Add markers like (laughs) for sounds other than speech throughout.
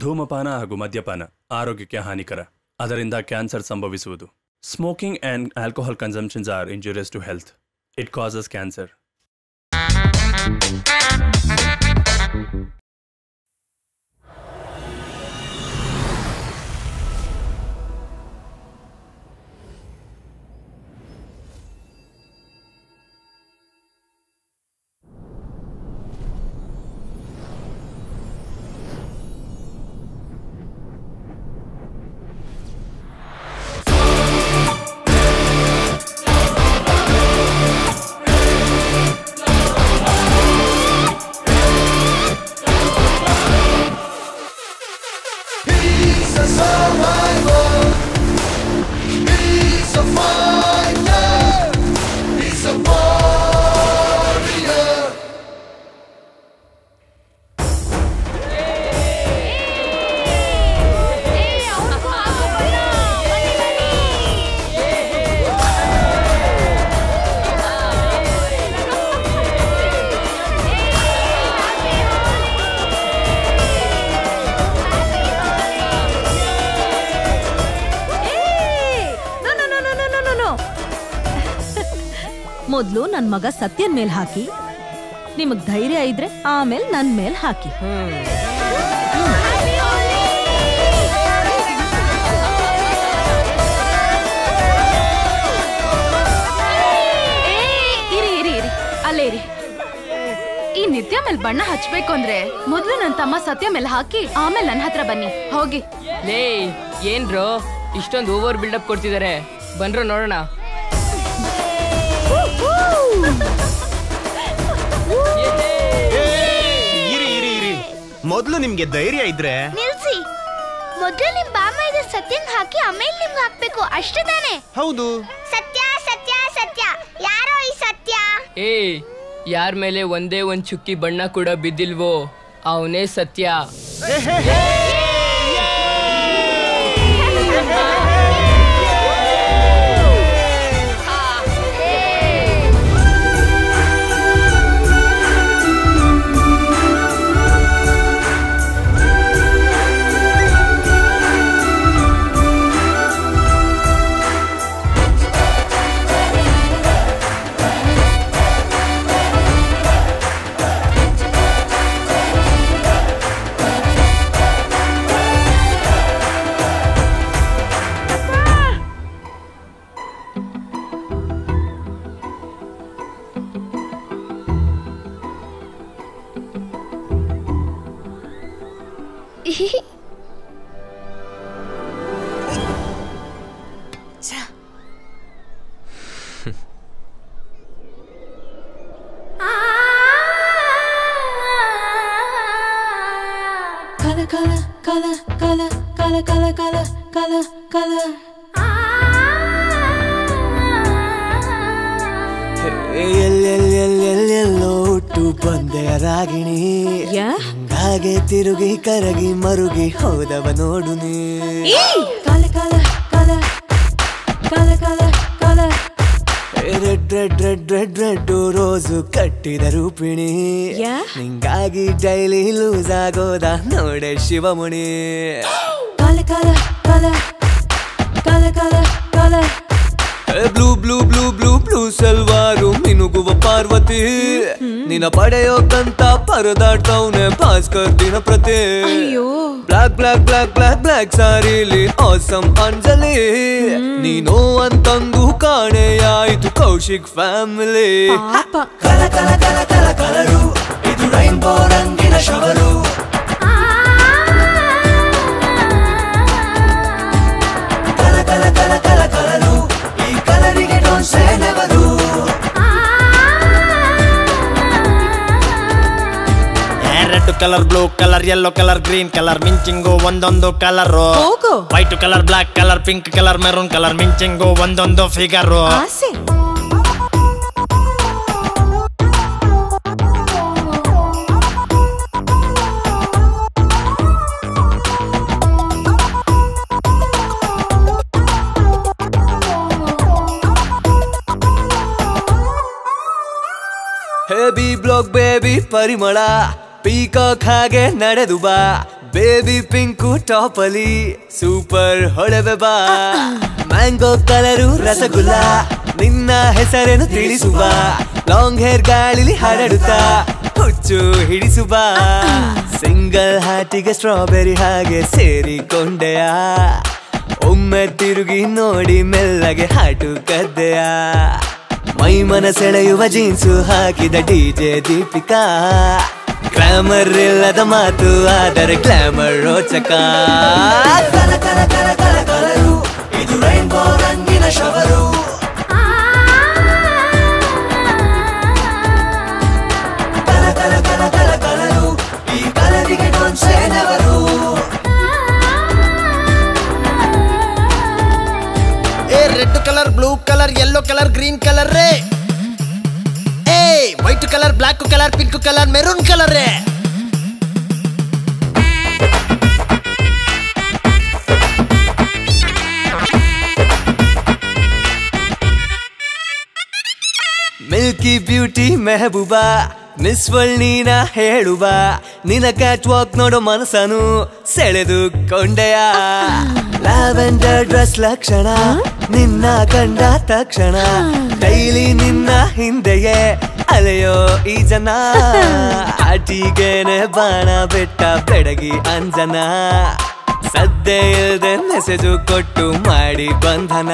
ಧೂಮಪಾನ ಹಾಗೂ ಮದ್ಯಪಾನ ಆರೋಗ್ಯಕ್ಕೆ ಹಾನಿಕರ. ಅದರಿಂದ cancer ಸಂಭವಿಸುವುದು. Smoking and alcohol consumptions are injurious to health it causes cancer ನನ್ ಮಗ ಸತ್ಯನ್ ಮೇಲ್ ಹಾಕಿ. ನಿಮಗ್ ಧೈರ್ಯ ಇದ್ರೆ ಆಮೇಲೆ ನನ್ ಮೇಲ್ ಹಾಕಿ. ಇರಿ ಇರಿ ಇರಿ. ಅಲ್ಲೇ ಇರಿ. ಈ ನಿತ್ಯ ಮೇಲೆ ಬಣ್ಣ ಹಚ್ಬೇಕು ಅಂದ್ರೆ ಮೊದ್ಲು ನನ್ ತಮ್ಮ ಸತ್ಯ ಮೇಲೆ ಹಾಕಿ ಆಮೇಲೆ ನನ್ನ ಹತ್ರ ಬನ್ನಿ. ಹೋಗಿ. ಲೇ ಏನ್ರೋ? ಇಷ್ಟೊಂದು ಓವರ್ ಬಿಲ್ಡಪ್ ಕೊಡ್ತಿದ್ದಾರೆ ಬನ್ರೋ ನೋಡೋಣ. ಇರಿ ಇರಿ ಇರಿ. ಮೊದ್ಲು ನಿಮ್ಗೆ ಧೈರ್ಯ ಇದ್ರೆ? ನಿಲ್ಸಿ. ಮೊದಲು ನಿಮ್ ಬಾಮ ಸತ್ಯನ್ ಸತ್ಯಂಗ್ ಹಾಕಿ ಆಮೇಲೆ ನಿಮ್ಗೆ ಹಾಕ್ಬೇಕು. ಅಷ್ಟೇ ತಾನೆ? ಹೌದು. ಸತ್ಯ ಸತ್ಯ ಸತ್ಯ. ಯಾರೋ ಈ ಸತ್ಯ? ಏ ಯಾರ ಮೇಲೆ ಒಂದೇ ಒಂದ್ ಚುಕ್ಕಿ ಬಣ್ಣ ಕೂಡ ಬಿದ್ದಿಲ್ವೋ? ಅವನೇ ಸತ್ಯ. ಡೈಲಿ ಲೂಸ್ ಆಗೋದ ನೋಡೆ ಶಿವಮುನಿ ಕಲ ಕಲ ಕಲ ಕಲ ಕಲ ಕಲ blue blue blue blue blue salwar ಮಿನುಗುವ Parvati ನಿನ್ನ ಪಡೆಯೋಕಂತ ಪರದಾಡ್ತವ್ನೆ ಭಾಸ್ಕರ್ ದಿನ ಪ್ರತಿ. ಅಯ್ಯೋ. Black black black black black ಸಾರಿಲಿ awesome Anjali. ನೀನು ಅಂತಂದು ಕಾಣೆಯಾಯ್ತು ಕೌಶಿಕ್ ಫ್ಯಾಮಿಲಿ ಕಲ ಕಲ ಕಲ ಕಲ ಕಲರು. ಇದು ರೈನ್ಬೋ ರಂಗಿನ shower. Colour blue colour yellow colour green colour ಮಿಂಚಿಂಗು ಒಂದೊಂದು colour white colour black colour pink colour maroon colour ಮಿಂಚಿಂಗು ಒಂದೊಂದು ಫಿಗರ್ ಹೇಬಿ ಬ್ಲಾಕ್ ಬೇಬಿ ಪರಿಮಳ ಪೀಕಾಕ್ ಹಾಗೆ ನಡೆದು ಬಾ. ಬೇಬಿ ಪಿಂಕು ಟಾಪಲಿ ಸೂಪರ್ ಹೊಳೆವೆ ಬಾ. ಮ್ಯಾಂಗೋ ಕಲರು ರಸಗುಲ್ಲ, ನಿನ್ನ ಹೆಸರೇನು ತಿಳಿಸುವ ಲಾಂಗ್ ಹೇರ್ ಗಾಳಿಲಿ ಹರಡುತ್ತಾ, ಹುಚ್ಚು ಹಿಡಿಸುವ ಸಿಂಗಲ್ ಹಾಟಿಗೆ ಸ್ಟ್ರಾಬೆರಿ ಹಾಗೆ ಸೇರಿಕೊಂಡೆಯ. ಒಮ್ಮೆ ತಿರುಗಿ ನೋಡಿ ಮೆಲ್ಲಗೆ ಹಾಟು ಕದ್ದೆಯ ಮೈ ಮನ ಸೆಳೆಯುವ ಜೀನ್ಸು ಹಾಕಿದ ಡಿಜೆ ದೀಪಿಕಾ. ಗ್ಲಾಮರ್ ಇಲ್ಲದ ಮಾತು ಆದರೆ ಗ್ಲಾಮರ್ ರೋಚಕ. ಕಲ ಕಲ ಕಲ ಕಲ ಕಲರು ಇದು ರೈನ್ಬೋ ರಂಗಿನ ಶವರು. ಕಲ ಕಲ ಕಲ ಕಲ ಕಲರು ಈ ಕಲರಿಗೆ ಡೊನ್ಸೇನವರು ಏ red colour blue colour yellow colour green colour ರೇ. ಏ white colour black colour pink colour maroon colour ರೇ ಮಿಲ್ಕಿ ಬ್ಯೂಟಿ ಮೆಹಬೂಬಾ ಮಿಸ್ ವರ್ಲ್ಡ್ ನೀನ ಹೇಳುವ. ನಿನ ಕ್ಯಾಚ್ ವಾಕ್ ನೋಡೋ ಮನಸ್ಸನು ಸೆಳೆದುಕೊಂಡೆಯ ಲ್ಯಾವೆಂಡರ್ ಡ್ರೆಸ್ ಲಕ್ಷಣ ನಿನ್ನ ಕಂಡ ತಕ್ಷಣ. ಡೈಲಿ ನಿನ್ನ ಹಿಂದೆಯೇ ಅಲೆಯೋ, ಈ ಜನ ಅಟಿಗೆನೆ ಬಾಣ ಬೆಟ್ಟ ಬೆಡಗಿ ಅಂಜನ. ಸದ್ದೆ ಇಲ್ದೆ ಮೆಸೇಜು ಕೊಟ್ಟು ಮಾಡಿ ಬಂಧನ.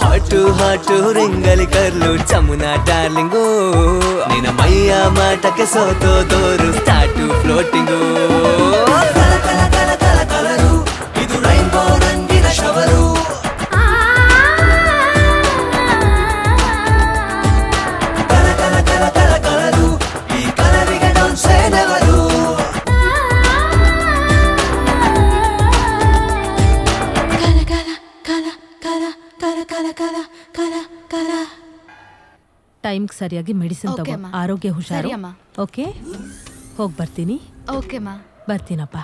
ಹಾಟು ಹಾಟು ರಿಂಗಲಿ ಕರ್ಲು, ಚಮುನ ಡಾರ್ಲಿಂಗು. ನಿನ್ನ ಮೈಯ ಮಾಟಕ್ಕೆ ಸೋತೋ ತೋರು ಸ್ಟಾರ್ಟು ಫ್ಲೋಟಿಂಗು. ಇದು ರೈನ್ಬೋ ರಂಗಿನ ಶವರು. ಟೈಮ್ಗೆ ಸರಿಯಾಗಿ ಮೆಡಿಸಿನ್ ತಗೋ. ಆರೋಗ್ಯ ಹುಷಾರು. ಸರಿ, ಅಮ್ಮ. ಓಕೆ ಹೋಗಿ ಬರ್ತೀನಿ. ಓಕೆ ಮಾ. ಬರ್ತೀನಪ್ಪ.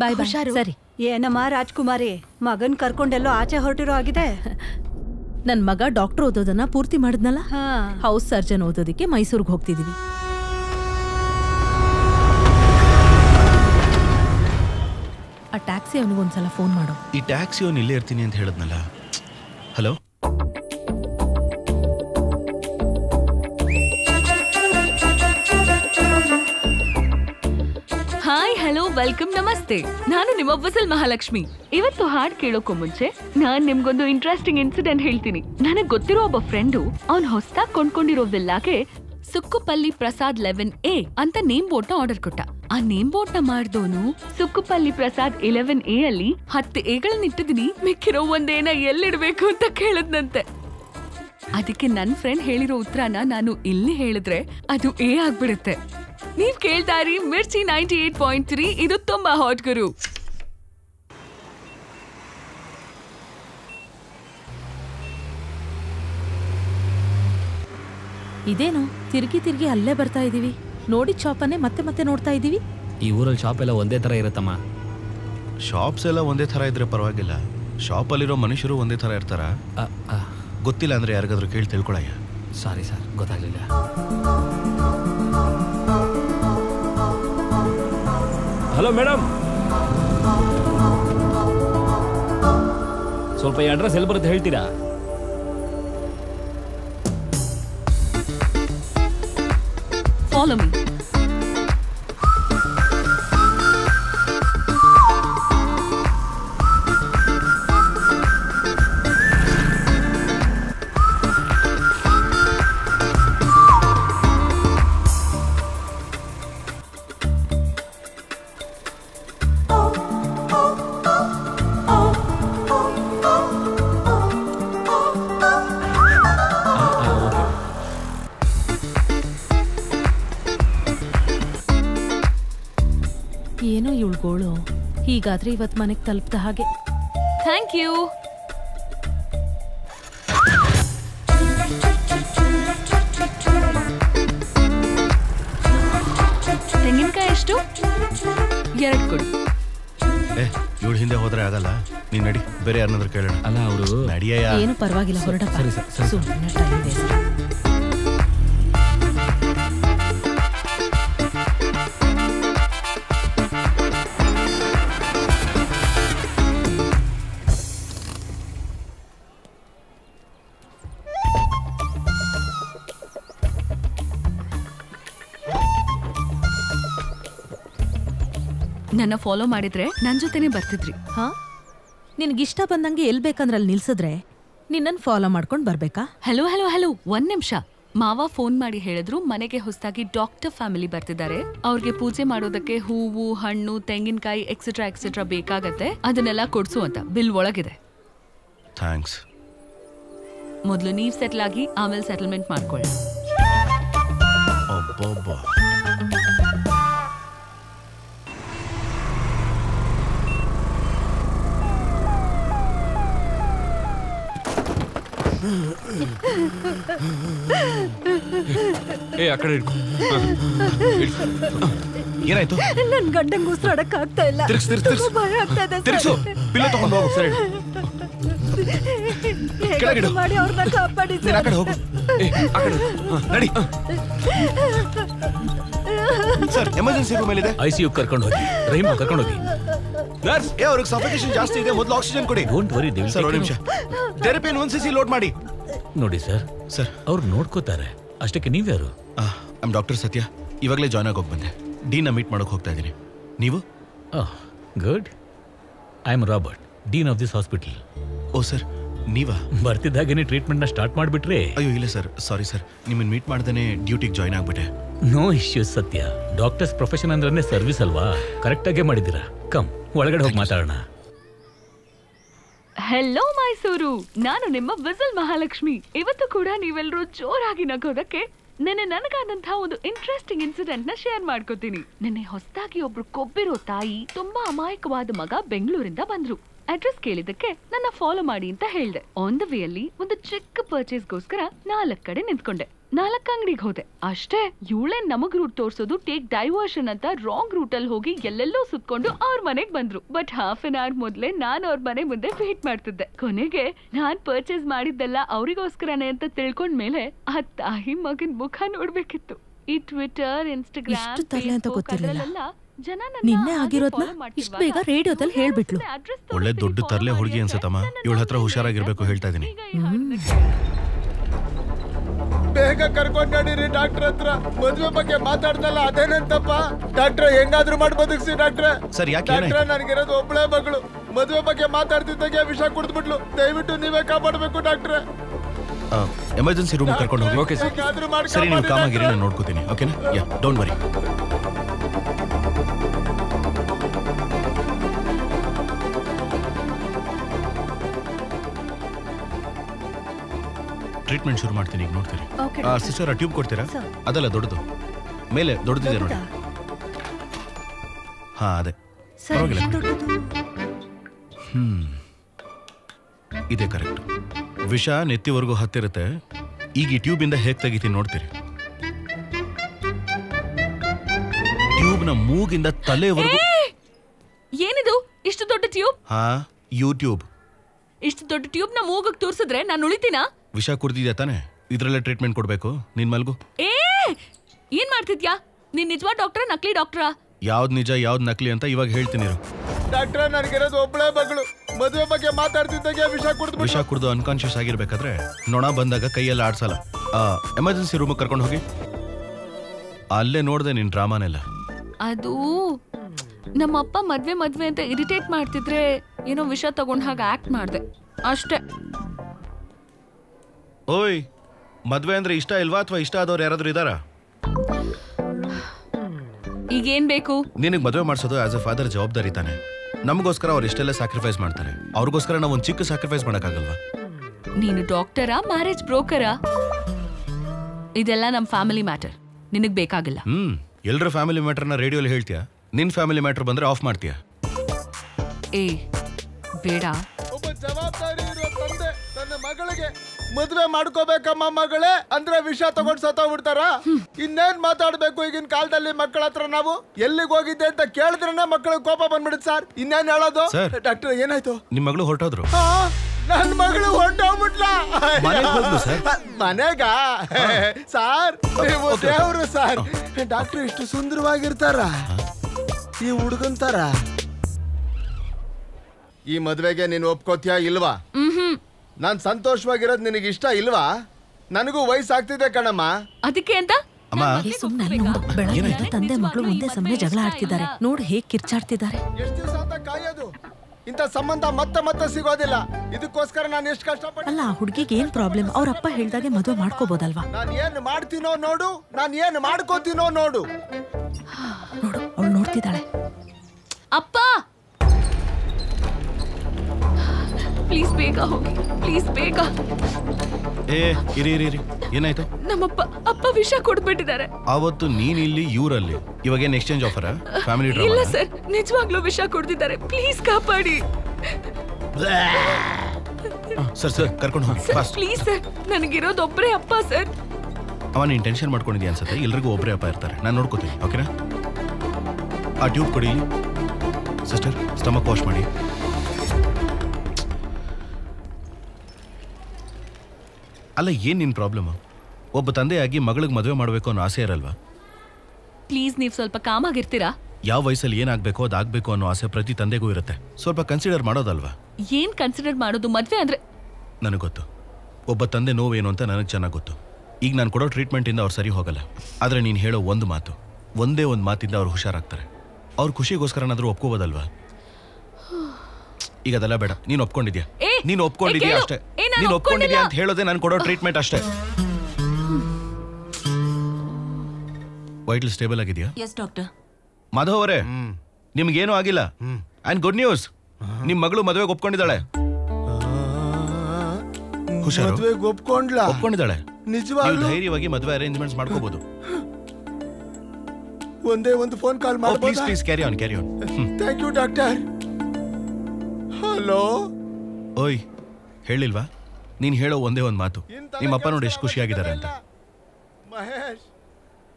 ಬಾಯ್ ಬಾಯ್ ಹುಷಾರು. ಸರಿ. ಏನಮ್ಮ ರಾಜ್ಕುಮಾರಿ ಮಗನ್ ಕರ್ಕೊಂಡೆಲ್ಲೋ ಆಚೆ ಹೊರಟಿರೋ ಆಗಿದೆ? (laughs) ನನ್ನ ಮಗ ಡಾಕ್ಟರ್ ಓದೋದನ್ನ ಪೂರ್ತಿ ಮಾಡಿದ್ನಲ್ಲ? ಹಾ. ಹೌಸ್ ಸರ್ಜನ್ ಓದೋದಕ್ಕೆ ಮೈಸೂರಿಗೆ ಹೋಗ್ತಿದೀವಿ ಆ ಟ್ಯಾಕ್ಸಿ ಅವನಿಗೊಂದ್ಸಲ ಫೋನ್ ಮಾಡು. ಈ ಟ್ಯಾಕ್ಸಿ ಅವನು ಇಲ್ಲೇ ಇರ್ತೀನಿ ಅಂತ ಹೇಳಿದ್ನಲ್ಲ? ಹಲೋ? ಹಾಯ್ ಹಲೋ ವೆಲ್ಕಮ್ ನಮಸ್ತೆ ನಾನು ನಿಮ್ಮ ಬಸಲ್ ಮಹಾಲಕ್ಷ್ಮಿ. ಇವತ್ತು ಹಾಡ್ ಕೇಳೋಕ್ಕೂ ಮುಂಚೆ ನಾನ್ ನಿಮ್ಗೊಂದು ಇಂಟ್ರೆಸ್ಟಿಂಗ್ ಇನ್ಸಿಡೆಂಟ್ ಹೇಳ್ತೀನಿ. ನನಗ್ ಗೊತ್ತಿರೋ ಒಬ್ಬ ಫ್ರೆಂಡು ಅವ್ನ್ ಹೊಸದಾಗ್ ಕೊಂಡ್ಕೊಂಡಿರೋ ವಿಲ್ಲಾಗೆ ಸುಕ್ಕುಪಲ್ಲಿ ಪ್ರಸಾದ್ ಲೆವೆನ್ ಎ ಅಂತ ನೇಮ್ ಬೋರ್ಡ್ನ ಆರ್ಡರ್ ಕೊಟ್ಟ. ಆ ನೇಮ್ ಬೋರ್ಡ್ನ ಮಾಡ್ದೋನು ಸುಕ್ಕುಪಲ್ಲಿ ಪ್ರಸಾದ್ ಇಲೆವೆನ್ ಎ ಅಲ್ಲಿ ಹತ್ತು ಎಗಳನ್ನ ಇಟ್ಟಿದೀನಿ ಮಿಕ್ಕಿರೋ ಒಂದೇನ ಎಲ್ಲಿಡ್ಬೇಕು ಅಂತ ಕೇಳದ್ನಂತೆ. ಅದಕ್ಕೆ ನನ್ ಫ್ರೆಂಡ್ ಹೇಳಿರೋ ಉತ್ತರನ ನಾನು ಇಲ್ಲಿ ಹೇಳಿದ್ರೆ ಅದು ಎ ಆಗ್ಬಿಡುತ್ತೆ. ನೀವ್ ಕೇಳ್ತಾ ಇರಿ Mirchi ninety eight point three ಇದು ತುಂಬಾ ಹಾಟ್ ಗುರು. ಇದೇನು ತಿರ್ಗಿ ತಿರುಗಿ ಅಲ್ಲೇ ಬರ್ತಾ ಇದೀವಿ. ನೋಡಿದ ಶಾಪನ್ನೇ ಮತ್ತೆ ಮತ್ತೆ ನೋಡ್ತಾ ಇದೀವಿ. ಈ ಊರಲ್ಲಿ ಶಾಪ್ ಎಲ್ಲ ಒಂದೇ ತರ ಇರತ್ತಮ್ಮ. ಶಾಪ್ಸ್ ಎಲ್ಲ ಒಂದೇ ಥರ ಇದ್ರೆ ಪರವಾಗಿಲ್ಲ. ಶಾಪಲ್ಲಿರೋ ಮನುಷ್ಯರು ಒಂದೇ ಥರ ಇರ್ತಾರ? ಗೊತ್ತಿಲ್ಲ ಅಂದ್ರೆ ಯಾರಿಗಾದ್ರೂ ಕೇಳಿ ತಿಳ್ಕೊಳಯ್ಯ. ಸಾರಿ ಸರ್ ಗೊತ್ತಾಗ್ಲಿಲ್ಲ. ಹಲೋ ಮೇಡಮ್ ಸ್ವಲ್ಪ ಈ ಅಡ್ರೆಸ್ ಎಲ್ಲಿ ಬರುತ್ತೆ ಹೇಳ್ತೀರಾ ಫಾಲೋ ಮೀ ಏನೋ ಇಳ್ಗೋಳು ಹೀಗಾದ್ರೆ ಇವತ್ ಮನೆಗ್ ತಲುಪ್ತ ಹಾಗೆ. Thank you. ತೆಂಗಿನಕಾಯಿ ಎಷ್ಟು? ಎರಡು ಕೊಡಿ. ಏ ಇವಳು ಹಿಂದೆ ಹೋದ್ರೆ ಆಗಲ್ಲ. ನೀನ್ ನಡಿ ಬೇರೆ ಯಾರನ್ನಾದ್ರೂ ಕೇಳೋಣ. ಅಲ್ಲ ಅವರು ನಡಿಯ ಏನು ಪರವಾಗಿಲ್ಲ ಹೊರಡಪ್ಪ. ಸರಿ ಸರ್ ಸರಿ. ಸರ್ ಸುಮ್ಮನೆ ಟೈಮ್ ವೇಸ್ಟ್. ನನ್ನ ಫಾಲೋ ಮಾಡಿದ್ರೆ ನನ್ ಜೊತೆನೆ ಬರ್ತಿದ್ರಿ. ಹಾ? ನಿನಗಿಷ್ಟ ಬಂದಂಗೆ ಎಲ್ಲಿ ಬೇಕಂದ್ರೆ ಅಲ್ಲಿ ನಿಲ್ಸಿದ್ರೆ ನಿನ್ನನ್ನು ಫಾಲೋ ಮಾಡ್ಕೊಂಡು ಬರ್ಬೇಕಾ? ಹಲೋ ಹಲೋ ಹಲೋ ಒಂದ್ ನಿಮಿಷ. ಮಾವ ಫೋನ್ ಮಾಡಿ ಹೇಳಿದ್ರು ಮನೆಗೆ ಹೊಸದಾಗಿ ಡಾಕ್ಟರ್ ಫ್ಯಾಮಿಲಿ ಬರ್ತಿದ್ದಾರೆ. ಅವ್ರಿಗೆ ಪೂಜೆ ಮಾಡೋದಕ್ಕೆ ಹೂವು ಹಣ್ಣು ತೆಂಗಿನಕಾಯಿ ಎಕ್ಸೆಟ್ರಾ ಎಕ್ಸೆಟ್ರಾ ಬೇಕಾಗತ್ತೆ. ಅದನ್ನೆಲ್ಲ ಕೊಡ್ಸು ಅಂತ ಬಿಲ್ ಒಳಗಿದೆ. ಥ್ಯಾಂಕ್ಸ್ ಮೊದಲು ನೀವ್ ಸೆಟ್ಲ್ ಆಗಿ ಆಮೇಲೆ ಸೆಟಲ್ಮೆಂಟ್ ಮಾಡ್ಕೊಳ್ಳಿ. ಏ ಆ ಕಡೆ ಏನಾಯ್ತು? ನನ್ ಗಂಡಂಗ್ ಉಸಿರಾಡಕ್ ಆಗ್ತಾ ಇಲ್ಲ. ತಿರ್ಗ್ಸ್, ತಿರ್ಗ್ಸ್, ತಿರ್ಗ್ಸ್. ತುಂಬಾ ಭಯ ಆಗ್ತಾ ಇದೆ ತಿರ್ಗ್ಸು ಪಿಲ್ಲ ತಗೊಂಡು ಹೋಗು ಸರಿ. ಕೆಳಗಿಡು. ಮಾಡಿ ಅವ್ರನ್ನ ಕಾಪಾಡಿ ನೀನ್ ಆ ಕಡೆ ಹೋಗು. ಏ, ಆ ಕಡೆ ಹ, ನಡಿ. (laughs) Sir emergency room C U ಕರ್ಕೊಂಡು ಹೋಗಿ. ರಹೀಮ್ ಕರ್ಕೊಂಡು ಹೋಗಿ. ನರ್ಸ್ ಏ ಅವ್ರಿಗೆ ಸಫಿಕೇಶನ್ ಜಾಸ್ತಿ ಇದೆ ಮೊದಲು ಆಕ್ಸಿಜನ್ ಕೊಡಿ. ಡೋಂಟ್ ವರಿ ಸರ್ ಒಂದು ನಿಮಿಷ. ಥೆರಪಿಯನ್ನು ಒಂದು ಸಿ ಲೋಡ್ ಮಾಡಿ. ನೋಡಿ ಸರ್ ಸರ್. ಅವ್ರು ನೋಡ್ಕೋತಾರೆ. ಅಷ್ಟಕ್ಕೆ ನೀವ್ಯಾರು ಐಮ್ ಡಾಕ್ಟರ್ ಸತ್ಯ. ಇವಾಗಲೇ ಜಾಯ್ನ್ ಆಗೋಗಿ ಬಂದೆ. ಡೀನ ಮೀಟ್ ಮಾಡೋಕೆ ಹೋಗ್ತಾ ಇದ್ದೀನಿ. ನೀವು? Good I am Robert dean of this hospital O sir. ನೀವಾ? ಬರ್ತಿದ್ದಾಗೇನೆ ಟ್ರೀಟ್ಮೆಂಟ್ನ ಸ್ಟಾರ್ಟ್ ಮಾಡಿಬಿಟ್ರೆ? ಅಯ್ಯೋ ಇಲ್ಲ ಸರ್. ಸಾರಿ. ಸರ್ ನಿಮ್ಮನ್ನು ಮೀಟ್ ಮಾಡ್ದೇ ಡ್ಯೂಟಿಗೆ ಜಾಯ್ನ್ ಆಗ್ಬಿಟ್ಟೆ. No issues Satya. Doctors profession ಅಂದ್ರೆ ಸರ್ವಿಸ್ ಅಲ್ವಾ? ಕರೆಕ್ಟಾಗೇ ಮಾಡಿದ್ದೀರಾ? ಕಮ್ ಒಳಗಡೆ ಹೋಗಿ ಮಾತಾಡೋಣ. ಹೆಲೋ ಮೈಸೂರು ನಾನು ನಿಮ್ಮ ವಿಸಲ್ ಮಹಾಲಕ್ಷ್ಮಿ ಇವತ್ತು ಕೂಡ ನೀವೆಲ್ಲರೂ ಜೋರಾಗಿ ನಗೋದಕ್ಕೆ ನೆನ್ನೆ ನನಗಾದಂತಹ ಒಂದು ಇಂಟ್ರೆಸ್ಟಿಂಗ್ ಇನ್ಸಿಡೆಂಟ್ನ ಶೇರ್ ಮಾಡ್ಕೋತೀನಿ. ನಿನ್ನೆ ಹೊಸದಾಗಿ ಒಬ್ರು ಕೊಬ್ಬಿರೋ ತಾಯಿ ತುಂಬಾ ಅಮಾಯಕವಾದ ಮಗ ಬೆಂಗಳೂರಿಂದ ಬಂದ್ರು. ಅಡ್ರೆಸ್ ಕೇಳಿದಕ್ಕೆ ನನ್ನ ಫಾಲೋ ಮಾಡಿ ಅಂತ ಹೇಳ್ದೆ. ಆನ್ ದ ವೇಯಲ್ಲಿ ಒಂದು ಚಿಕ್ಕ ಪರ್ಚೇಸ್ಗೋಸ್ಕರ ನಾಲ್ಕ್ ಕಡೆ ನಿಂತ್ಕೊಂಡೆ. ನಾಲ್ಕ ಅಂಗಡಿಗೆ ಹೋದೆ. ಅಷ್ಟೇ ಇವಳೆ ನಮಗ್ ರೂಟ್ ತೋರ್ಸೋದು ಟೇಕ್ ಡೈವರ್ಷನ್ ಅಂತ ರಾಂಗ್ ರೂಟ್ ಅಲ್ಲಿ ಹೋಗಿ ಎಲ್ಲೆಲ್ಲೋ ಸುತ್ಕೊಂಡು ಅವ್ರ ಮನೆಗ್ ಬಂದ್ರು. ಬಟ್ ಹಾಫ್ ಅನ್ ಅವರ್ ಮೊದ್ಲೇ ನಾನ್ ಅವ್ರ ಮನೆ ಮುಂದೆ ವೇಟ್ ಮಾಡ್ತಿದ್ದೆ. ಕೊನೆಗೆ ನಾನ್ ಪರ್ಚೇಸ್ ಮಾಡಿದ್ದೆಲ್ಲ ಅವರಿಗೋಸ್ಕರನೇ ಅಂತ ತಿಳ್ಕೊಂಡ್ಮೇಲೆ ಆ ತಾಯಿ ಮಗನ್ ಮುಖ ನೋಡ್ಬೇಕಿತ್ತು. ಈ ಟ್ವಿಟರ್ ಇನ್ಸ್ಟಾಗ್ರಾಮ್ ನನ್ನ ಆಗಿರೋದ್ನ ಇಷ್ಟು ಬೇಗ ರೇಡಿಯೋದಲ್ಲಿ ಹೇಳ್ಬಿಟ್ಲು. ಒಳ್ಳೆ ದೊಡ್ಡ ತರ್ಲೆ ಹುಡುಗಿ ಅನ್ಸತ್ತಮ್ಮ. ಇವಳ ಹತ್ರ ಹುಷಾರಾಗಿರ್ಬೇಕು ಹೇಳ್ತಾ ಇದ್ದೀನಿ. ಬೇಗ ಕರ್ಕೊಂಡ್ ನಡೀರಿ ಡಾಕ್ಟರ್ ಹತ್ರ. ಮದುವೆ ಬಗ್ಗೆ ಮಾತಾಡ್ದಲ್ಲ ಅದೇನಂತಪ್ಪ? ಡಾಕ್ಟ್ರ ಹೆಂಗಾದ್ರೂ ಮಾಡಿ ಬದುಕ್ಸಿ ಡಾಕ್ಟ್ರ. ಸರ್ ಯಾಕೆ ನನಗಿರೋದು ಒಬ್ಬಳೇ ಮಗಳು. ಮದುವೆ ಬಗ್ಗೆ ಮಾತಾಡ್ತಿದ್ದಾಗೆ ವಿಷ ಕುಡಿದ್ಬಿಟ್ಲು. ದಯವಿಟ್ಟು ನೀವೇ ಕಾಪಾಡಬೇಕು ಡಾಕ್ಟ್ರ. ಎಮರ್ಜೆನ್ಸಿ ರೂಮ್ ಕರ್ಕೊಂಡು ಹೋಗಿ ಓಕೆ ಸರ್ ಸರಿ ನೀವು ಕಾಮಾಗಿರಿ. ನಾನು ನೋಡ್ಕೋತೀನಿ. ಓಕೆನಾ? ಯಾ ಡೋಂಟ್ ವರಿ ಟ್ರೀಟ್ಮೆಂಟ್ ಶುರು ಮಾಡ್ತೀನಿ ಈಗ ನೋಡ್ತೀರಿ. ಸಿಸ್ಟರ್ ಆ ಟ್ಯೂಬ್ ಕೊಡ್ತೀರಾ? ಅದಲ್ಲ ದೊಡ್ಡದು. ಮೇಲೆ ದೊಡ್ಡದಿದೆ ನೋಡಿ. ಹಾ ಅದೇ. ಹ್ಮ್. ಇದೆ ಕರೆಕ್ಟ್ ವಿಷ ನೆತ್ತಿವರೆಗೂ ಹತ್ತಿರುತ್ತೆ. ಈಗ ಈ ಟ್ಯೂಬಿಂದ ಹೇಗೆ ತೆಗಿತೀನಿ ನೋಡ್ತೀರಿ. ಟ್ಯೂಬ್ನ ಮೂಗಿಂದ ತಲೆವರೆಗೂ ಏನಿದು? ಇಷ್ಟು ದೊಡ್ಡ ಟ್ಯೂಬ್ ಹಾ ಯೂಟ್ಯೂಬ್ ಇಷ್ಟು ದೊಡ್ಡ ಟ್ಯೂಬ್ನ ತೋರಿಸಿದ್ರೆ ತೋರ್ಸಿದ್ರೆ ನಾನು ಉಳಿತೀನಾ? ವಿಷ ಕುಡ್ದಿದ್ಯಾ ತಾನೆ? ಇದ್ರಲ್ಲೇ ಟ್ರೀಟ್ಮೆಂಟ್ ಕೊಡಬೇಕು. ನಿನ್ ಮಲ್ಗು. ಏ ಏನ್ ಮಾಡ್ತಿದ್ಯಾ? ನೀನ್ ನಿಜವಾದ ಡಾಕ್ಟರ್ ನಕಲಿ ಡಾಕ್ಟ್ರಾ? ಯಾವ್ದು ನಿಜ ಯಾವ್ದು ನಕಲಿ ಅಂತ ಇವಾಗ ಹೇಳ್ತೀನಿ. ಡಾಕ್ಟ್ರ ನನಗಿರೋದು ಒಬ್ಬಳೇ ಮಗಳು. ಮದುವೆ ಬಗ್ಗೆ ಮಾತಾಡ್ತಿದ್ದಾಗೆ ವಿಷ ಕುಡ್ದು ವಿಷ ಕುಡ್ದು ಅನ್ಕಾನ್ಶಿಯಸ್ ಆಗಿರ್ಬೇಕಾದ್ರೆ ನೊಣ ಬಂದಾಗ ಕೈಯೆಲ್ಲ ಆಡ್ಸಲ್ಲ. ಎಮರ್ಜೆನ್ಸಿ ರೂಮಿಗೆ ಕರ್ಕೊಂಡು ಹೋಗಿ. ಅಲ್ಲೇ ನೋಡ್ದೆ ನಿನ್ ಡ್ರಾಮಾನೆಲ್ಲ. ಅದು ನಮ್ಮಪ್ಪ ಮದ್ವೆ ಮದ್ವೆ ಅಂತ ಇರಿಟೇಟ್ ಮಾಡ್ತಿದ್ರೆ ಏನೋ ವಿಷ ತಗೊಂಡ್ ಹಾಗೆ ಆಕ್ಟ್ ಮಾಡ್ದೆ. ಅಷ್ಟೇ. ಓಯ್ ಮದ್ವೆ ಅಂದ್ರೆ ಇಷ್ಟ ಇಲ್ವಾ ಅಥವಾ ಇಷ್ಟ ಆದವ್ರು ಯಾರಾದ್ರೂ ಇದಾರಾ ಈಗೇನ್ ಬೇಕು? ನಿನಗೆ ಮದುವೆ ಮಾಡಿಸೋದು ಆಸ್ ಎ ಫಾದರ್ ಜವಾಬ್ದಾರಿ ತಾನೆ. ನಮಗೋಸ್ಕರ ಅವ್ರು ಇಷ್ಟೆಲ್ಲ ಸ್ಯಾಕ್ರಿಫೈಸ್ ಮಾಡ್ತಾರೆ. ಅವ್ರಿಗೋಸ್ಕರ ನಾವು ಒಂದು ಚಿಕ್ಕ ಸ್ಯಾಕ್ರಿಫೈಸ್ ಮಾಡೋಕ್ಕಾಗಲ್ವಾ? ನೀನು ಡಾಕ್ಟರಾ ಮ್ಯಾರೇಜ್ ಬ್ರೋಕರಾ ಇದೆಲ್ಲ ನಮ್ಮ ಫ್ಯಾಮಿಲಿ ಮ್ಯಾಟರ್ ನಿನಗ್ ಬೇಕಾಗಿಲ್ಲ. ಹ್ಮ್ ಎಲ್ಲರ ಫ್ಯಾಮಿಲಿ ನ ರೇಡಿಯೋಲಿ ಹೇಳ್ತೀಯಾ? ನಿನ್ ಫ್ಯಾಮಿಲಿ ಮ್ಯಾಟರ್ ಬಂದ್ರೆ ಆಫ್ ಮಾಡ್ತೀಯಾ? ಏ ಬೇಡ. ಮದ್ವೆ ಮಾಡ್ಕೋಬೇಕಮ್ಮ ಮಗಳೇ ಅಂದ್ರೆ ವಿಷ ತಗೊಂಡ್ ಬಿಡ್ತಾರ? ಇನ್ನೇನ್ ಮಾತಾಡ್ಬೇಕು ಈಗಿನ ಕಾಲದಲ್ಲಿ ಮಕ್ಕಳ ಹತ್ರ ನಾವು? ಎಲ್ಲಿಗೆ ಹೋಗಿದ್ದೆ ಅಂತ ಕೇಳಿದ್ರೆ ಮಕ್ಕಳಿಗೆ ಕೋಪ ಬಂದ್ಬಿಡುತ್ತೆ ಸರ್. ಇನ್ನೇನ್ ಹೇಳೋದು. ಡಾಕ್ಟರ್ ಏನಾಯ್ತು? ನಿಮ್ ಮಗಳು ಹೊರಟೋದ್ರು. ಆ, ನನ್ ಮಗಳು ಹೊಂಟೋಗ್ಬಿಟ್ಲ ಮನೆಗ್ ಸಾರ್. ನೀವು ದೇವ್ರು ಸರ್. ಡಾಕ್ಟರ್ ಇಷ್ಟು ಸುಂದರವಾಗಿರ್ತಾರ. ಈ ಹುಡುಗಂತಾರ? ತರ ಈ ಮದ್ವೆಗೆ ನೀನ್ ಒಪ್ಕೋತಿಯಾ ಇಲ್ವಾ? ಹ್ಮ್. ನಾನ್ ಸಂತೋಷವಾಗಿರೋದ್ ನಿನಗೆ ಇಷ್ಟ ಇಲ್ವಾ? ನನಗೂ ವಯಸ್ಸಾಗ್ತಿದೆ ಕಣಮ್ಮ. ಅದಕ್ಕೆ ಅಂತ? ಬೆಳಗ್ಗೆ ತಂದೆ ಮಕ್ಕಳು ಒಂದೇ ಸಮಯ ಜಗಳ ಆಡ್ತಿದ್ದಾರೆ. ನೋಡು ಹೇಗ್ ಕಿರ್ಚಾಡ್ತಿದ್ದಾರೆ. ಎಷ್ಟು ದಿವಸ ಅಂತ ಕಾಯೋದು? ಇಂಥ ಸಂಬಂಧ ಮತ್ತೆ ಮತ್ತೆ ಸಿಗೋದಿಲ್ಲ. ಇದಕ್ಕೋಸ್ಕರ ನಾನು ಎಷ್ಟು ಕಷ್ಟಪಟ್ಟು ಅಲ್ಲ ಹುಡುಗಿಗೆ ಹುಡ್ಗಿಗೆ ಏನ್ ಪ್ರಾಬ್ಲಮ್ ಅವ್ರ ಅಪ್ಪ ಹೇಳ್ದಾಗೆ ಮದುವೆ ಮಾಡ್ಕೋಬೋದಲ್ವಾ? ನಾನು ಏನು ಮಾಡ್ತೀನೋ ನೋಡು ನಾನು ಏನು ಮಾಡ್ಕೋತೀನೋ ನೋಡು. ನೋಡು ಅವಳು ನೋಡ್ತಿದ್ದಾಳೆ. ಅಪ್ಪ! ಪ್ಲೀಸ್ ಬೇಗ ಹೋಗಿ. ಪ್ಲೀಸ್ ಬೇಗ. ಏ ಇರಿ ಇರಿ ಇರಿ. ಏನಾಯ್ತು? ನಮ್ಮಪ್ಪ ಅಪ್ಪ ವಿಷ ಕೊಡ್ಬಿಟ್ಟಿದ್ದಾರೆ ಅವತ್ತು ನೀನ್ ಇಲ್ಲಿ ಇವರಲ್ಲಿ ಇವಾಗ ಏನ್ ಎಕ್ಸ್ಚೇಂಜ್ ಆಫರ್ ಫ್ಯಾಮಿಲಿ ಇಲ್ಲ ಸರ್ ನಿಜವಾಗ್ಲೂ ವಿಷ ಕೊಡ್ತಿದ್ದಾರೆ. ಪ್ಲೀಸ್ ಕಾಪಾಡಿ. ಸರ್ ಸರ್ ಕರ್ಕೊಂಡು ಹೋಗಿ. Sir fast please sir. ನನಗಿರೋದು ಒಬ್ಬರೇ ಅಪ್ಪ ಸರ್. ಅವ ಇಂಟೆನ್ಷನ್ ಟೆನ್ಷನ್ ಮಾಡ್ಕೊಂಡಿದ್ಯಾ ಅನ್ಸುತ್ತೆ? ಎಲ್ರಿಗೂ ಒಬ್ಬರೇ ಅಪ್ಪ ಇರ್ತಾರೆ. ನಾನು ನೋಡ್ಕೋತೀನಿ ಓಕೆನಾ ಆ ಟ್ಯೂಬ್ ಕೊಡಿ ಸಿಸ್ಟರ್ ಸ್ಟಮಕ್ ವಾಶ್ ಮಾಡಿ. ಅಲ್ಲ ಏನ್ ನಿನ್ ಪ್ರಾಬ್ಲಮ್? ಒಬ್ಬ ತಂದೆಯಾಗಿ ಮಗಳಿಗೆ ಮದುವೆ ಮಾಡಬೇಕು ಅನ್ನೋ ಆಸೆ ಇರಲ್ವಾ? ಪ್ಲೀಸ್ ನೀವು ಸ್ವಲ್ಪ ಕಾಮಾಗಿರ್ತೀರಾ? ಯಾವ ವಯಸ್ಸಲ್ಲಿ ಏನಾಗಬೇಕು ಅದಾಗಬೇಕು ಅನ್ನೋ ಆಸೆ ಪ್ರತಿ ತಂದೆಗೂ ಇರುತ್ತೆ. ಸ್ವಲ್ಪ ಕನ್ಸಿಡರ್ ಮಾಡೋದಲ್ವಾ? ಏನ್ ಕನ್ಸಿಡರ್ ಮಾಡೋದು? ಮದ್ವೆ ಅಂದ್ರೆ ನನಗೆ ಗೊತ್ತು. ಒಬ್ಬ ತಂದೆ ನೋವೇನು ಅಂತ ನನಗೆ ಚೆನ್ನಾಗಿ ಗೊತ್ತು. ಈಗ ನಾನು ಕೊಡೋ ಟ್ರೀಟ್ಮೆಂಟಿಂದ ಅವ್ರು ಸರಿ ಹೋಗಲ್ಲ. ಆದರೆ ನೀನು ಹೇಳೋ ಒಂದು ಮಾತು. ಒಂದೇ ಒಂದು ಮಾತಿಂದ ಅವ್ರು ಹುಷಾರಾಗ್ತಾರೆ. ಅವ್ರ ಖುಷಿಗೋಸ್ಕರನಾದರೂ ಒಪ್ಕೋಬೋದಲ್ವಾ? ಈಗ ಅದೆಲ್ಲ ಬೇಡ. ನೀನು ಒಪ್ಕೊಂಡಿದ್ಯಾ? ಏ, ನೀನು ಏ, ಒಪ್ಕೊಂಡಿದ್ಯಾ ಕೇಳು. ಅಷ್ಟೇ? ಏ, ನಾನ್ ನೀನು ಒಪ್ಕೊಂಡಿದ್ಯಾ ಅಂತ ಹೇಳೋದೇ ನಾನು ಕೊಡೋ ಟ್ರೀಟ್ಮೆಂಟ್ ಅಷ್ಟೇ. ವೈಟ್ಲ್ ಸ್ಟೇಬಲ್ ಆಗಿದ್ಯಾ? ಎಸ್ ಡಾಕ್ಟರ್ ಮಾಧವ್ ಅವರೇ ನಿಮ್ಗೇನೂ ಆಗಿಲ್ಲ? ಅಂಡ್ ಗುಡ್ ನ್ಯೂಸ್ ನಿಮ್ ಮಗಳು ಮದುವೆಗೆ ಒಪ್ಕೊಂಡಿದ್ದಾಳೆ. ಹುಷಾರು? ಮದ್ವೆಗೆ ಒಪ್ಕೊಂಡ್ಲ? ಒಪ್ಕೊಂಡಿದ್ದಾಳೆ. ನೀವು ನಿಜವಾಗ್ಲೂ ಧೈರ್ಯವಾಗಿ ಮದುವೆ ಅರೇಂಜ್ಮೆಂಟ್ಸ್ ಮಾಡ್ಕೋಬಹುದು ಒಂದೇ ಒಂದು ಫೋನ್ ಕಾಲ್ ಪ್ಲೀಸ್ ಮಾಡ್ಬೋದಾ? Please carry on carry on thank you doctor hello? ಓಯ್ ಹೇಳಿಲ್ವಾ? ನೀನ್ ಹೇಳೋ ಒಂದೇ ಒಂದು ಮಾತು. ನಿಮ್ಮ ಅಪ್ಪ ನೋಡಿ ಎಷ್ಟು ಖುಷಿಯಾಗಿದ್ದಾರೆ ಅಂತ. ಮಹೇಶ್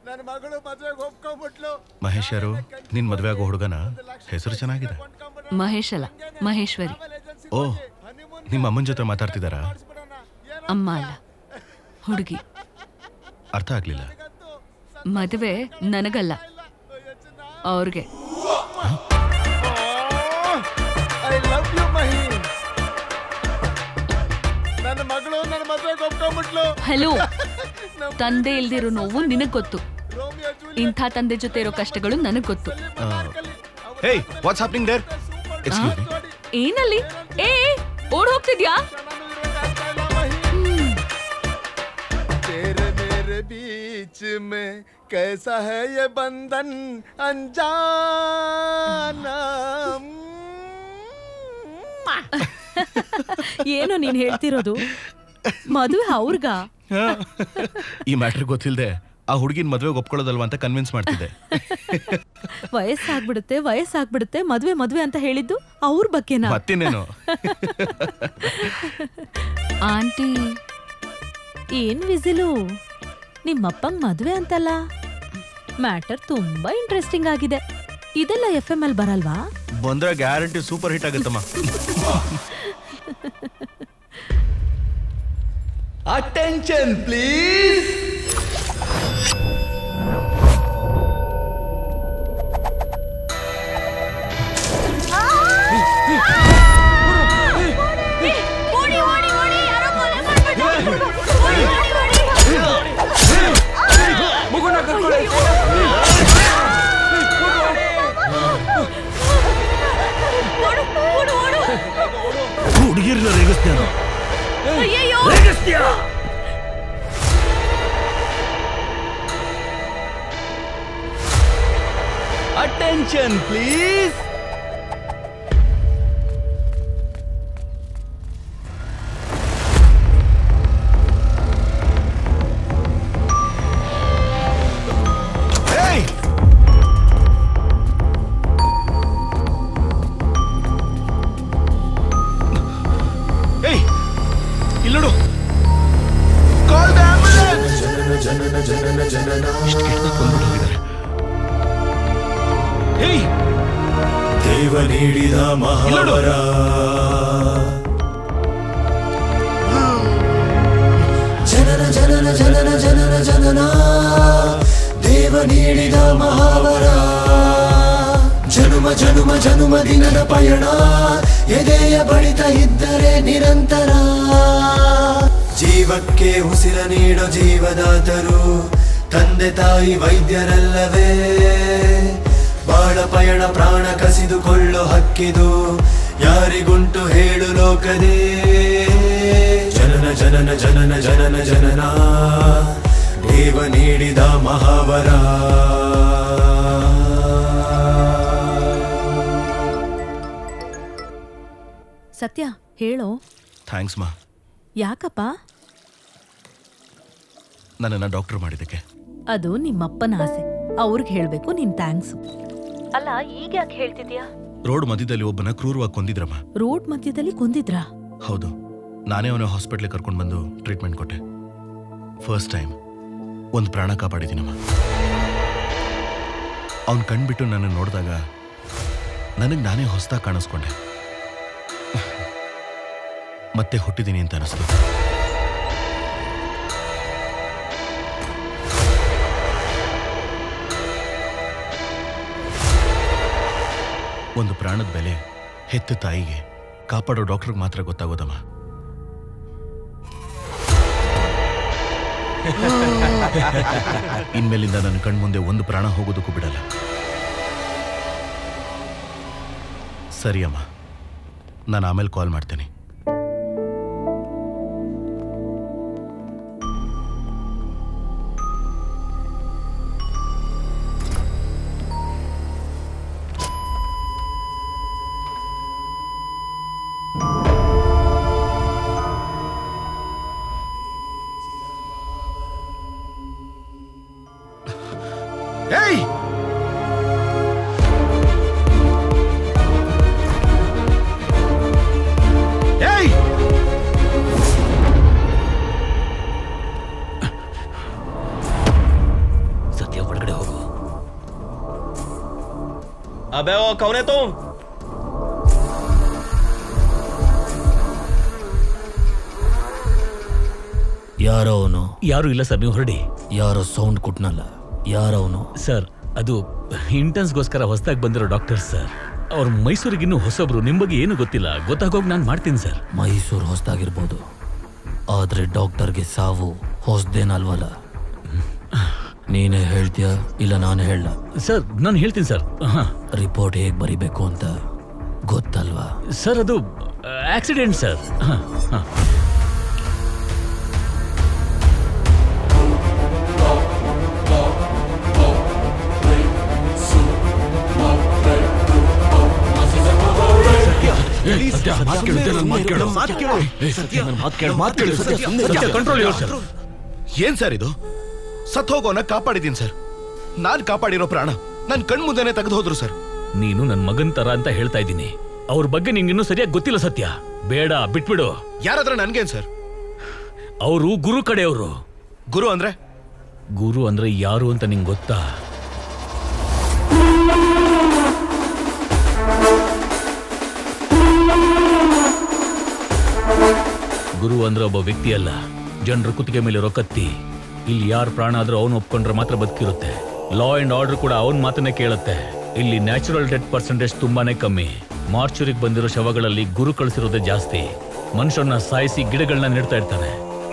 ನನ್ನ ಮಗಳು ಮದುವೆಗೆ ಒಪ್ಕೊಂಡ್ಬಿಟ್ಲು ಮಹೇಶ್ ಯಾರು? ನಿನ್ ಮದುವೆ ಆಗೋ ಹುಡುಗನ? ಹೆಸರು ಚೆನ್ನಾಗಿದೆ. ಮಹೇಶ್ ಅಲ್ಲ ಮಹೇಶ್ವರಿ. ಓ ನಿಮ್ಮ ಅಮ್ಮನ ಜೊತೆ ಮಾತಾಡ್ತಿದ್ದಾರಾ? ಅಮ್ಮ ಅಲ್ಲ ಹುಡುಗಿ. ಅರ್ಥ ಆಗ್ಲಿಲ್ಲ. ಮದುವೆ ನನಗಲ್ಲ ಅವ್ರಿಗೆ. ಹಲೋ ತಂದೆ ಇಲ್ದಿರೋ ನೋವು ನಿನಗ್ ಗೊತ್ತು ಇಂಥ ತಂದೆ ಜೊತೆ ಇರೋ ಕಷ್ಟಗಳು ನನಗ್ ಗೊತ್ತು hey what's happening there excuse me ಏನಲ್ಲಿ ಏ ಏ, ಓಡ್ ಹೋಗ್ತಿದ್ಯಾ तेरे मेरे बीच में कैसा है ये बंधन अनजाना ಏನು ನೀನ್ ಹೇಳ್ತಿರೋದು ಮದುವೆ ಅವ್ರಿಗ ಈ ಮ್ಯಾಟ್ರ್ ಗೊತ್ತಿಲ್ಲದೆ ಆ ಹುಡುಗಿನ ಮದ್ವೆಗೆ ಒಪ್ಕೊಳ್ಳೋದಲ್ವಾ ಅಂತ ಕನ್ವಿನ್ಸ್ ಮಾಡ್ತಿದ್ದೆ. ವಯಸ್ಸಾಗ್ಬಿಡುತ್ತೆ ವಯಸ್ಸಾಗ್ಬಿಡುತ್ತೆ ಮದ್ವೆ ಮದ್ವೆ ಅಂತ ಹೇಳಿದ್ದು ಅವ್ರ ಬಗ್ಗೆನಾ? ಮತ್ತಿನ್ನೇನು? ಆಂಟಿ ಏನ್ ವಿಸಿಲು? ನಿಮ್ಮಪ್ಪಂಗ್ ಮದ್ವೆ ಅಂತಲ್ಲ? ಮ್ಯಾಟರ್ ತುಂಬಾ ಇಂಟ್ರೆಸ್ಟಿಂಗ್ ಆಗಿದೆ. ಇದೆಲ್ಲ ಎಫ್ ಎಂ ಎಲ್ ಬರಲ್ವಾ? ಬಂದ್ರೆ guarantee super hit ಆಗುತ್ತಮ್ಮ. (laughs) Attention please Mukund Attention, please. ನನ್ನನ್ನು ಡಾಕ್ಟರ್ ಮಾಡಿದಕ್ಕೆ ಅದು ನಿಮ್ಮಪ್ಪನ ಆಸೆ. ಅವ್ರಿಗೆ ಹೇಳ್ಬೇಕು ನಿನ್ ಥ್ಯಾಂಕ್ಸ್. ಅಲ್ಲ ಈಗ ಯಾಕೆ ಹೇಳ್ತಿದ್ಯಾ? ರೋಡ್ ಮಧ್ಯದಲ್ಲಿ ಒಬ್ಬನ ಕ್ರೂರವಾಗಿ ಕೊಂದಿದ್ರಮ್ಮ. ರೋಡ್ ಮಧ್ಯದಲ್ಲಿ ಕೊಂದಿದ್ರಾ? ಹೌದು. ನಾನೇ ಅವನ ಹಾಸ್ಪಿಟ್ಲಿಗೆ ಕರ್ಕೊಂಡು ಬಂದು ಟ್ರೀಟ್ಮೆಂಟ್ ಕೊಟ್ಟೆ. First time. ಒಂದು ಪ್ರಾಣ ಕಾಪಾಡಿದ್ದೀನಮ್ಮ. ಅವ್ನು ಕಣ್ಬಿಟ್ಟು ನನ್ನ ನೋಡಿದಾಗ ನನಗೆ ನಾನೇ ಹೊಸದಾಗಿ ಕಾಣಿಸ್ಕೊಂಡೆ. ಮತ್ತೆ ಹುಟ್ಟಿದ್ದೀನಿ ಅಂತ ಅನಿಸ್ತು. ಒಂದು ಪ್ರಾಣದ ಬೆಲೆ ಹೆತ್ತ ತಾಯಿಗೆ ಕಾಪಾಡೋ ಡಾಕ್ಟರ್ಗೆ ಮಾತ್ರ ಗೊತ್ತಾಗೋದಮ್ಮ. ಇನ್ಮೇಲಿಂದ ನನ್ನ ಕಣ್ಮುಂದೆ ಒಂದು ಪ್ರಾಣ ಹೋಗೋದಕ್ಕೂ ಬಿಡಲ್ಲ. ಸರಿ ಅಮ್ಮ. ನಾನು ಆಮೇಲೆ ಕಾಲ್ ಮಾಡ್ತೇನೆ. ಯಾರು ಇಲ್ಲ ಸರ್ ನೀವು ಹೊರಡಿ. ಯಾರೋ ಸೌಂಡ್ ಕೊಟ್ನಲ್ಲ ಯಾರವನು? ಸರ್ ಅದು ಇಂಟರ್ನ್ಸ್ಗೋಸ್ಕರ ಹೊಸದಾಗಿ ಬಂದಿರೋ ಡಾಕ್ಟರ್ ಸರ್. ಅವ್ರು ಮೈಸೂರಿಗಿನ್ನೂ ಹೊಸಬ್ರು ನಿಮ್ ಬಗ್ಗೆ ಏನು ಗೊತ್ತಿಲ್ಲ. ಗೊತ್ತಾಗೋಗಿ ನಾನು ಮಾಡ್ತೀನಿ ಸರ್. ಮೈಸೂರು ಹೊಸದಾಗಿರ್ಬೋದು. ಆದ್ರೆ ಡಾಕ್ಟರ್ಗೆ ಸಾವು ಹೊಸದೇನಲ್ವಲ್ಲ? ನೀನೇ ಹೇಳ್ತೀಯ? ಇಲ್ಲ ನಾನು ಹೇಳ ಸರ್ ನಾನು ಹೇಳ್ತೀನಿ ಸರ್. ರಿಪೋರ್ಟ್ ಹೇಗೆ ಬರಿಬೇಕು ಅಂತ ಗೊತ್ತಲ್ವಾ? ಸರ್ ಅದು ಆಕ್ಸಿಡೆಂಟ್ ಸರ್. ಏನ್ ಸರ್ ಇದು? ಸತ್ ಹೋಗೋನ ಕಾಪಾಡಿದೀನಿ ಸರ್ ನಾನ್ ಕಾಪಾಡಿರೋ ಪ್ರಾಣ ನನ್ ಮುಂದೆನೆ ತೆಗೆದು ಹೋದ್ರು ಸರ್ ನೀನು ನನ್ನ ಮಗನ್ ತರ ಅಂತ ಹೇಳ್ತಾ ಇದ್ದೀನಿ. ಅವ್ರ ಬಗ್ಗೆ ನಿಂಗಿನ್ನೂ ಸರಿಯಾಗಿ ಗೊತ್ತಿಲ್ಲ ಸತ್ಯ. ಬೇಡ ಬಿಟ್ಬಿಡು. ಯಾರಾದ್ರೆ ನನ್ಗೇನ್ ಸರ್ ಅವರು ಗುರು ಕಡೆಯವರು. ಗುರು ಅಂದ್ರೆ? ಗುರು ಅಂದ್ರೆ ಯಾರು ಅಂತ ನಿಂಗೆ ಗೊತ್ತಾ? ಗುರು ಅಂದ್ರೆ ಒಬ್ಬ ವ್ಯಕ್ತಿ ಅಲ್ಲ. ಜನರ ಕುತ್ತಿಗೆ ಮೇಲೆ ರೊಕ್ಕತ್ತಿ ಇಲ್ಲಿ ಯಾರು ಪ್ರಾಣ ಆದ್ರೂ ಅವನು ಒಪ್ಕೊಂಡ್ರೆ ಮಾತ್ರ ಬದುಕಿರುತ್ತೆ. ಲಾ ಅಂಡ್ ಆರ್ಡರ್ ಕೂಡ ಅವನ ಮಾತನ್ನೇ ಕೇಳುತ್ತೆ. ಇಲ್ಲಿ ನ್ಯಾಚುರಲ್ ಡೆತ್ ಪರ್ಸೆಂಟೇಜ್ ತುಂಬಾನೇ ಕಮ್ಮಿ. ಮಾರ್ಚುರಿಗೆ ಬಂದಿರೋ ಶವಗಳಲ್ಲಿ ಗುರು ಕಳಿಸಿರೋದೇ ಜಾಸ್ತಿ. ಮನುಷ್ಯರನ್ನ ಸಾಯಿಸಿ ಗಿಡಗಳನ್ನ ನೆಡ್ತಾ ಇರ್ತಾನೆ.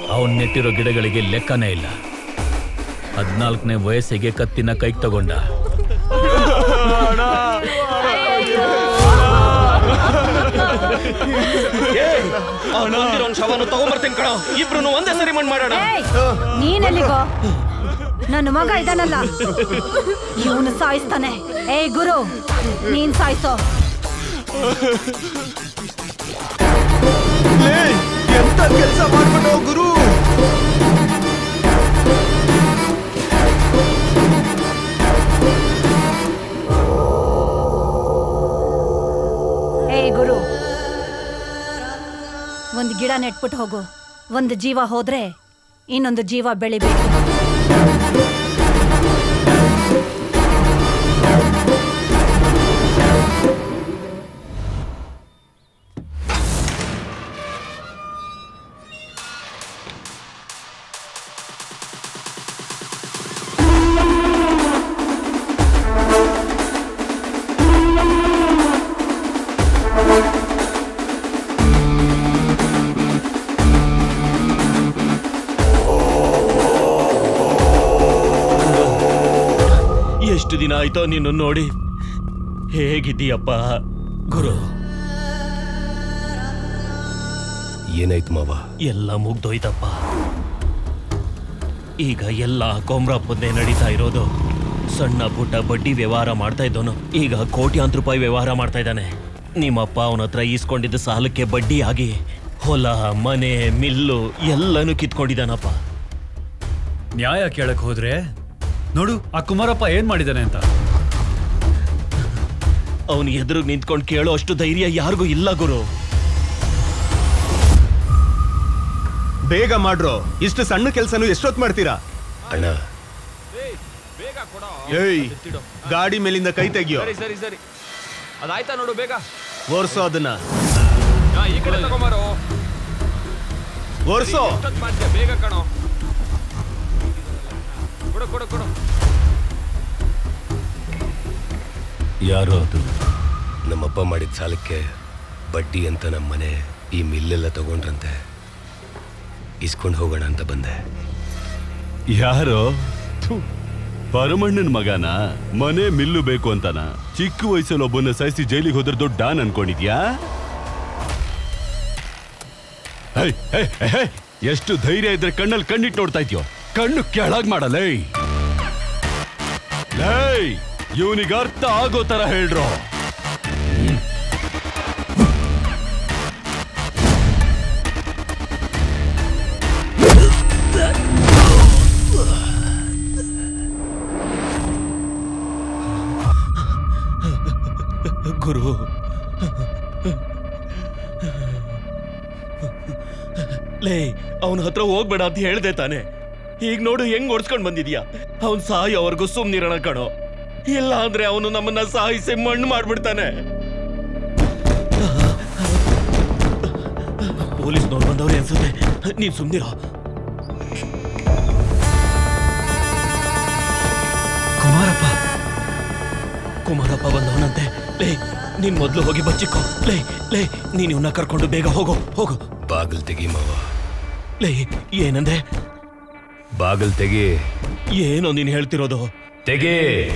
ಅವನ್ ನೆಟ್ಟಿರೋ ಗಿಡಗಳಿಗೆ ಲೆಕ್ಕನೇ ಇಲ್ಲ. ಹದಿನಾಲ್ಕನೇ ವಯಸ್ಸಿಗೆ ಕತ್ತಿನ ಕೈಗೆ ತಗೊಂಡ. ಅವನೊಂದಿರೋನ್ ಶವನು ತಗೊಂಬರ್ತೀನಿ ಕಣ. ಇಬ್ರು ಒಂದೇ ಸರಿ ಮಣ್ಣು ಮಾಡೋಣ. ನೀನೆಲ್ಲಿಗೋ? ನನ್ನ ಮಗ ಇದಾನಲ್ಲ. ಇವನು ಸಾಯಿಸ್ತಾನೆ. ಏ ಗುರು ನೀನ್ ಸಾಯಿಸೋ. ಎಂತ ಕೆಲಸ ಮಾಡ್ಬಿಟ್ಟು ಗುರು? ಒಂದು ಗಿಡ ನೆಟ್ಬಿಟ್ಟು ಹೋಗು. ಒಂದು ಜೀವ ಹೋದ್ರೆ ಇನ್ನೊಂದು ಜೀವ ಬೆಳಿಬೇಕು. ಆಯ್ತೋ ನೀನು ನೋಡಿ. ಹೇಗಿದ್ದೀಯಪ್ಪ? ಗುರು. ಏನಾಯ್ತು ಮಾವ? ಎಲ್ಲ ಮುಗ್ದೋಯ್ತಪ್ಪ. ಈಗ ಎಲ್ಲ ಕೊಮ್ರಾಪೊಂದೆ ನಡೀತಾ ಇರೋದು. ಸಣ್ಣ ಪುಟ್ಟ ಬಡ್ಡಿ ವ್ಯವಹಾರ ಮಾಡ್ತಾ ಇದ್ದವನು. ಈಗ ಕೋಟ್ಯಾಂತರ ರೂಪಾಯಿ ವ್ಯವಹಾರ ಮಾಡ್ತಾ ಇದ್ದಾನೆ. ನಿಮ್ಮಪ್ಪ ಅವನ ಹತ್ರ ಈಸ್ಕೊಂಡಿದ್ದ ಸಾಲಕ್ಕೆ ಬಡ್ಡಿ ಆಗಿ ಹೊಲ ಮನೆ ಮಿಲ್ಲು ಎಲ್ಲನೂ ಕಿತ್ಕೊಂಡಿದ್ದಾನಪ್ಪ. ನ್ಯಾಯ ಕೇಳಕ್ ಹೋದ್ರೆ ನೋಡು ಆ ಕುಮಾರಪ್ಪ ಏನ್ ಮಾಡಿದಾನೆ ಅಂತ. ಅವನು ಎದುರು ನಿಂತ್ಕೊಂಡು ಕೇಳೋ ಅಷ್ಟು ಧೈರ್ಯ ಯಾರಿಗೂ ಇಲ್ಲ ಗುರು. ಬೇಗ ಮಾಡ್ರೋ. ಇಷ್ಟು ಸಣ್ಣ ಕೆಲಸನೂ ಎಷ್ಟೊತ್ತು ಮಾಡ್ತೀರಾ? ಅಣ್ಣ. ಏಯ್ ಗಾಡಿ ಮೇಲಿಂದ ಕೈ ತೆಗಿಯೋ. ಸರಿ ಸರಿ ಸರಿ. ಅದಾಯ್ತಾ ನೋಡು ಬೇಗ. ಓರ್ಸೋ ಅದನ್ನ. ಓರ್ಸೋ. ಬೇಗ ಕಣೋ. ಕೊಡು ಕೊಡು ಕೊಡು. ಯಾರು ಅದು? ನಮ್ಮಪ್ಪ ಮಾಡಿದ ಸಾಲಕ್ಕೆ ಬಡ್ಡಿ ಅಂತ ನಮ್ಮ ಮನೆ ಈ ಮಿಲ್ಲೆಲ್ಲ ತಗೊಂಡ್ರಂತೆ. ಇಸ್ಕೊಂಡು ಹೋಗೋಣ ಅಂತ ಬಂದೆ. ಯಾರೋ? ಪರಮಣ್ಣನ ಮಗನ? ಮನೆ ಮಿಲ್ಲು ಬೇಕು ಅಂತಾನ? ಚಿಕ್ಕ ವಯಸ್ಸಲ್ಲಿ ಒಬ್ಬನ ಸಾಯಿಸಿ ಜೈಲಿಗೆ ಹೋದ್ರೆ ದೊಡ್ಡ ಡಾನ್ ಅನ್ಕೊಂಡಿದ್ಯಾ? ಹೈ, ಹೈ, ಹೈ, ಹೈ, ಎಷ್ಟು ಧೈರ್ಯ ಇದ್ರೆ ಕಣ್ಣಲ್ಲಿ ಕಣ್ಣಿಟ್ಟು ನೋಡ್ತಾ ಇದ್ಯೋ? ಕಣ್ಣು ಕೆಳಗ್ ಮಾಡಲೇ. ಇವನಿಗೆ ಅರ್ಥ ಆಗೋ ತರ ಹೇಳ್ರೋ. ಗುರು. ಅವನ ಹತ್ರ ಹೋಗ್ಬೇಡ ಅಂತ ಹೇಳ್ದೆ ತಾನೆ. ಈಗ ನೋಡು ಹೆಂಗ್ ಓಡಿಸ್ಕೊಂಡ್ ಬಂದಿದ್ಯಾ? ಅವನ್ ಸಾಯೋವರೆಗೂ ಸುಮ್ನಿರೋಣ ಕಣೋ. ಇಲ್ಲ ಅಂದ್ರೆ ಅವನು ನಮ್ಮನ್ನ ಸಾಯಿಸಿ ಮಣ್ಣು ಮಾಡ್ಬಿಡ್ತಾನೆ. ಪೊಲೀಸ್ನವ್ರು ಬಂದವ್ರೆ ಅನ್ಸುತ್ತೆ. ನೀನ್ ಸುಮ್ನಿರೋ. ಕುಮಾರಪ್ಪ. ಕುಮಾರಪ್ಪ ಬಂದವನಂತೆ. ಲೇ ನೀನ್ ಮೊದ್ಲು ಹೋಗಿ ಬಚ್ಚಿಕೋ ಲೇ ಲೇ ನೀನ್ ಇವನ್ನ ಕರ್ಕೊಂಡು ಬೇಗ ಹೋಗೋ ಹೋಗು. ಬಾಗಿಲ್ ತೆಗಿ ಮಾವ. ಲೇ ಏನಂದೆ ಬಾಗಿಲ್ ತೆಗಿ. ಏನೋ ನೀನು ಹೇಳ್ತಿರೋದು? ತೆಗಿ.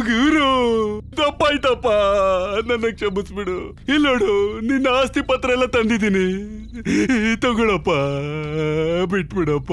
ಗುರು ತಪ್ಪಾಯ್ತಪ್ಪ. ನನ್ನ ಕ್ಷಮಿಸ್ಬಿಡು. ಇಲ್ಲ ನೋಡು ನಿನ್ನ ಆಸ್ತಿ ಪತ್ರ ಎಲ್ಲ ತಂದಿದ್ದೀನಿ. ತಗೊಳಪ್ಪ. ಬಿಟ್ಬಿಡಪ್ಪ.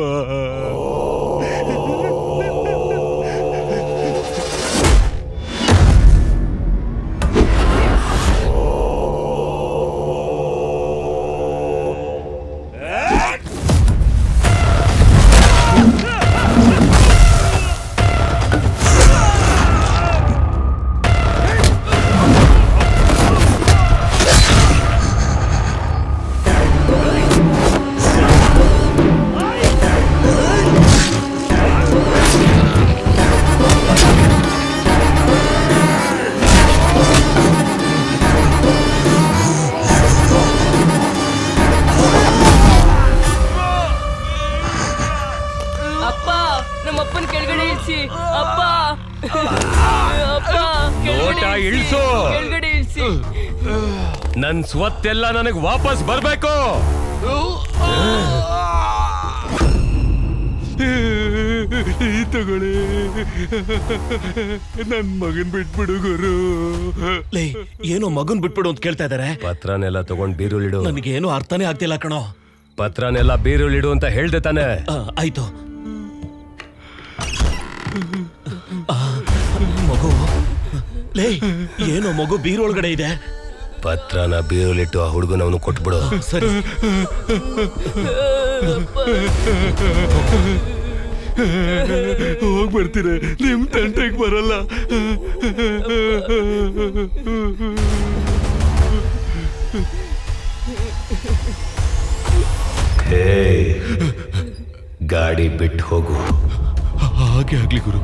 ನನ್ ನನಗೆ ನನಗ್ ವಾಪಸ್ ಬರಬೇಕು. ತಗೊಳ್ಳಿ. ನನ್ ಮಗನ್ ಬಿಟ್ಬಿಡು ಗುರು. ಲೇ ಏನೋ ಮಗನ್ ಬಿಟ್ಬಿಡು ಅಂತ ಕೇಳ್ತಾ ಇದಾರೆ. ಪತ್ರನೆಲ್ಲ ತಗೊಂಡ್ ಬೀರುಳಿಡು ನನಗೇನು ಅರ್ಥನೇ ಆಗ್ತಿಲ್ಲ ಕಣೋ. ಪತ್ರನೆಲ್ಲ ಬೀರುಳಿಡು ಅಂತ ಹೇಳ್ದೆ ತಾನೆ. ಆ, ಆಯ್ತು. ಆ, ಮಗು. ಲೇ ಏನೋ ಮಗು ಬೀರೊಳಗಡೆ ಇದೆ. ಪತ್ರನ ಬೀರುಲಿಟ್ಟು ಆ ಹುಡುಗನವನು ಕೊಟ್ಬಿಡು. ಸರಿ. ಹೋಗ್ ಬರ್ತೀರ ನಿಮ್ ತಂಟೆಗೆ ಬರಲ್ಲ. ಗಾಡಿ ಬಿಟ್ಟು ಹೋಗು. ಹಾಗೆ ಆಗ್ಲಿ ಗುರು.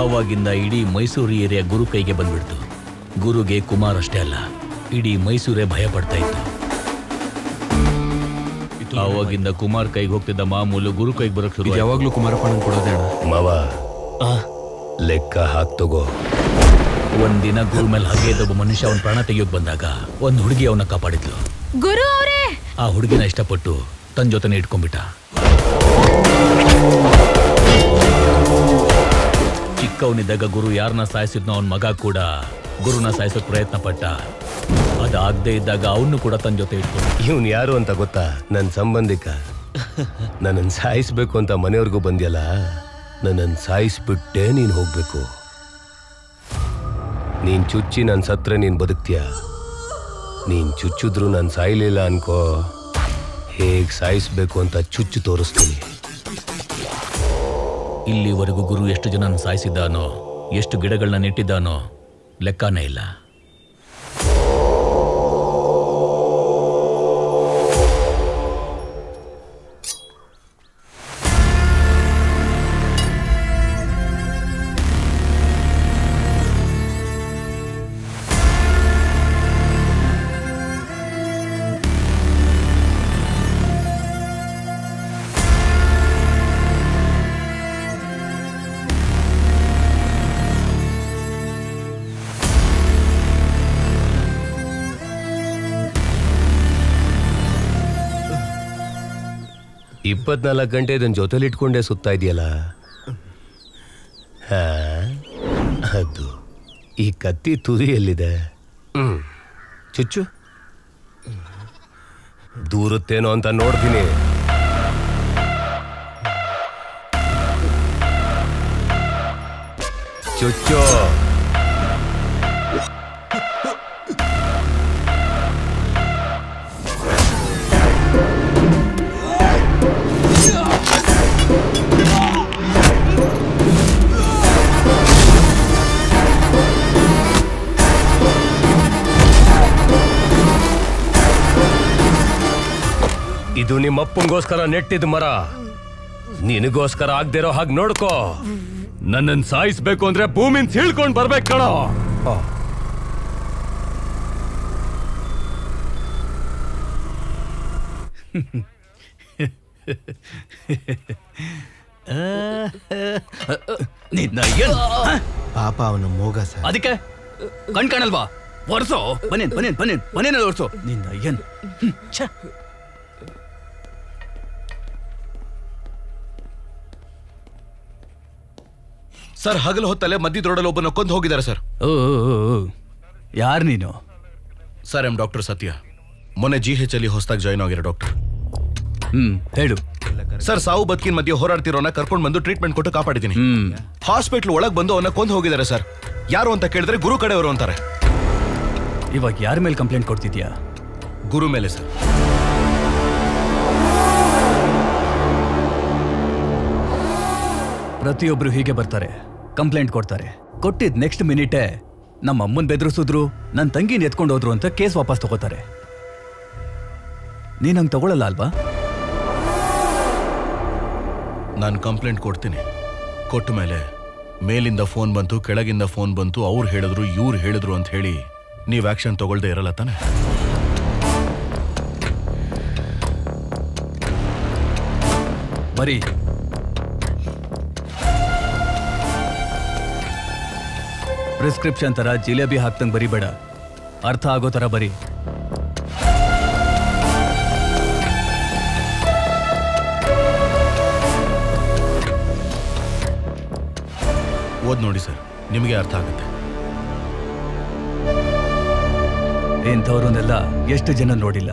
ಆವಾಗಿಂದ ಇಡೀ ಮೈಸೂರು ಏರಿಯಾ ಗುರು ಕೈಗೆ ಬಂದ್ಬಿಡ್ತು. ಗುರುಗೆ ಕುಮಾರ್ ಅಷ್ಟೇ ಅಲ್ಲ ಇಡೀ ಮೈಸೂರೇ ಭಯ ಪಡ್ತಾ ಇತ್ತು. ಆವಾಗಿಂದ ಕುಮಾರ್ ಕೈಗೆ ಹೋಗ್ತಿದ್ದ ಮಾಮೂಲು ಗುರು ಕೈಗೆ ಬರಕ್ ಶುರು ಯಾವಾಗ್ಲೂ ಕುಮಾರಪ್ಪನ ಕೊಡೋದೇ ಮಾವ ಲೆಕ್ಕ ಹಾಕ್ ತಗೋ. ಒಂದಿನ ಗುರು ಮೇಲೆ ಹಾಗೆ ಇದ್ದ ಒಬ್ಬ ಮನುಷ್ಯ ಅವನ ಪ್ರಾಣ ತೆಗಿಯೋಕ್ ಬಂದಾಗ ಒಂದ್ ಹುಡುಗಿ ಅವನ ಕಾಪಾಡಿದ್ಲು. ಗುರು ಅವರೇ! ಆ ಹುಡುಗಿನ ಇಷ್ಟಪಟ್ಟು ತನ್ನ ಜೊತೆನೆ ಇಟ್ಕೊಂಡ್ಬಿಟ್ಟ. ಚಿಕ್ಕವನಿದ್ದಾಗ ಗುರು ಯಾರನ್ನ ಸಾಯಿಸಿದ್ನೋ ಅವನ ಮಗ ಕೂಡ ಗುರುನ ಸಾಯಿಸೋಕ್ ಪ್ರಯತ್ನ ಪಟ್ಟ. ಅದಾಗದೇ ಇದ್ದಾಗ ಅವನು ಕೂಡ ತನ್ನ ಜೊತೆ ಇಟ್ಟು ಇವನ್ ಯಾರು ಅಂತ ಗೊತ್ತಾ? ನನ್ನ ಸಂಬಂಧಿಕ. ನನ್ನನ್ನು ಸಾಯಿಸ್ಬೇಕು ಅಂತ ಮನೆಯವ್ರಿಗೂ ಬಂದ್ಯಲ್ಲ? ನನ್ನನ್ನು ಸಾಯಿಸ್ಬಿಟ್ಟೆ ನೀನು ಹೋಗ್ಬೇಕು. ನೀನ್ ಚುಚ್ಚಿ ನನ್ನ ಸತ್ರ ನೀನು ಬದುಕ್ತೀಯ? ನೀನ್ ಚುಚ್ಚಿದ್ರು ನಾನು ಸಾಯ್ಲಿಲ್ಲ ಅನ್ಕೋ. ಹೇಗ್ ಸಾಯಿಸ್ಬೇಕು ಅಂತ ಚುಚ್ಚು ತೋರಿಸ್ತೀನಿ. ಇಲ್ಲಿವರೆಗೂ ಗುರು ಎಷ್ಟು ಜನನ ಸಾಯಿಸಿದ್ದಾನೋ ಎಷ್ಟು ಗಿಡಗಳನ್ನ ನೆಟ್ಟಿದ್ದಾನೋ ಲೆಕ್ಕನೇ ಇಲ್ಲ. ಇಪ್ಪತ್ನಾಲ್ಕು ಗಂಟೆ ಇದನ್ನ ಜೊತೆಲಿ ಇಟ್ಕೊಂಡೆ ಸುತ್ತಾ ಇದೆಯಲ್ಲ? ಅದು ಈ ಕತ್ತಿ ತುದಿ ಎಲ್ಲಿದೆ? ಹ್ಮ್, ಚುಚ್ಚು. ದೂರುತ್ತೇನೋ ಅಂತ ನೋಡ್ತೀನಿ. ಚುಚ್ಚು. ಇದು ನಿಮ್ಮಪ್ಪಂಗೋಸ್ಕರ ನೆಟ್ಟಿದ ಮರ. ನಿನಗೋಸ್ಕರ ಆಗ್ದಿರೋ ಹಾಗೆ ನೋಡ್ಕೋ. ನನ್ನನ್ ಸಾಯಿಸ್ಬೇಕು ಅಂದ್ರೆ ಭೂಮಿನ ಸೀಳ್ಕೊಂಡ್ ಬರ್ಬೇಕು ಕಣೋ. ನಿನ್ನ ಏನ್? ಪಾಪ ಅವನು ಮೋಗ ಸರ್. ಅದಕ್ಕೆ? ಕಣ್ ಕಾಣಲ್ವಾ? ಒರ್ಸೋ. ಬನ್ನೇನ್ ಬನ್ನೇನ್ ಬನ್ನೇನ್ ಬನ್ನೇನ ಒರ್ಸೋ. ನಿನ್ನ ಏನ್? ಸರ್ ಹಗಲು ಹೊತ್ತಲ್ಲೇ ಮಧ್ಯದ ರೋಡಲ್ಲಿ ಒಬ್ಬನ ಕೊಂದು ಹೋಗಿದ್ದಾರೆ ಸರ್. ಯಾರು ನೀನು? ಸರ್ ಎಂ ಡಾಕ್ಟರ್ ಸತ್ಯ. ಮೊನ್ನೆ ಜಿ ಹೆಚ್ ಅಲ್ಲಿ ಹೊಸದಾಗಿ ಜಾಯ್ನ್ ಆಗಿರೋ ಡಾಕ್ಟರ್ ಹ್ಮ್ ಹೇಳು. ಸರ್ ಸಾವು ಬದುಕಿನ ಮಧ್ಯೆ ಹೋರಾಡ್ತಿರೋನ ಕರ್ಕೊಂಡು ಬಂದು ಟ್ರೀಟ್ಮೆಂಟ್ ಕೊಟ್ಟು ಕಾಪಾಡಿದ್ದೀನಿ. ಹಾಸ್ಪಿಟ್ಲ್ ಒಳಗೆ ಬಂದು ಅವನ್ನ ಕೊಂದು ಹೋಗಿದ್ದಾರೆ ಸರ್. ಯಾರು ಅಂತ ಕೇಳಿದ್ರೆ ಗುರು ಕಡೆಯವರು ಅಂತಾರೆ. ಇವಾಗ ಯಾರ ಮೇಲೆ ಕಂಪ್ಲೇಂಟ್ ಕೊಡ್ತಿದ್ಯಾ? ಗುರು ಮೇಲೆ ಸರ್. ಪ್ರತಿಯೊಬ್ರು ಹೀಗೆ ಬರ್ತಾರೆ. ಕಂಪ್ಲೇಂಟ್ ಕೊಡ್ತಾರೆ. ಕೊಟ್ಟಿದ್ ನೆಕ್ಸ್ಟ್ ಮಿನಿಟೇ ನಮ್ಮ ಅಮ್ಮನ್ ಬೆದರಿಸಿದ್ರು ನನ್ನ ತಂಗಿನ ಎತ್ಕೊಂಡು ಹೋದ್ರು ಅಂತ ಕೇಸ್ ವಾಪಸ್ ತಗೋತಾರೆ. ನೀನ್ ಹಂಗ್ ತಗೊಳಲ್ಲ ಅಲ್ವಾ? ನಾನು ಕಂಪ್ಲೇಂಟ್ ಕೊಡ್ತೀನಿ. ಕೊಟ್ಟ ಮೇಲೆ ಮೇಲಿಂದ ಫೋನ್ ಬಂತು ಕೆಳಗಿಂದ ಫೋನ್ ಬಂತು ಅವ್ರು ಹೇಳಿದ್ರು ಇವ್ರು ಹೇಳಿದ್ರು ಅಂತ ಹೇಳಿ ನೀವು ಆಕ್ಷನ್ ತಗೊಳ್ದೆ ಇರಲ್ಲ ತಾನೆ? ಬರೀ ಪ್ರಿಸ್ಕ್ರಿಪ್ಷನ್ ತರ ಜಿಲೇಬಿ ಹಾಕ್ತಂಗ್ ಬರಿಬೇಡ ಅರ್ಥ ಆಗೋ ತರ ಬರಿ. ಓದ್ ನೋಡಿ ಸರ್ ನಿಮಗೆ ಅರ್ಥ ಆಗುತ್ತೆ. ಇಂಥವ್ರನ್ನೆಲ್ಲ ಎಷ್ಟು ಜನ ನೋಡಿಲ್ಲ?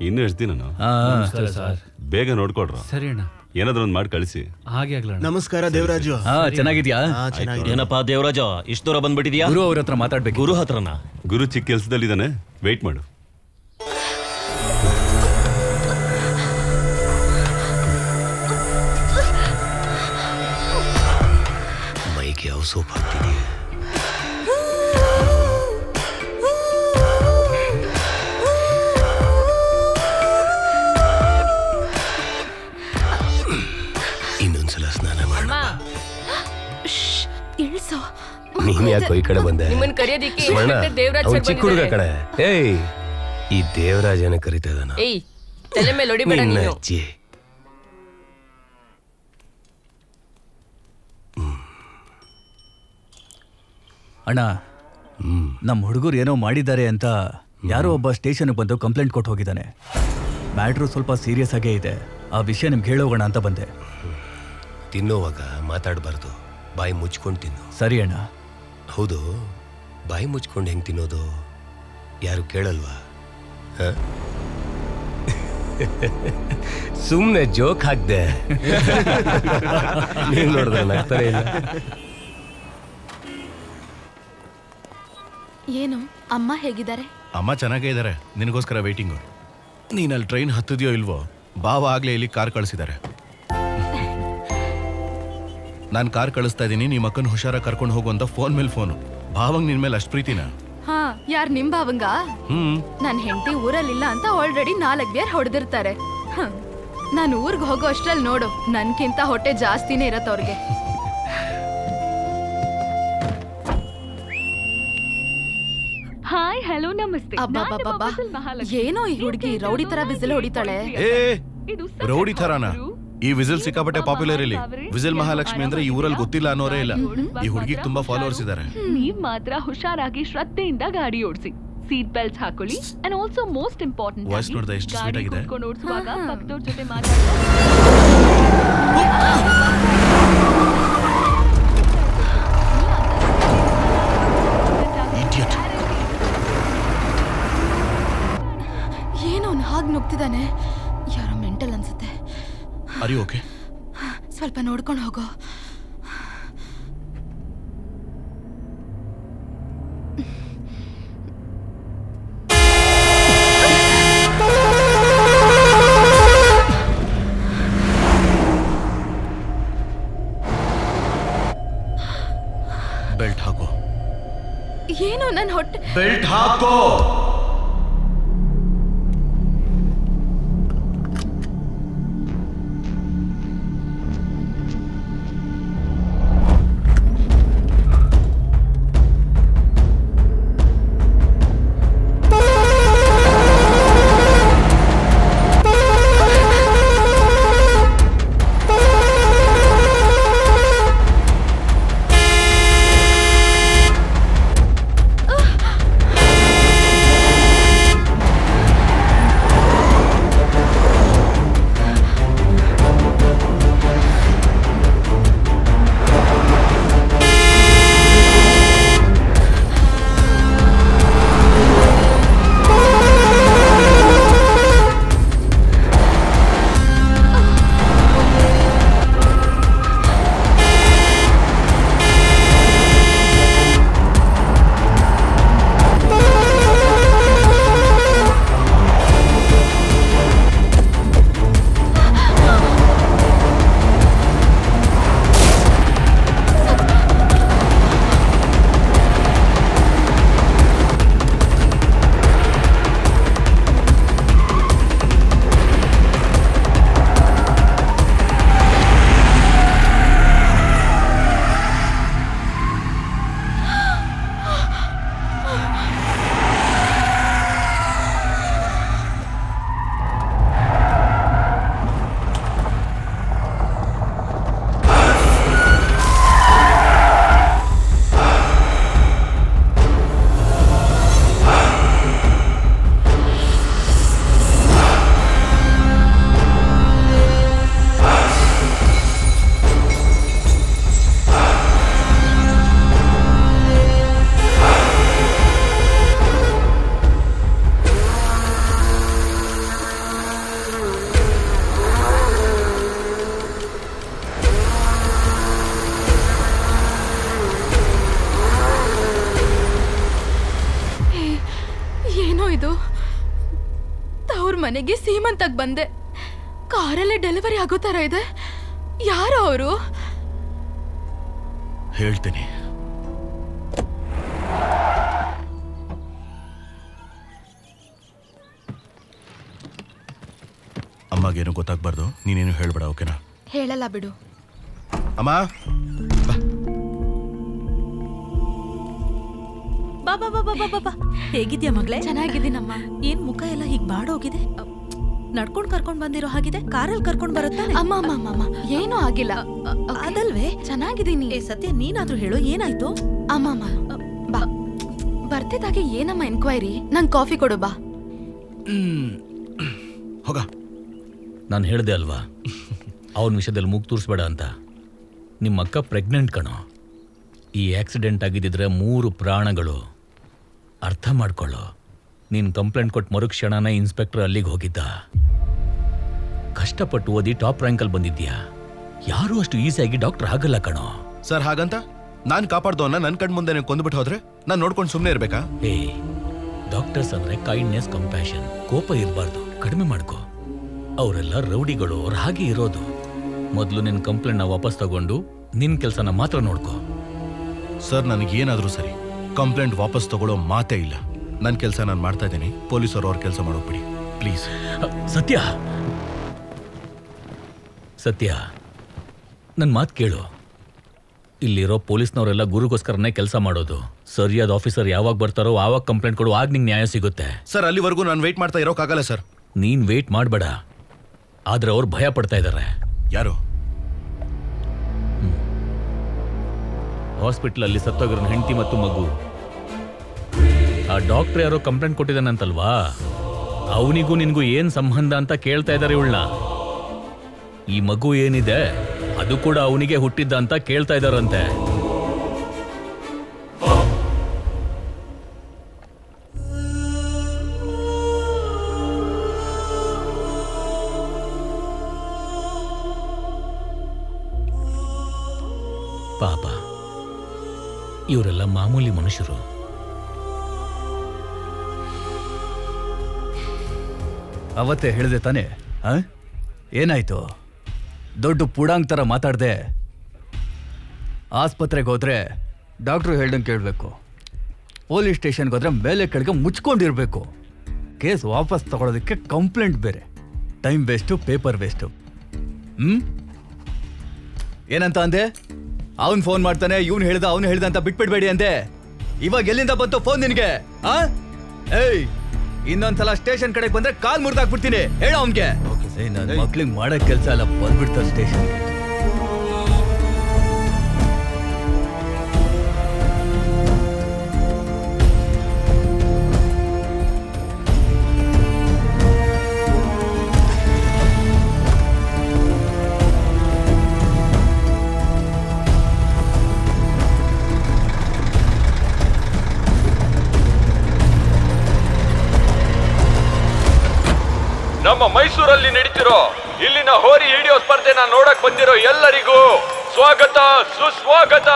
ಇನ್ನು ಎಷ್ಟು ದಿನ ಆ, ನಮಸ್ತೆ ಸರ್. ಬೇಗ ನೋಡ್ಕೊಡ್ರ. ಸರಿ ಅಣ್ಣ. ಏನಾದ್ರೂ ಒಂದು ಮಾಡಿ ಕಳಿಸಿ. ಹಾಗೆ ಆಗ್ಲಣ್ಣ. ನಮಸ್ಕಾರ ದೇವರಾಜು. ಹಾ ಚೆನ್ನಾಗಿದ್ಯಾ? ಏನಪ್ಪಾ ದೇವರಾಜ ಇಷ್ಟು ದೂರ ಬಂದ್ಬಿಟ್ಟಿದ್ಯಾ? ಗುರು ಅವ್ರ ಹತ್ರ ಮಾತಾಡ್ಬೇಕು. ಗುರು ಹತ್ರನ? ಗುರು ಚಿಕ್ಕ ಕೆಲ್ಸದಲ್ಲಿದ್ದಾನೆ. ವೆಯ್ಟ್ ಮಾಡು. ಮೈಗೆ ಯಾವ ಸೋಪ್ ಹಾಕ್ತಿದೀಯ? ನೀನ್ ಯಾಕೆ ಈ ಕಡೆ ಬಂದೆ? ಕರೆಯೋದಿಕ್ಕೆ ಸ್ವರ್ಣ ದೇವರಾಜ್ ಅವ್ನ್ ಚಿಕ್ಕ ಹುಡುಗ ಕಡೆ. ಏಯ್ ಈ ದೇವರಾಜನ ಕರಿತಾ ಇದ್ದಾನ. ಏಯ್ ತಲೆ ಮೇಲೆ ಹೊಡಿಬೇಡ ನಿನ್ನ ನೀನು. ಅಜ್ಜಿ. ಅಣ್ಣ ನಮ್ಮ ಹುಡುಗರು ಏನೋ ಮಾಡಿದ್ದಾರೆ ಅಂತ ಯಾರೋ ಒಬ್ಬ ಸ್ಟೇಷನ್ಗೆ ಬಂದು ಕಂಪ್ಲೇಂಟ್ ಕೊಟ್ಟು ಹೋಗಿದ್ದಾನೆ. ಮ್ಯಾಟ್ರು ಸ್ವಲ್ಪ ಸೀರಿಯಸ್ ಆಗೇ ಇದೆ. ಆ ವಿಷಯ ನಿಮ್ಗೆ ಹೇಳೋಗೋಣ ಅಂತ ಬಂದೆ. ತಿನ್ನೋವಾಗ ಮಾತಾಡಬಾರ್ದು. ಬಾಯಿ ಮುಚ್ಕೊಂಡು ತಿನ್ನು. ಸರಿ ಅಣ್ಣ. ಹೌದು ಬಾಯಿ ಮುಚ್ಕೊಂಡು ಹೆಂಗೆ ತಿನ್ನೋದು? ಯಾರು ಕೇಳಲ್ವಾ? ಸುಮ್ಮನೆ ಸುಮ್ನೆ ಜೋಕ್ ಹಾಕ್ದೆ. ನೀವು ನೋಡಿದ್ರೆ ನಗ್ತಾರೆ ಇಲ್ಲ. ಏನು? ಅಮ್ಮ ಹೇಗಿದ್ದಾರೆ? ಅಮ್ಮ ಚೆನ್ನಾಗೇ ಇದ್ದಾರೆ ನಿನಗೋಸ್ಕರ ವೇಟಿಂಗು ನೀನಲ್ಲಿ ಅಲ್ಲಿ ಟ್ರೈನ್ ಹತ್ತಿದ್ಯೋ ಇಲ್ವೋ? ಬಾವ ಆಗ್ಲೇ ಇಲ್ಲಿ ಕಾರ್ ಕಳಿಸಿದ್ದಾರೆ ನಾನು ಕಾರ್ ಕಳಿಸ್ತಾ ಇದೀನಿ ನಿಮ್ಮ ಅಕ್ಕನ ಹುಷಾರ ಕರ್ಕೊಂಡು ಹೋಗು ಅಂತ ಫೋನ್ ಮೇಲೆ ಫೋನು. ಭಾವಂಗ್ ನಿನ್ ಮೇಲೆ ಅಷ್ಟು ಪ್ರೀತಿನ? ಹಾ ಯಾರ್ ನಿಮ್ ಭಾವಂಗ? ಹ್ಮ್. ನನ್ ಹೆಂಡತಿ ಊರಲ್ಲಿಲ್ಲ ಅಂತ ಆಲ್ರೆಡಿ ನಾಲ್ಕ್ ಬೇರ್ ಹೊಡೆದಿರ್ತಾರೆ. ನಾನು ಊರ್ಗ್ ಹೋಗೋ ಅಷ್ಟ್ರಲ್ಲಿ ನೋಡು ನನ್ಕಿಂತ ಹೊಟ್ಟೆ ಜಾಸ್ತಿನೇ ಇರತ್ತ ಅವ್ರಿಗೆ. ಹಾಯ್ ಹಲೋ ನಮಸ್ತೆ. ಅಬ್ಬಬ್ಬಬ್ಬಬ್ಬಾ. ಏನೋ ಈ ಹುಡುಗಿ ರೌಡಿ ತರ ಬಿಸಿಲು ಹೊಡಿತಾಳೆ. ಏ ರೌಡಿ ಥರಾನ ಈ ವಿಸಿಲ್ ಸಿಕ್ಕಾಪಟ್ಟೆ ಪಾಪ್ಯುಲರ್ ಇಲ್ಲಿ. ವಿಸಿಲ್ ಮಹಾಲಕ್ಷ್ಮಿ ಅಂದ್ರೆ ಈ ಊರಲ್ಲಿ ಗೊತ್ತಿಲ್ಲ ಅನ್ನೋರೇ ಇಲ್ಲ. ಈ ಹುಡುಗಿ ತುಂಬಾ ಫಾಲೋವರ್ಸ್ ಇದ್ದಾರೆ ನೀವ್ ಮಾತ್ರ ಹುಷಾರಾಗಿ ಶ್ರದ್ಧೆಯಿಂದ ಗಾಡಿ ಓಡಿಸಿ. ಸೀಟ್ ಬೆಲ್ಟ್ ಹಾಕೊಳ್ಳಿ. And also most important voice ನೋಡ್ದಾ ಎಷ್ಟು sweet ಆಗಿದೆ? ಓಡಿಸುವಾಗ ಪಕ್ಕದವ್ರ ಜೊತೆ ಮಾತಾಡಿ ಏನೋ ಅವ್ನು ಹಾಗೆ ನುಗ್ತಿದ್ದಾನೆ ಅರಿ ಓಕೆ ಸ್ವಲ್ಪ ನೋಡ್ಕೊಂಡು ಹೋಗೋ. ಬೆಲ್ಟ್ ಹಾಕೋ. ಏನೋ ನನ್ನ ಹೊಟ್ಟೆ ಬೆಲ್ಟ್ ಹಾಕೋ! ಮಗಳೇ ಚೆನ್ನಾಗಿದ್ದೀನಮ್ಮ. ಏನ್ ಮುಖ ಎಲ್ಲ ಹೀಗ್ ಬಾಡೋಗಿದೆ? ನಡ್ಕೊಂಡ್ ಕರ್ಕೊಂಡ್ ಬಂದಿರೋ ಹಾಗಿದೆ ಕಾರಲ್ಲಿ ಕರ್ಕೊಂಡ್ ಬರುತ್ತಾ ಅಮ್ಮ ಅಮ್ಮ ಅಮ್ಮ ಅಮ್ಮ. ಏನೂ ಆಗಿಲ್ಲ. ಅದಲ್ವೇ? ಚೆನ್ನಾಗಿದ್ದೀನಿ. ಏ ಸತ್ಯ ನೀನಾದ್ರೂ ಹೇಳು ಏನಾಯ್ತು? ಅಮ್ಮ ಅಮ್ಮ. ಬಾ. ಬರ್ತಿದ್ದಾಗೆ ಏನಮ್ಮ ಎನ್ಕ್ವೈರಿ ನಂಗೆ ಕಾಫಿ ಕೊಡು ಬಾ. ಹೋಗ. ನಾನು ಹೇಳ್ದೆ ಅಲ್ವಾ? ಅವನ ವಿಷಯದಲ್ಲಿ ಮೂಗ್ ತೂರಿಸ್ಬೇಡ ಅಂತ. ನಿಮ್ಮ ಅಕ್ಕ ಪ್ರೆಗ್ನೆಂಟ್ ಕಣೋ. ಈ ಆಕ್ಸಿಡೆಂಟ್ ಆಗಿದ್ದಿದ್ರೆ ಮೂರು ಪ್ರಾಣಗಳು. ಅರ್ಥ ಮಾಡ್ಕೊಳ್ಳೋ. ನೀನು ಕಂಪ್ಲೇಂಟ್ ಕೊಟ್ಟು ಮರುಕ್ಷಣನೇ ಇನ್ಸ್ಪೆಕ್ಟರ್ ಅಲ್ಲಿಗೆ ಹೋಗಿದ್ದ. ಕಷ್ಟಪಟ್ಟು ಓದಿ ಟಾಪ್ ರ್ಯಾಂಕಲ್ಲಿ ಬಂದಿದ್ಯಾ ಯಾರೂ ಅಷ್ಟು ಈಸಿಯಾಗಿ ಡಾಕ್ಟರ್ ಆಗಲ್ಲ ಕಣೋ. ಸರ್ ಹಾಗಂತ? ನಾನು ಕಾಪಾಡ್ದವನ್ನ ನನ್ನ ಕಣ್ ಮುಂದೆ ಕೊಂದ್ಬಿಟ್ಟು ಹೋದ್ರೆ ನಾನು ನೋಡ್ಕೊಂಡು ಸುಮ್ಮನೆ ಇರ್ಬೇಕಾ? ಏ ಡಾಕ್ಟರ್ಸ್ ಅಂದ್ರೆ ಕೈಂಡ್ನೆಸ್ ಕಂಪ್ಯಾಷನ್ ಕೋಪ ಇರಬಾರ್ದು. ಕಡಿಮೆ ಮಾಡ್ಕೋ. ಅವರೆಲ್ಲ ರೌಡಿಗಳು ಅವ್ರು ಹಾಗೆ ಇರೋದು. ಮೊದಲು ನಿನ್ನ ಕಂಪ್ಲೇಂಟ್ನ ವಾಪಸ್ ತಗೊಂಡು ನಿನ್ನ ಕೆಲಸನ ಮಾತ್ರ ನೋಡ್ಕೋ. ಸರ್ ನನಗೇನಾದರೂ ಸರಿ. ಕಂಪ್ಲೇಂಟ್ ವಾಪಸ್ ತಗೊಳ್ಳೋ ಮಾತೇ ಇಲ್ಲ. ನನ್ನ ಕೆಲಸ ನಾನು ಮಾಡ್ತಾ ಇದ್ದೀನಿ. ಪೊಲೀಸರು ಅವ್ರ ಕೆಲಸ ಮಾಡೋಗ್ಬಿಡಿ ಪ್ಲೀಸ್ ಸತ್ಯ. ಸತ್ಯ. ನನ್ನ ಮಾತು ಕೇಳು. ಇಲ್ಲಿರೋ ಪೊಲೀಸ್ನವರೆಲ್ಲ ಗುರುಗೋಸ್ಕರನೇ ಕೆಲಸ ಮಾಡೋದು. ಸರಿಯಾದ ಆಫೀಸರ್ ಯಾವಾಗ ಬರ್ತಾರೋ ಆವಾಗ ಕಂಪ್ಲೇಂಟ್ ಕೊಡು ಆಗ ನಿಂಗೆ ನ್ಯಾಯ ಸಿಗುತ್ತೆ. ಸರ್ ಅಲ್ಲಿವರೆಗೂ ನಾನು ವೆಯ್ಟ್ ಮಾಡ್ತಾ ಇರೋಕ್ಕಾಗಲ್ಲ ಸರ್. ನೀನ್ ವೆಯ್ಟ್ ಮಾಡಬೇಡ. ಆದ್ರೆ ಅವ್ರು ಭಯ ಪಡ್ತಾ ಇದ್ದಾರೆ ಯಾರು? ಹಾಸ್ಪಿಟ್ಲಲ್ಲಿ ಸತ್ತೋಗಿರೋ ಹೆಂಡತಿ ಮತ್ತು ಮಗು. ಆ ಡಾಕ್ಟರ್ ಯಾರೋ ಕಂಪ್ಲೇಂಟ್ ಕೊಟ್ಟಿದ್ದಾನಂತಲ್ವಾ ಅವನಿಗೂ ನಿನ್ಗೂ ಏನ್ ಸಂಬಂಧ ಅಂತ ಕೇಳ್ತಾ ಇದ್ದಾರೆ ಇವಳನ್ನ. ಈ ಮಗು ಏನಿದೆ, ಅದು ಕೂಡ ಅವನಿಗೆ ಹುಟ್ಟಿದ್ದ ಅಂತ ಕೇಳ್ತಾ ಇದ್ದಾರಂತೆ. ಪಾಪ, ಇವರೆಲ್ಲ ಮಾಮೂಲಿ ಮನುಷ್ಯರು. ಅವತ್ತೇ ಹೇಳಿದೆ ತಾನೆ? ಏನಾಯ್ತು? ದೊಡ್ಡ ಪುಡಾಂಗ್ ಥರ ಮಾತಾಡ್ದೆ. ಆಸ್ಪತ್ರೆಗೆ ಹೋದ್ರೆ ಡಾಕ್ಟ್ರು ಹೇಳ್ದಂಗೆ ಕೇಳಬೇಕು. ಪೊಲೀಸ್ ಸ್ಟೇಷನ್ಗೆ ಹೋದ್ರೆ ಮೇಲೆ ಕೆಳಗೆ ಮುಚ್ಕೊಂಡಿರಬೇಕು. ಕೇಸ್ ವಾಪಸ್ ತಗೊಳ್ಳೋದಕ್ಕೆ ಕಂಪ್ಲೇಂಟ್ ಬೇರೆ. Time waste, paper waste. ಹ್ಞೂ ಏನಂತ ಅಂದೆ? ಅವನು ಫೋನ್ ಮಾಡ್ತಾನೆ, ಇವನು ಹೇಳ್ದ, ಅವನು ಹೇಳ್ದ ಅಂತ ಬಿಟ್ಬಿಡ್ಬೇಡಿ ಅಂದೆ. ಇವಾಗ ಎಲ್ಲಿಂದ ಬಂತು ಫೋನ್ ನಿನಗೆ, ಆ? ಏಯ್! ಇನ್ನೊಂದ್ಸಲ ಸ್ಟೇಷನ್ ಕಡೆಗೆ ಬಂದ್ರೆ ಕಾಲ್ ಮುರಿದಾಕ್ಬಿಡ್ತೀನಿ. ಹೇಳ ಅವನ್ಗೆ. ಮಕ್ಳಿಗೆ ಮಾಡೋ ಕೆಲಸ ಎಲ್ಲ ಬಂದ್ಬಿಡ್ತಾರೆ ಸ್ಟೇಷನ್ ಮೈಸೂರಲ್ಲಿ ನಡೀತಿರೋ ಇಲ್ಲಿನ ಹೋರಿ ಹಿಡಿಯೋ ಸ್ಪರ್ಧೆನ ನೋಡಕ್ ಬಂದಿರೋ ಎಲ್ಲರಿಗೂ ಸ್ವಾಗತ ಸುಸ್ವಾಗತ!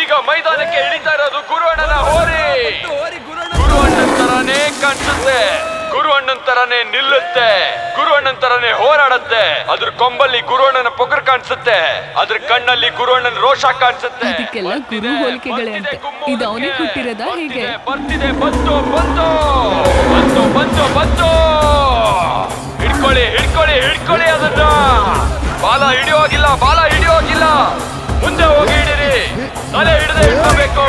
ಈಗ ಮೈದಾನಕ್ಕೆ ಇಳಿತಾ ಇರೋದು ಗುರು ಅಣ್ಣನ ಹೋರಿ! ಗುರು ಅಣ್ಣನ್ ತರಾನೇ ಕಾಣಿಸುತ್ತೆ ಗುರು ಅಣ್ಣನ್ ತರಾನೇ ನಿಲ್ಲುತ್ತೆ ಗುರು ಅಣ್ಣನ್ ತರಾನೇ ಹೋರಾಡುತ್ತೆ. ಅದ್ರ ಕೊಂಬಲ್ಲಿ ಗುರು ಅಣ್ಣನ ಪೊಗರ್ ಕಾಣಿಸುತ್ತೆ ಅದ್ರ ಕಣ್ಣಲ್ಲಿ ಗುರು ಅಣ್ಣನ ರೋಷ ಕಾಣಿಸುತ್ತೆ. ಅದಕ್ಕೆಲ್ಲ ಗುರು ಹೋಲಿಕೆಗಳೇ ಅಂತೆ ಇದು ಅವನಿಗೆ ಹುಟ್ಟಿರೋದಾ ಹೇಗೆ? ಬರ್ತಿದೆ ಬಂತು ಬಂತು ಬಂತು ಬಂತು ಬಂತು! ಹಿಡ್ಕೊಳ್ಳಿ ಹಿಡ್ಕೊಳ್ಳಿ ಹಿಡ್ಕೊಳ್ಳಿ ಅದನ್ನ. ಬಾಲ ಹಿಡಿಯೋಗಿಲ್ಲ ಬಾಲ ಹಿಡಿಯೋಗಿಲ್ಲ. ಮುಂದೆ ಹೋಗಿ ಹಿಡಿರಿ. ತಲೆ ಹಿಡದೆ ಹಿಡ್ಕೋಬೇಕು.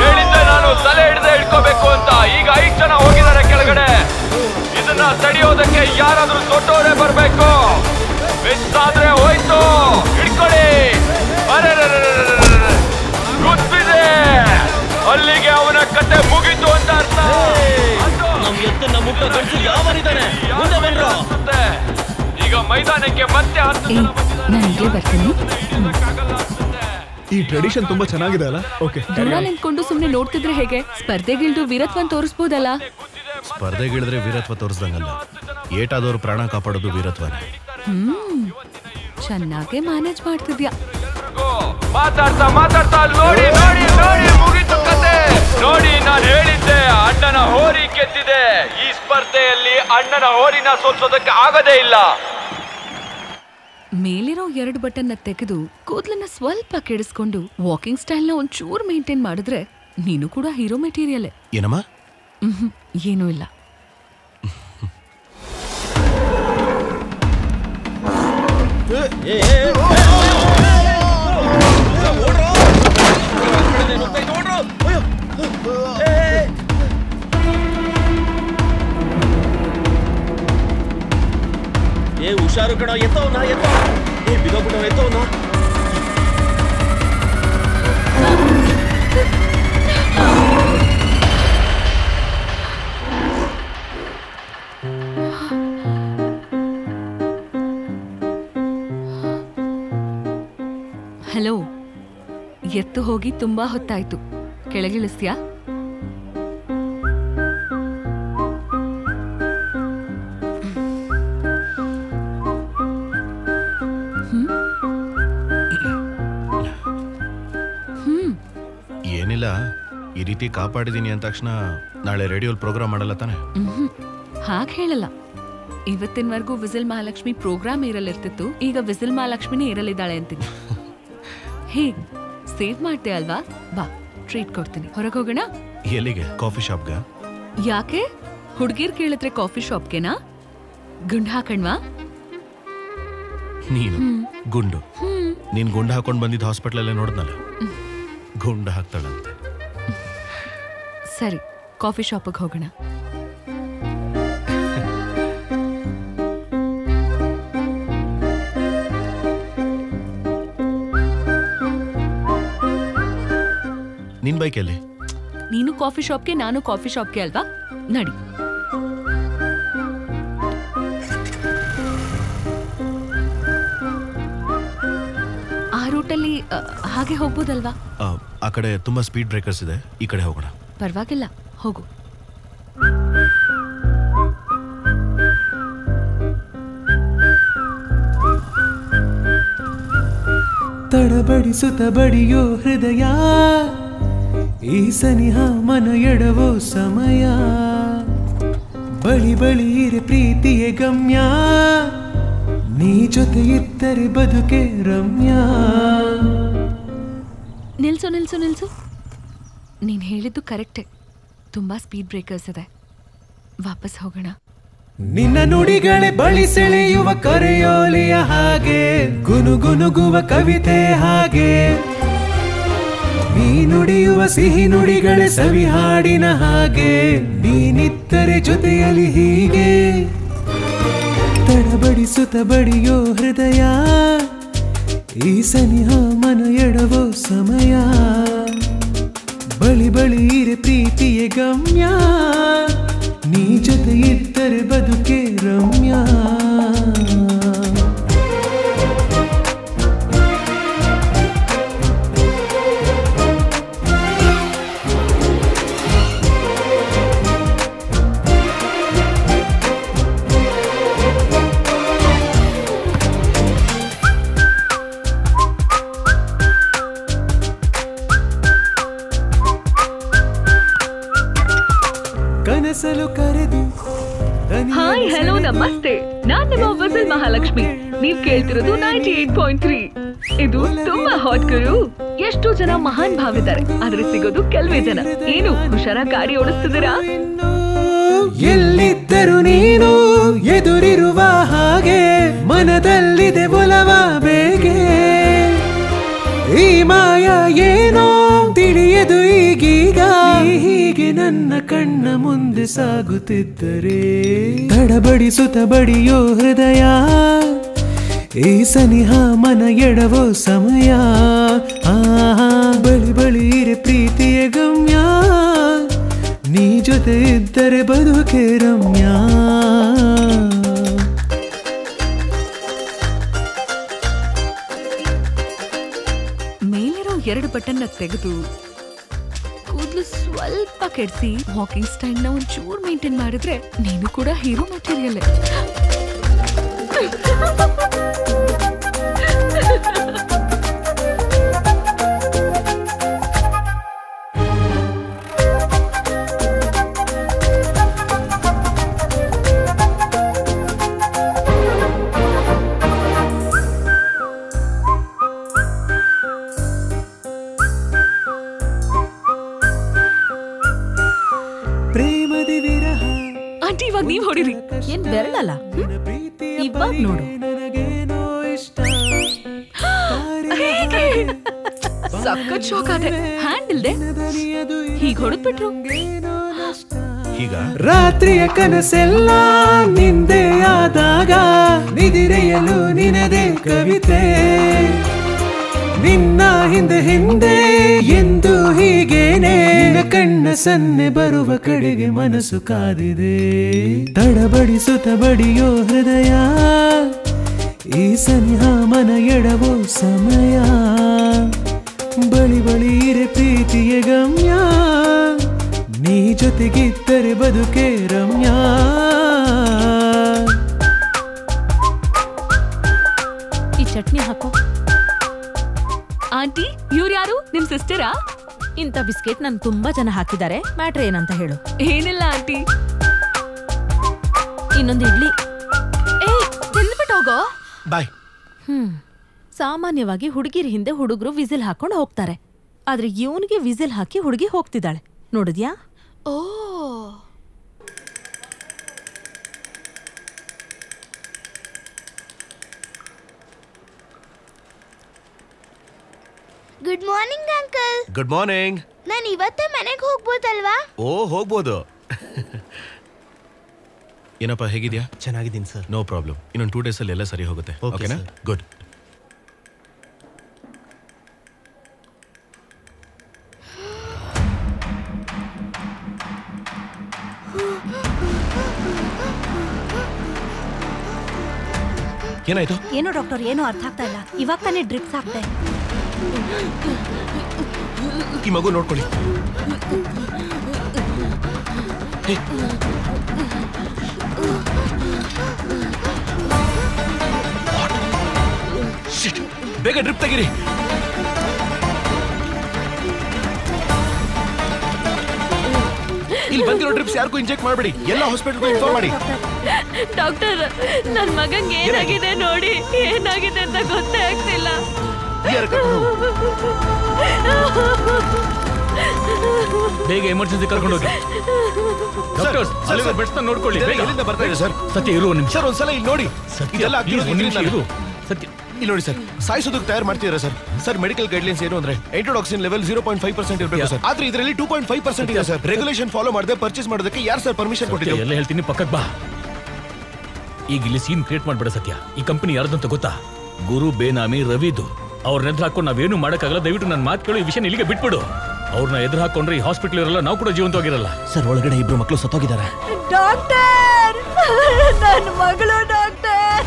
ಹೇಳಿದ್ದೆ ನಾನು, ತಲೆ ಹಿಡದೆ ಹಿಡ್ಕೋಬೇಕು ಅಂತ. ಈಗ ಐದು ಜನ ಹೋಗಿದ್ದಾರೆ ಕೆಳಗಡೆ. ಇದನ್ನ ತಡೆಯೋದಕ್ಕೆ ಯಾರಾದ್ರೂ ದೊಡ್ಡವರೇ ಬರ್ಬೇಕು. ಮಿಸ್ ಆದ್ರೆ ಹೋಯ್ತು. ಹಿಡ್ಕೊಳ್ಳಿ. ಗುದ್ದಿದೆ. ಅಲ್ಲಿಗೆ ಅವನ ಕತೆ ಮುಗೀತು ಅಂತ ಅರ್ಥ. ನಮ್ ಎತ್ತನ್ನ ಮುಟ್ಟ ಗಂಟು ಯಾವನಿದ್ದಾನೆ? ಮುಂದೆ ಬನ್ರೋ. ಈಗ ಮೈದಾನಕ್ಕೆ ಮತ್ತೆ ನನಗೆ ಬರ್ತೀನಿ. ಈ ಟ್ರೆಡಿಷನ್ ತುಂಬಾ ಚೆನ್ನಾಗಿದೆ ಅಲ್ಲ? ಓಕೆ ದೂರ ನಿಂತ್ಕೊಂಡು ಸುಮ್ಮನೆ ನೋಡ್ತಿದ್ರೆ ಹೇಗೆ? ಸ್ಪರ್ಧೆಗಿಳ್ದು ವೀರತ್ವನ್ ತೋರಿಸ್ಬೋದಲ್ಲ? ಸ್ಪರ್ಧೆಗಿಳಿದ್ರೆ ವೀರತ್ವ ತೋರಿಸ್ದಂಗಲ್ಲ. ಏಟಾದವ್ರು ಪ್ರಾಣ ಕಾಪಾಡೋದು ವೀರತ್ವನೇ. ಹ್ಮ್. ಚೆನ್ನಾಗೆ ಮ್ಯಾನೇಜ್ ಮಾಡ್ತಿದ್ಯಾ? ಮಾತಾಡ್ತಾ ಮಾತಾಡ್ತಾ ನೋಡಿ ನೋಡಿ ನೋಡಿ ಮುಗಿತು ಕತೆ. ನೋಡಿ ನಾನು ಹೇಳಿದ್ದೆ ಅಣ್ಣನ ಹೋರಿ ಕೆತ್ತಿದೆ. ಈ ಸ್ಪರ್ಧೆಯಲ್ಲಿ ಅಣ್ಣನ ಹೋರಿನ ಸೋಲ್ಸೋದಕ್ಕೆ ಆಗದೇ ಇಲ್ಲ. ಮೇಲಿರೋ ಎರಡು ಬಟನ್ನ ತೆಗೆದು ಕೂದಲನ್ನ ಸ್ವಲ್ಪ ಕೆಡಿಸ್ಕೊಂಡು ವಾಕಿಂಗ್ ಸ್ಟೈಲ್ನ ಒಂಚೂರು ಮೇಂಟೈನ್ ಮಾಡಿದ್ರೆ ನೀನು ಕೂಡ ಹೀರೋ ಮೆಟೀರಿಯಲ್ ಏನಮ್ಮ? ಏನೂ ಇಲ್ಲ. ఏ హుషారు ఇక్కడ? ఎంత ఉన్నా ఎంత ఏ బిగకుండా ఎంత ఉన్నా? ಹಲೋ. ಎತ್ತು ಹೋಗಿ ತುಂಬಾ ಹೊತ್ತಾಯ್ತು. ಕೆಳಗಿಳಿಸ್ತೀಯಾ? ಹ್ಮ್ ಏನಿಲ್ಲ ಈ ರೀತಿ ಕಾಪಾಡಿದೀನಿ ಅಂದ ತಕ್ಷಣ ನಾಳೆ ರೇಡಿಯೋಲ್ ಪ್ರೋಗ್ರಾಮ್ ಮಾಡಲ್ಲ ತಾನೆ? ಹಾಗೆ ಹಾಗ್ ಹೇಳಲ್ಲ. ಇವತ್ತಿನವರೆಗೂ ವಿಸಿಲ್ ಮಹಾಲಕ್ಷ್ಮಿ ಪ್ರೋಗ್ರಾಮ್ ಇರಲಿರ್ತಿತ್ತು ಈಗ ವಿಸಿಲ್ ಮಹಾಲಕ್ಷ್ಮಿನೇ ಇರಲಿದ್ದಾಳೆ ಅಂತೀನಿ. ಹೇ ಸೇವ್ ಮಾಡ್ತೆ ಅಲ್ವಾ? ಬಾ ಟ್ರೀಟ್ ಕೊಡ್ತೀನಿ. ಹೊರಗೆ ಹೋಗೋಣ? ಎಲ್ಲಿಗೆ? ಕಾಫಿ ಶಾಪ್ಗ ಯಾಕೆ? ಹುಡುಗಿರ್ ಕೇಳಿದ್ರೆ ಕಾಫಿ ಶಾಪ್ಗೆನಾ ಗುಂಡ್ ಹಾಕಣ್ವಾ? ನೀನು? ಗುಂಡು? ನೀನ್ ಗುಂಡು ಹಾಕೊಂಡ್ ಬಂದಿದ್ದ ಹಾಸ್ಪಿಟ್ಲಲ್ಲೇ ನೋಡ್ದಲ್ಲ ಗುಂಡು ಹಾಕ್ತಾಳಂತೆ. ಸರಿ ಕಾಫಿ ಶಾಪಿಗೆ ಹೋಗೋಣ. ನಿನ್ ಬೈಕ್ ಅಲ್ಲಿ? ನೀನು ಕಾಫಿ ಶಾಪ್ಗೆ ನಾನು ಕಾಫಿ ಶಾಪ್ಗೆ ಅಲ್ವಾ? ನಡಿ. ಆ ರೂಟಲ್ಲಿ ಹಾಗೆ ಹೋಗ್ಬೋದಲ್ವಾ? ಆ, ಆ ಕಡೆ ತುಂಬಾ ಸ್ಪೀಡ್ ಬ್ರೇಕರ್ಸ್ ಇದೆ. ಈ ಕಡೆ ಹೋಗೋಣ. ಪರವಾಗಿಲ್ಲ. ಹೋಗು. ತಡಬಡಿಸುತ್ತ ಬಡಿಯೋ ಹೃದಯ. ಈ ಸನಿಹ ಮನ ಎಡವೋ ಸಮಯ. ಬಳಿ ಬಳಿ ಇರೆ ಪ್ರೀತಿಯ ಗಮ್ಯ. ನೀ ಜೊತೆ ಇದ್ದರೆ ಬದುಕೆ ರಮ್ಯ. ನಿಲ್ಸು ನಿಲ್ಸು ನಿಲ್ಸು. ನೀನ್ ಹೇಳಿದ್ದು ಕರೆಕ್ಟೇ. ತುಂಬಾ ಸ್ಪೀಡ್ ಬ್ರೇಕರ್ಸ್ ಇದೆ. ವಾಪಸ್ ಹೋಗೋಣ. ನಿನ್ನ ನುಡಿಗಳೇ ಬಳಿ ಸೆಳೆಯುವ ಕರೆಯೋಲಿಯ ಹಾಗೆ ಗುನುಗುನುಗುವ ಕವಿತೆ ಹಾಗೆ. ನೀ ನುಡಿಯುವ ಸಿಹಿ ನುಡಿಗಳ ಸವಿ ಹಾಡಿನ ಹಾಗೆ ನೀನಿತ್ತರೆ ಜೊತೆಯಲ್ಲಿ ಹೀಗೆ. ತಡಬಡಿಸುತ್ತ ಬಡಿಯೋ ಹೃದಯ. ಈ ಸನಿಹ ಮನ ಎಡವೋ ಸಮಯ. ಬಳಿ ಬಳಿ ಇರೆ ಪ್ರೀತಿಯ ಗಮ್ಯ. ನೀ ಜೊತೆ ಇದ್ದರೆ ಬದುಕೆ ರಮ್ಯ. ನಮಸ್ತೆ ನಾನ್ ನಿಮ್ಮ ವಸಲ್ ಮಹಾಲಕ್ಷ್ಮಿ. ನೀವ್ ಕೇಳ್ತಿರೋದು ನೈಂಟಿ ಏಟ್ ಪಾಯಿಂಟ್ ತ್ರೀ ಇದು ತುಂಬಾ ಹಾಟ್ ಗುರು. ಎಷ್ಟೋ ಜನ ಮಹಾನ್ ಭಾವಿದ್ದಾರೆ. ಆದ್ರೆ ಸಿಗೋದು ಕೆಲವೇ ಜನ. ಏನು, ಹುಷಾರ ಗಾಡಿ ಓಡಿಸ್ತಿದ್ದೀರಾ? ಎಲ್ಲಿದ್ದರು ನೀನು ಎದುರಿರುವ ಹಾಗೆ, ಮನದಲ್ಲಿದೆ ಒಲವ ಬೇಗೆ. ಈ ಮಾಯ ಏನೋ ತಿಳಿಯದು ಈಗೀಗ ಹೀಗೆ ನನ್ನ ಕಣ್ಣ ಮುಂದೆ ಸಾಗುತ್ತಿದ್ದರೆ ತಡಬಡಿಸುತ್ತ ಬಡಿಯೋ ಹೃದಯ. ಈ ಸನಿಹ ಮನ ಎಡವೋ ಸಮಯ. ಆಹಾ ಬಳಿ ಬಳಿ ಇರೆ ಪ್ರೀತಿಯ ಗಮ್ಯ. ನೀ ಜೊತೆ ಇದ್ದರೆ ಬದುಕೆ ರಮ್ಯ. ಮೇಲಿರೋ ಎರಡು ಬಟನ್ನ ತೆಗೆದು ಕೆಡಿಸಿ ವಾಕಿಂಗ್ ಸ್ಟೈಲ್ನ ಒಂಚೂರು ಮೇಂಟೈನ್ ಮಾಡಿದ್ರೆ ನೀನು ಕೂಡ ಹೀರೋ ಮೆಟೀರಿಯಲ್ ಸಖತ್ ಶಾಕ್ ಆದೆ ಹ್ಯಾಂಡ್ ಇಲ್ದೆ ಹೀಗ್ ಹೊಡೆದ್ಬಿಟ್ರು. ಈಗ ರಾತ್ರಿಯ ಕನಸೆಲ್ಲ ನಿಂದೆ ಆದಾಗ ನಿದಿರೆಯಲು ನಿನದೆ ಕವಿತೆ. ನಿನ್ನ ಹಿಂದೆ ಹಿಂದೆ ಎಂದು ಹೀಗೇನೆ ಕಣ್ಣ ಸನ್ನೆ ಬರುವ ಕಡೆಗೆ ಮನಸ್ಸು ಕಾದಿದೆ. ತಡಬಡಿಸುತ್ತ ಬಡಿಯೋ ಹೃದಯ ಈ ಸನಿಹ ಮನ ಎಡವೋ ಸಮಯ. ಬಳಿ ಬಳಿ ಇರೆ ಪ್ರೀತಿಯ ಗಮ್ಯ. ನೀ ಜೊತೆಗಿದ್ದರೆ ಬದುಕೆ ರಮ್ಯ. ಈ ಚಟ್ನಿ ಹಾಕೋ. ಆಂಟಿ ಇವ್ರು ಯಾರು? ನಿಮ್ ಸಿಸ್ಟರಾ? ಇಂಥ ಬಿಸ್ಕೆಟ್ ನನ್ ತುಂಬಾ ಜನ ಹಾಕಿದ್ದಾರೆ. ಮ್ಯಾಟ್ರ್ ಏನಂತ ಹೇಳು. ಏನಿಲ್ಲ ಆಂಟಿ. ಇನ್ನೊಂದು ಇಡ್ಲಿ. ತಿಂದ್ಬಿಟ್ಟು ಹೋಗೋ. ಬಾಯ್. ಹ್ಮ್. ಸಾಮಾನ್ಯವಾಗಿ ಹುಡುಗಿರ ಹಿಂದೆ ಹುಡುಗರು ವಿಸಿಲ್ ಹಾಕೊಂಡು ಹೋಗ್ತಾರೆ. ಆದ್ರೆ ಇವನಿಗೆ ವಿಸಿಲ್ ಹಾಕಿ ಹುಡುಗಿ ಹೋಗ್ತಿದ್ದಾಳೆ. ನೋಡಿದ್ಯಾ? ಓ. Good morning uncle good morning ನಾನು ಇವತ್ತೇ ಮನೆಗೆ ಹೋಗ್ಬೋದಲ್ವಾ? ಓ ಹೋಗ್ಬೋದು. ಏನಪ್ಪ ಹೇಗಿದ್ಯಾ? ಚೆನ್ನಾಗಿದ್ದೀನಿ ಸರ್ ನೋ ಪ್ರಾಬ್ಲಮ್ ಇನ್ನೊಂದು ಟೂ ಡೇಸಲ್ಲಿ ಎಲ್ಲ ಸರಿ ಹೋಗುತ್ತೆ. ಓಕೆನಾ ಗುಡ್ ಏನಾಯ್ತು? ಏನೋ ಡಾಕ್ಟರ್ ಏನೋ ಅರ್ಥ ಆಗ್ತಾ ಇಲ್ಲ. ಇವಾಗ ತಾನೇ ಡ್ರಿಪ್ಸ್ ಹಾಕ್ದೆ. ಈ ಮಗು ನೋಡ್ಕೊಳ್ಳಿ. ಬೇಗ ಡ್ರಿಪ್ ತೆಗೀರಿ. ಇಲ್ಲಿ ಬಂದಿರೋ ಡ್ರಿಪ್ಸ್ ಯಾರಿಗೂ ಇಂಜೆಕ್ಟ್ ಮಾಡಬೇಡಿ. ಎಲ್ಲ ಹಾಸ್ಪಿಟಲ್ಗೂ ಇನ್ಫಾರ್ಮ್ ಮಾಡಿ. ಡಾಕ್ಟರ್ ನನ್ನ ಮಗಂಗೆ ಏನಾಗಿದೆ? ನೋಡಿ ಏನಾಗಿದೆ ಅಂತ ಗೊತ್ತೇ ಆಗ್ತಿಲ್ಲ. ಬೇಗ ಎಮರ್ಜೆನ್ಸಿ ಕರ್ಕೊಂಡು ಹೋಗಿ. ಡಾಕ್ಟರ್ಸ್ ಅಲ್ಲಿರೋ. ಬೆಡ್ಸ್ನ ನೋಡ್ಕೊಳ್ಳಿ ಬೇಗ. ಎಲ್ಲಿಂದ ಬರ್ತಾ ಇದೆ ಸರ್? ಸತ್ಯ ಇರು ನಿಮಿಷ. ಸರ್ ಒಂದ್ಸಲ ಇಲ್ಲಿ ನೋಡಿ. ಸತ್ಯ, ಎಲ್ಲ ಇರು. ಸತ್ಯ. ಇಲ್ಲಿ ನೋಡಿ ಸರ್ ಸಾಯಿಸೋದಕ್ಕೆ ತಯಾರು ಮಾಡ್ತಿದ್ದಾರೆ ಸರ್? ಸರ್ ಮೆಡಿಕಲ್ ಗೈಡ್ಲೈನ್ಸ್ ಏನು ಅಂದ್ರೆ endotoxin level zero point five percent ಇರಬೇಕು ಸರ್. ಆದ್ರೆ ಇದರಲ್ಲಿ ಟೂ ಪಾಯಿಂಟ್ ಫೈವ್ ಪರ್ಸೆಂಟ್ ಇದೆ ಸರ್. ರೆಗ್ಯುಲೇಷನ್ ಫಾಲೋ ಮಾಡದೆ ಪರ್ಚೇಸ್ ಮಾಡೋದಕ್ಕೆ ಯಾರು ಸರ್ ಪರ್ಮಿಷನ್ ಸತ್ಯ, ಎಲ್ಲ ಹೇಳ್ತೀನಿ ಪಕ್ಕಕ್ಕೆ ಬಾ. ಈಗ ಇಲ್ಲಿ ಸೀನ್ ಕ್ರಿಯೇಟ್ ಮಾಡ್ಬೇಡ ಸತ್ಯ. ಈ ಕಂಪನಿ ಯಾರ್ದಂತ ಗೊತ್ತಾ? ಗುರು ಬೇನಾಮಿ ರವಿದು. ಅವ್ರ ನೆದ್ರ ಹಾಕೊಂಡು ನಾವೇನು ಮಾಡೋಕ್ಕಾಗಲ್ಲ ದಯವಿಟ್ಟು ನನ್ನ ಮಾತು ಕೇಳು ಈ ವಿಷಯ ಇಲ್ಲಿಗೆ ಬಿಟ್ಬಿಡು. ಅವ್ರನ್ನ ಎದುರು ಹಾಕೊಂಡ್ರೆ ಈ ಹಾಸ್ಪಿಟಲ್ ಇರಲ್ಲ ನಾವು ಕೂಡ ಜೀವಂತವಾಗಿರಲ್ಲ. ಸರ್ ಒಳಗಡೆ ಇಬ್ರು ಮಕ್ಕಳು ಸತ್ತೋಗಿದ್ದಾರೆ. ಡಾಕ್ಟರ್ ನನ್ನ ಮಗಳು ಡಾಕ್ಟರ್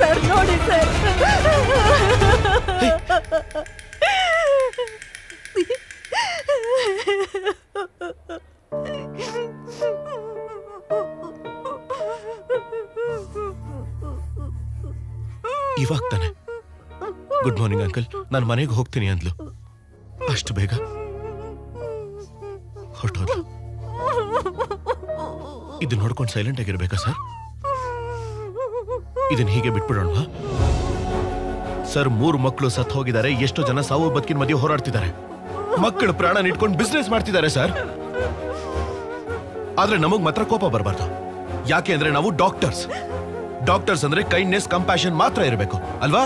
ಸರ್ ನೋಡಿ ಸರ್ ಇವಾಗ ತಾನೆ. ಗುಡ್ ಮಾರ್ನಿಂಗ್ ಅಂಕಲ್ ನಾನು ಮನೆಗೆ ಹೋಗ್ತೀನಿ ಅಂದ್ಲು. ಅಷ್ಟು ಬೇಗ? ಹೊರಟೋದ್ಲು ಇದು ನೋಡ್ಕೊಂಡು ಸೈಲೆಂಟ್ ಆಗಿರ್ಬೇಕಾ ಸರ್? ಇದನ್ನ ಹೀಗೆ ಬಿಟ್ಬಿಡೋಣವಾ? ಸರ್, ಮೂರು ಮಕ್ಕಳು ಸತ್ ಹೋಗಿದ್ದಾರೆ. ಎಷ್ಟೋ ಜನ ಸಾವು ಬದುಕಿನ ಮಧ್ಯೆ ಹೋರಾಡ್ತಿದ್ದಾರೆ. ಮಕ್ಕಳು ಪ್ರಾಣ ಇಟ್ಕೊಂಡು ಬಿಸ್ನೆಸ್ ಮಾಡ್ತಿದ್ದಾರೆ, ಸರ್. ಆದ್ರೆ ನಮಗ್ ಮಾತ್ರ ಕೋಪ ಬರಬಾರ್ದು. ಯಾಕೆ ಅಂದ್ರೆ ನಾವು ಡಾಕ್ಟರ್ಸ್ ಡಾಕ್ಟರ್ಸ್ ಅಂದ್ರೆ ಕೈಂಡ್ನೆಸ್ ಕಂಪ್ಯಾಷನ್ ಮಾತ್ರ ಇರಬೇಕು. ಅಲ್ವಾ?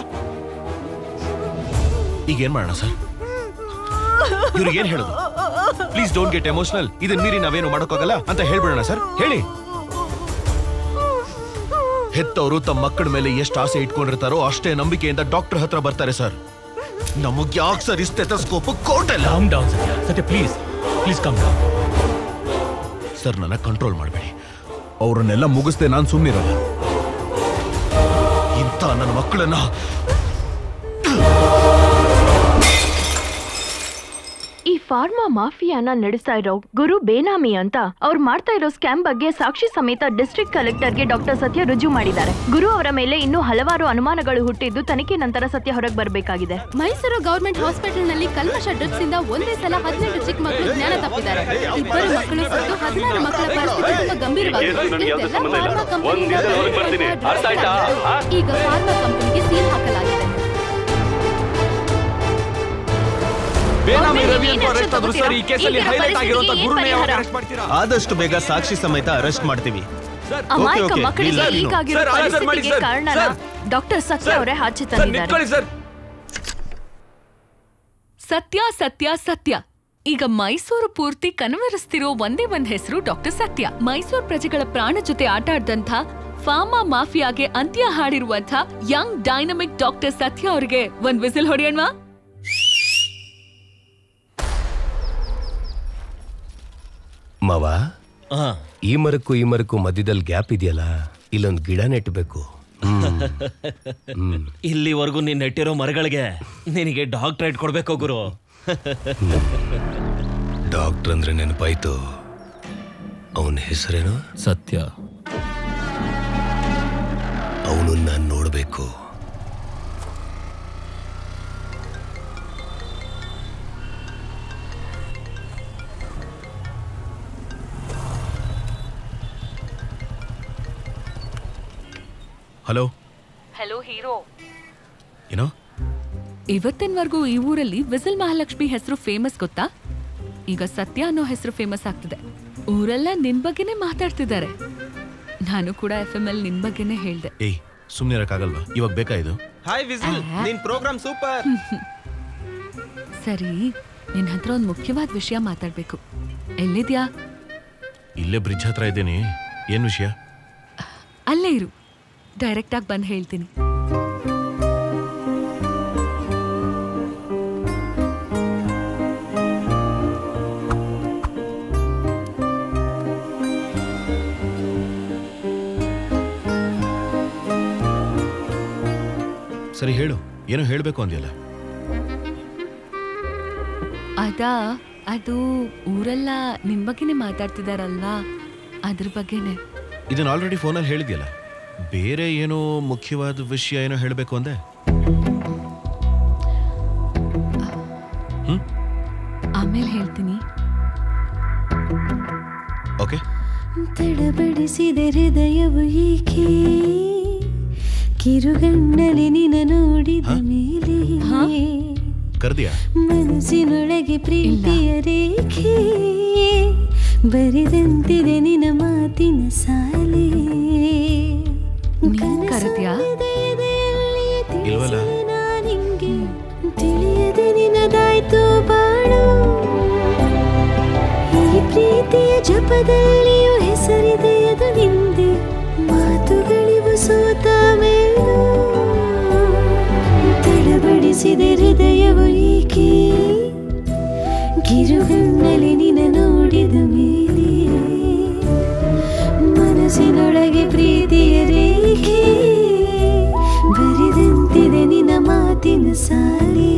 ಈಗ ಏನ್ ಮಾಡೋಣ, ಸರ್? ಇವ್ರಿಗೆ ಏನ್ ಹೇಳೋದು? ಪ್ಲೀಸ್ ಡೋಂಟ್ ಗೆಟ್ ಎಮೋಷನಲ್ ಇದನ್ನ ಮೀರಿ ನಾವೇನು ಮಾಡೋಕ್ಕಾಗಲ್ಲ ಅಂತ ಹೇಳ್ಬಿಡೋಣ ಸರ್. ಹೇಳಿ. ಹೆತ್ತವರು ತಮ್ಮ ಮಕ್ಕಳ ಮೇಲೆ ಎಷ್ಟು ಆಸೆ ಇಟ್ಕೊಂಡಿರ್ತಾರೋ ಅಷ್ಟೇ ನಂಬಿಕೆಯಿಂದ ಡಾಕ್ಟರ್ ಹತ್ರ ಬರ್ತಾರೆ ಸರ್. ನಮಗ್ ಯಾಕೆ ಸರ್ ಸ್ಟೆಥೋಸ್ಕೋಪ್ ಅಲ್ಲ come down sir Satya. Please please come down sir ನನ್ನ ಕಂಟ್ರೋಲ್ ಮಾಡಬೇಡಿ. ಅವರನ್ನೆಲ್ಲ ಮುಗಿಸ್ದೆ ನಾನು ಸುಮ್ಮನಿರಲ್ಲ ಇಂಥ ನನ್ನ ಮಕ್ಕಳನ್ನ ಫಾರ್ಮಾ ಮಾಫಿಯಾನ ನಡೆಸ್ತಾ ಇರೋ ಗುರು ಬೇನಾಮಿ ಅಂತ ಅವ್ರು ಮಾಡ್ತಾ ಇರೋ ಸ್ಕ್ಯಾಮ್ ಬಗ್ಗೆ ಸಾಕ್ಷಿ ಸಮೇತ ಡಿಸ್ಟ್ರಿಕ್ಟ್ ಕಲೆಕ್ಟರ್ಗೆ ಡಾಕ್ಟರ್ ಸತ್ಯ ರುಜು ಮಾಡಿದ್ದಾರೆ. ಗುರು ಅವರ ಮೇಲೆ ಇನ್ನೂ ಹಲವಾರು ಅನುಮಾನಗಳು ಹುಟ್ಟಿದ್ದು ತನಿಖೆ ನಂತರ ಸತ್ಯ ಹೊರಗೆ ಬರಬೇಕಾಗಿದೆ. ಮೈಸೂರು ಗವರ್ಮೆಂಟ್ ಹಾಸ್ಪಿಟಲ್ನಲ್ಲಿ ಕಲ್ಮಶ ಡ್ರಿಪ್ಸ್ ಇಂದ ಒಂದೇ ಸಲ ಹದಿನೆಂಟು ಚಿಕ್ಕ ಮಕ್ಕಳು ಜ್ಞಾನ ತಪ್ಪಿದ್ದಾರೆ. ಇಬ್ಬರು ಮಕ್ಕಳು ಸತ್ತು ಹದಿನಾರು ಮಕ್ಕಳ ಪರಿಸ್ಥಿತಿ ತುಂಬಾ ಗಂಭೀರವಾಗಿದೆ. ಈಗ ಫಾರ್ಮಾ ಕಂಪನಿಗೆ ಸೀಲ್ ಹಾಕಲಾಗಿದೆ. ಬೇನಾಮಿ ರವಿ ಅಂತ ಅರೆಸ್ಟ್ ಆದ್ರು ಸರ್ ಈ ಕೇಸಲ್ಲಿ ಹೈಲೈಟ್ ಆಗಿರುವಂತ ಗುರುನೇ ಯಾವಾಗ ಅರೆಸ್ಟ್ ಮಾಡ್ತೀರಾ? ಆದಷ್ಟು ಬೇಗ ಸಾಕ್ಷಿ ಸಮೇತ ಅರೆಸ್ಟ್ ಮಾಡ್ತೀವಿ. ಅಮಾಯಕ. ಮಕ್ಕಳಿಗೆ ಪರಿಸ್ಥಿತಿಗೆ. ಕಾರಣನ ಡಾಕ್ಟರ್ ಸತ್ಯ ಅವರೇ ತಂದಿದ್ದಾರೆ. ಸತ್ಯ ಸತ್ಯ ಸತ್ಯ. ಈಗ ಮೈಸೂರು ಪೂರ್ತಿ ಕನವರಿಸ್ತಿರೋ ಒಂದೇ ಒಂದ್ ಹೆಸರು ಡಾಕ್ಟರ್ ಸತ್ಯ. ಮೈಸೂರು ಪ್ರಜೆಗಳ ಪ್ರಾಣ ಜೊತೆ ಆಟ ಆಡ್ದಂಥ ಫಾರ್ಮಾ ಮಾಫಿಯಾಗೆ ಅಂತ್ಯ ಹಾಡಿರುವಂಥ ಯಂಗ್ ಡೈನಮಿಕ್ ಡಾಕ್ಟರ್ ಸತ್ಯ ಅವರಿಗೆ ಒಂದ್ ವಿಸಿಲ್ ಹೊಡೆಯೋಣವಾ? ಮಾವ ಈ ಮರಕ್ಕೂ ಈ ಮರಕ್ಕೂ ಮಧ್ಯದಲ್ಲಿ ಗ್ಯಾಪ್ ಇದೆಯಲ್ಲ? ಇಲ್ಲೊಂದು ಗಿಡ ನೆಟ್ಟಬೇಕು ಇಲ್ಲಿವರೆಗೂ ನೀನ್ ನೆಟ್ಟಿರೋ ಮರಗಳಿಗೆ ನಿನಗೆ ಡಾಕ್ಟ್ರೇಟ್ ಕೊಡ್ಬೇಕು ಗುರು. ಡಾಕ್ಟರ್ ಅಂದ್ರೆ ನೆನಪಾಯ್ತು. ಅವನ ಹೆಸರೇನು? ಸತ್ಯ. ಅವನು ನಾನು ನೋಡಬೇಕು. ಹಲೋ ಹಲೋ ಹೀರೋ ಏನೋ ಇವತ್ತಿನವರೆಗೂ ಈ ಊರಲ್ಲಿ ವಿಸಲ್ ಮಹಾಲಕ್ಷ್ಮಿ ಹೆಸರು ಫೇಮಸ್ ಗೊತ್ತಾ? ಈಗ ಸತ್ಯ ಅನ್ನೋ ಹೆಸರು ಫೇಮಸ್ ಆಗ್ತಿದೆ. ಊರೆಲ್ಲ ನಿನ್ ಬಗ್ಗೆನೇ ಮಾತಾಡ್ತಿದ್ದಾರೆ. ನಾನು ಕೂಡ ಎಫ್ ಎಂ ಎಲ್ ನಿನ್ ಬಗ್ಗೆನೇ ಹೇಳ್ದೆ. ಏಯ್ ಸುಮ್ಮನೆ ಇರಕ್ಕಾಗಲ್ವಾ? ಇವಾಗ ಬೇಕಾ ಇದು? ಹಾಯ್ ವಿಸಿಲ್ ನಿನ್ ಪ್ರೋಗ್ರಾಮ್ ಸೂಪರ್ (laughs) ಸರಿ ನಿನ್ ಹತ್ರ ಒಂದು ಮುಖ್ಯವಾದ ವಿಷಯ ಮಾತಾಡ್ಬೇಕು. ಎಲ್ಲಿದ್ಯಾ? ಇಲ್ಲೇ ಬ್ರಿಡ್ಜ್ ಹತ್ರ ಇದ್ದೀನಿ. ಏನ್ ವಿಷಯ? ಅಲ್ಲೇ ಇರು. ಡೈರೆಕ್ಟ್ ಆಗಿ ಬಂದು ಹೇಳ್ತೀನಿ. ಸರಿ ಹೇಳು ಏನೋ ಹೇಳಬೇಕು ಅಂದ್ಯಲ್ಲ? ಅದಾ ಅದು ಊರೆಲ್ಲ ನಿಮ್ಮ ಬಗ್ಗೆನೇ ಮಾತಾಡ್ತಿದಾರಲ್ವಾ? ಅದ್ರ ಬಗ್ಗೆನೆ. ಇದನ್ನ ಆಲ್ರೆಡಿ ಫೋನಲ್ಲಿ ಹೇಳಿದ್ಯಲ್ಲ? ಬೇರೆ ಏನೋ ಮುಖ್ಯವಾದ ವಿಷಯ ಏನೋ ಹೇಳಬೇಕು ಅಂದೆ? ಆಮೇಲೆ ಹೇಳ್ತೀನಿ. ಓಕೆ. ತಡಬಡಿಸಿದ ಹೃದಯವು ಈಕೆ ಕಿರುಗಣ್ಣಲಿ ನಿನ ನೋಡಿದ ಮೇಲೆ. ಕರ್ದಿಯಾ? ಮನಸ್ಸಿನೊಳಗೆ ಪ್ರೀತಿಯ ರೇಖೆ. ಬರಿದಂತಿದೆ ನಿನ ಮಾತಿನ ಸಾಲೆ. ಕರೆದ್ಯಾ ಇಲ್ವಲ್ಲ? ತಿಳಿಯದೆ ನಿನದಾಯ್ತು ಬಾಳು. ಈ ಪ್ರೀತಿಯ ಜಪದಲ್ಲಿಯೂ ಹೆಸರಿದೆ ಅದು ನಿಂದೆ. ಮಾತುಗಳಿವು ಸೋತ ಮೇಲೂ. ತಡಬಡಿಸಿದ ಹೃದಯವು ಏಕೆ ಗಿರುಗಣ್ಣಲಿ ನಿನ ನೋಡಿದ ಮೇಲೆ ಮನಸ್ಸಿನೊಳಗೆ ಪ್ರೀತಿಯ ನಿನ್ನ ಮಾತಿನ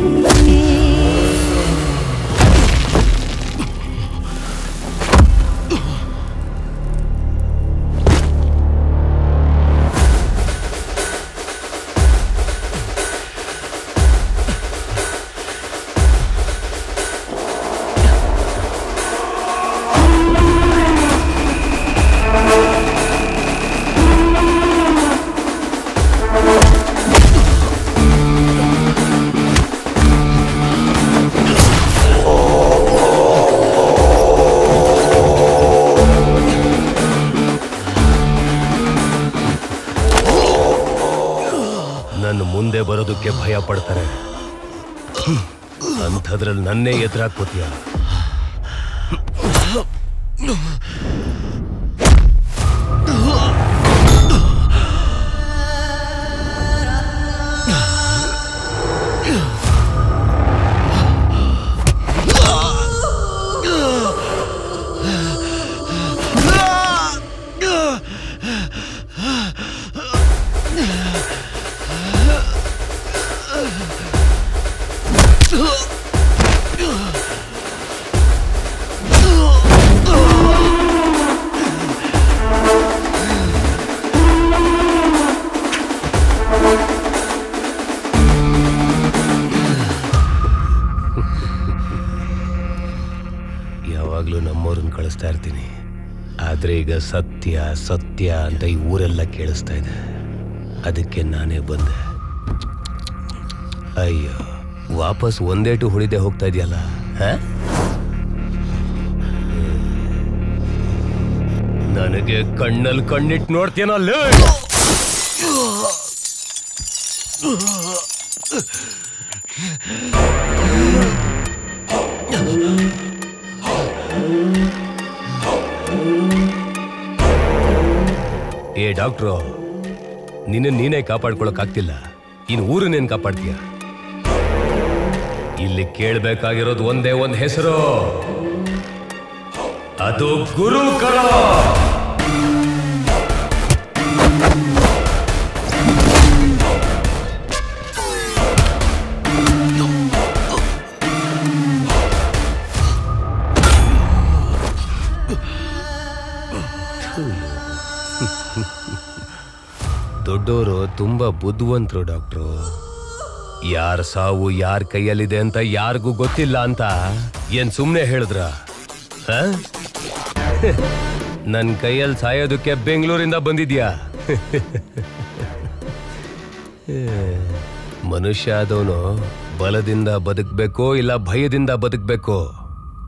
ಅಕ್ಕೆ ನಾನೇ ಬಂದೆ ಅಯ್ಯೋ ವಾಪಸ್ ಒಂದೇಟು ಹುಡಿದೆ ಹೋಗ್ತಾ ಇದೆಯಲ್ಲ ನನಗೆ ಕಣ್ಣಲ್ಲಿ ಕಣ್ಣಿಟ್ಟು ನೋಡ್ತೀನಲ್ಲ ಏ ಡಾಕ್ಟ್ರು ನಿನ್ನ ನೀನೇ ಕಾಪಾಡ್ಕೊಳಕ್ಕಾಗ್ತಿಲ್ಲ. ಇನ್ನು ಊರನ್ನೇನು ಕಾಪಾಡ್ತೀಯ? ಇಲ್ಲಿ ಕೇಳಬೇಕಾಗಿರೋದು ಒಂದೇ ಒಂದ್ ಹೆಸರು. ಅದು ಗುರು ಬುದ್ಧಿವಂತರು ಡಾಕ್ಟ್ರು. ಯಾರ ಸಾವು ಯಾರ ಕೈಯಲ್ಲಿದೆ ಅಂತ ಯಾರಿಗೂ ಗೊತ್ತಿಲ್ಲ ಅಂತ ಏನ್ ಸುಮ್ನೆ ಹೇಳಿದ್ರ? (laughs) ನನ್ ಕೈಯಲ್ಲಿ ಸಾಯೋದಕ್ಕೆ ಬೆಂಗಳೂರಿಂದ ಬಂದಿದ್ಯಾ? (laughs) ಮನುಷ್ಯ ಆದವನು ಬಲದಿಂದ ಬದುಕ್ಬೇಕೋ ಇಲ್ಲ ಭಯದಿಂದ ಬದುಕ್ಬೇಕೋ?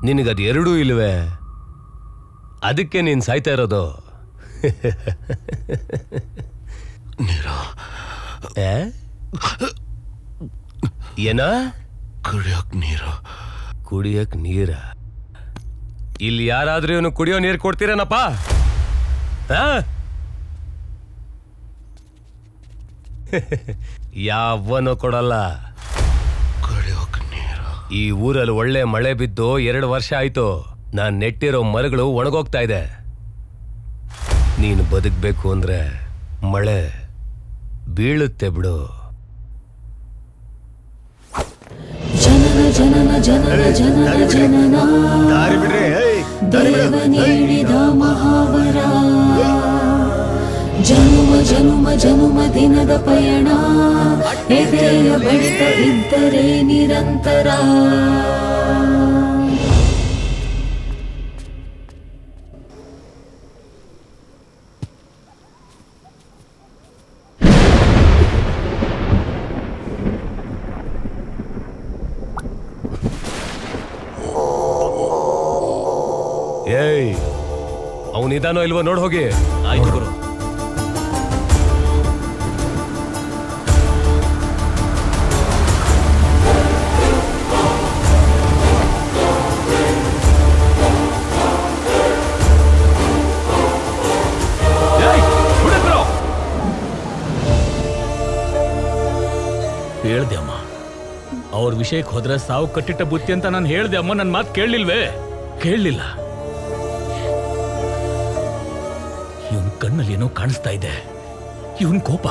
ನಿನಗದು ಎರಡೂ ಇಲ್ವೇ? ಅದಕ್ಕೆ ನೀನ್ ಸಾಯ್ತಾ ಇರೋದು? (laughs) ಏನ? ಕುಡಿಯೋಕ್ ನೀರು. ಕುಡಿಯಕ್ ನೀರ? ಇಲ್ಲಿ ಯಾರಾದ್ರೂ ಇವನು ಕುಡಿಯೋ ನೀರು ಕೊಡ್ತೀರೇನಪ್ಪ? (laughs) ಯಾವನು ಕೊಡಲ್ಲ. ಈ ಊರಲ್ಲಿ ಒಳ್ಳೆ ಮಳೆ ಬಿದ್ದು ಎರಡು ವರ್ಷ ಆಯ್ತು. ನಾನ್ ನೆಟ್ಟಿರೋ ಮರಗಳು ಒಣಗೋಗ್ತಾ ಇದೆ. ನೀನು ಬದುಕ್ಬೇಕು ಅಂದ್ರೆ ಮಳೆ ಬೀಳುತ್ತೆ ಬಿಡು. ಜನನ ಜನನ ಜನನ ಜನನ ಜನನ. ದೇವ ನೀಡಿದ ಮಹಾವರ. ಜನುಮ ಜನುಮ ಜನುಮ ದಿನದ ಪಯಣ. ಎದೆಯ ಬಳಿಕ ಇದ್ದರೆ ನಿರಂತರ. ಅವನಿದಾನೋ ಇಲ್ವೋ ನೋಡಿ ಹೋಗಿ. ಆಯ್ತು ಗುರು. ಹೇಳ್ದೆ ಅಮ್ಮ. ಅವ್ರ ವಿಷಯಕ್ಕೆ ಹೋದ್ರೆ ಸಾವು ಕಟ್ಟಿಟ್ಟ ಬುತ್ತಿ ಅಂತ ನಾನು ಹೇಳ್ದೆ ಅಮ್ಮ ನನ್ನ ಮಾತು ಕೇಳಲಿಲ್ವೇ? ಕೇಳಲಿಲ್ಲ. ಕಣ್ಣಲ್ಲಿ ಏನೋ ಕಾಣಿಸ್ತಾ ಇದೆ. ಇವನ್ ಕೋಪ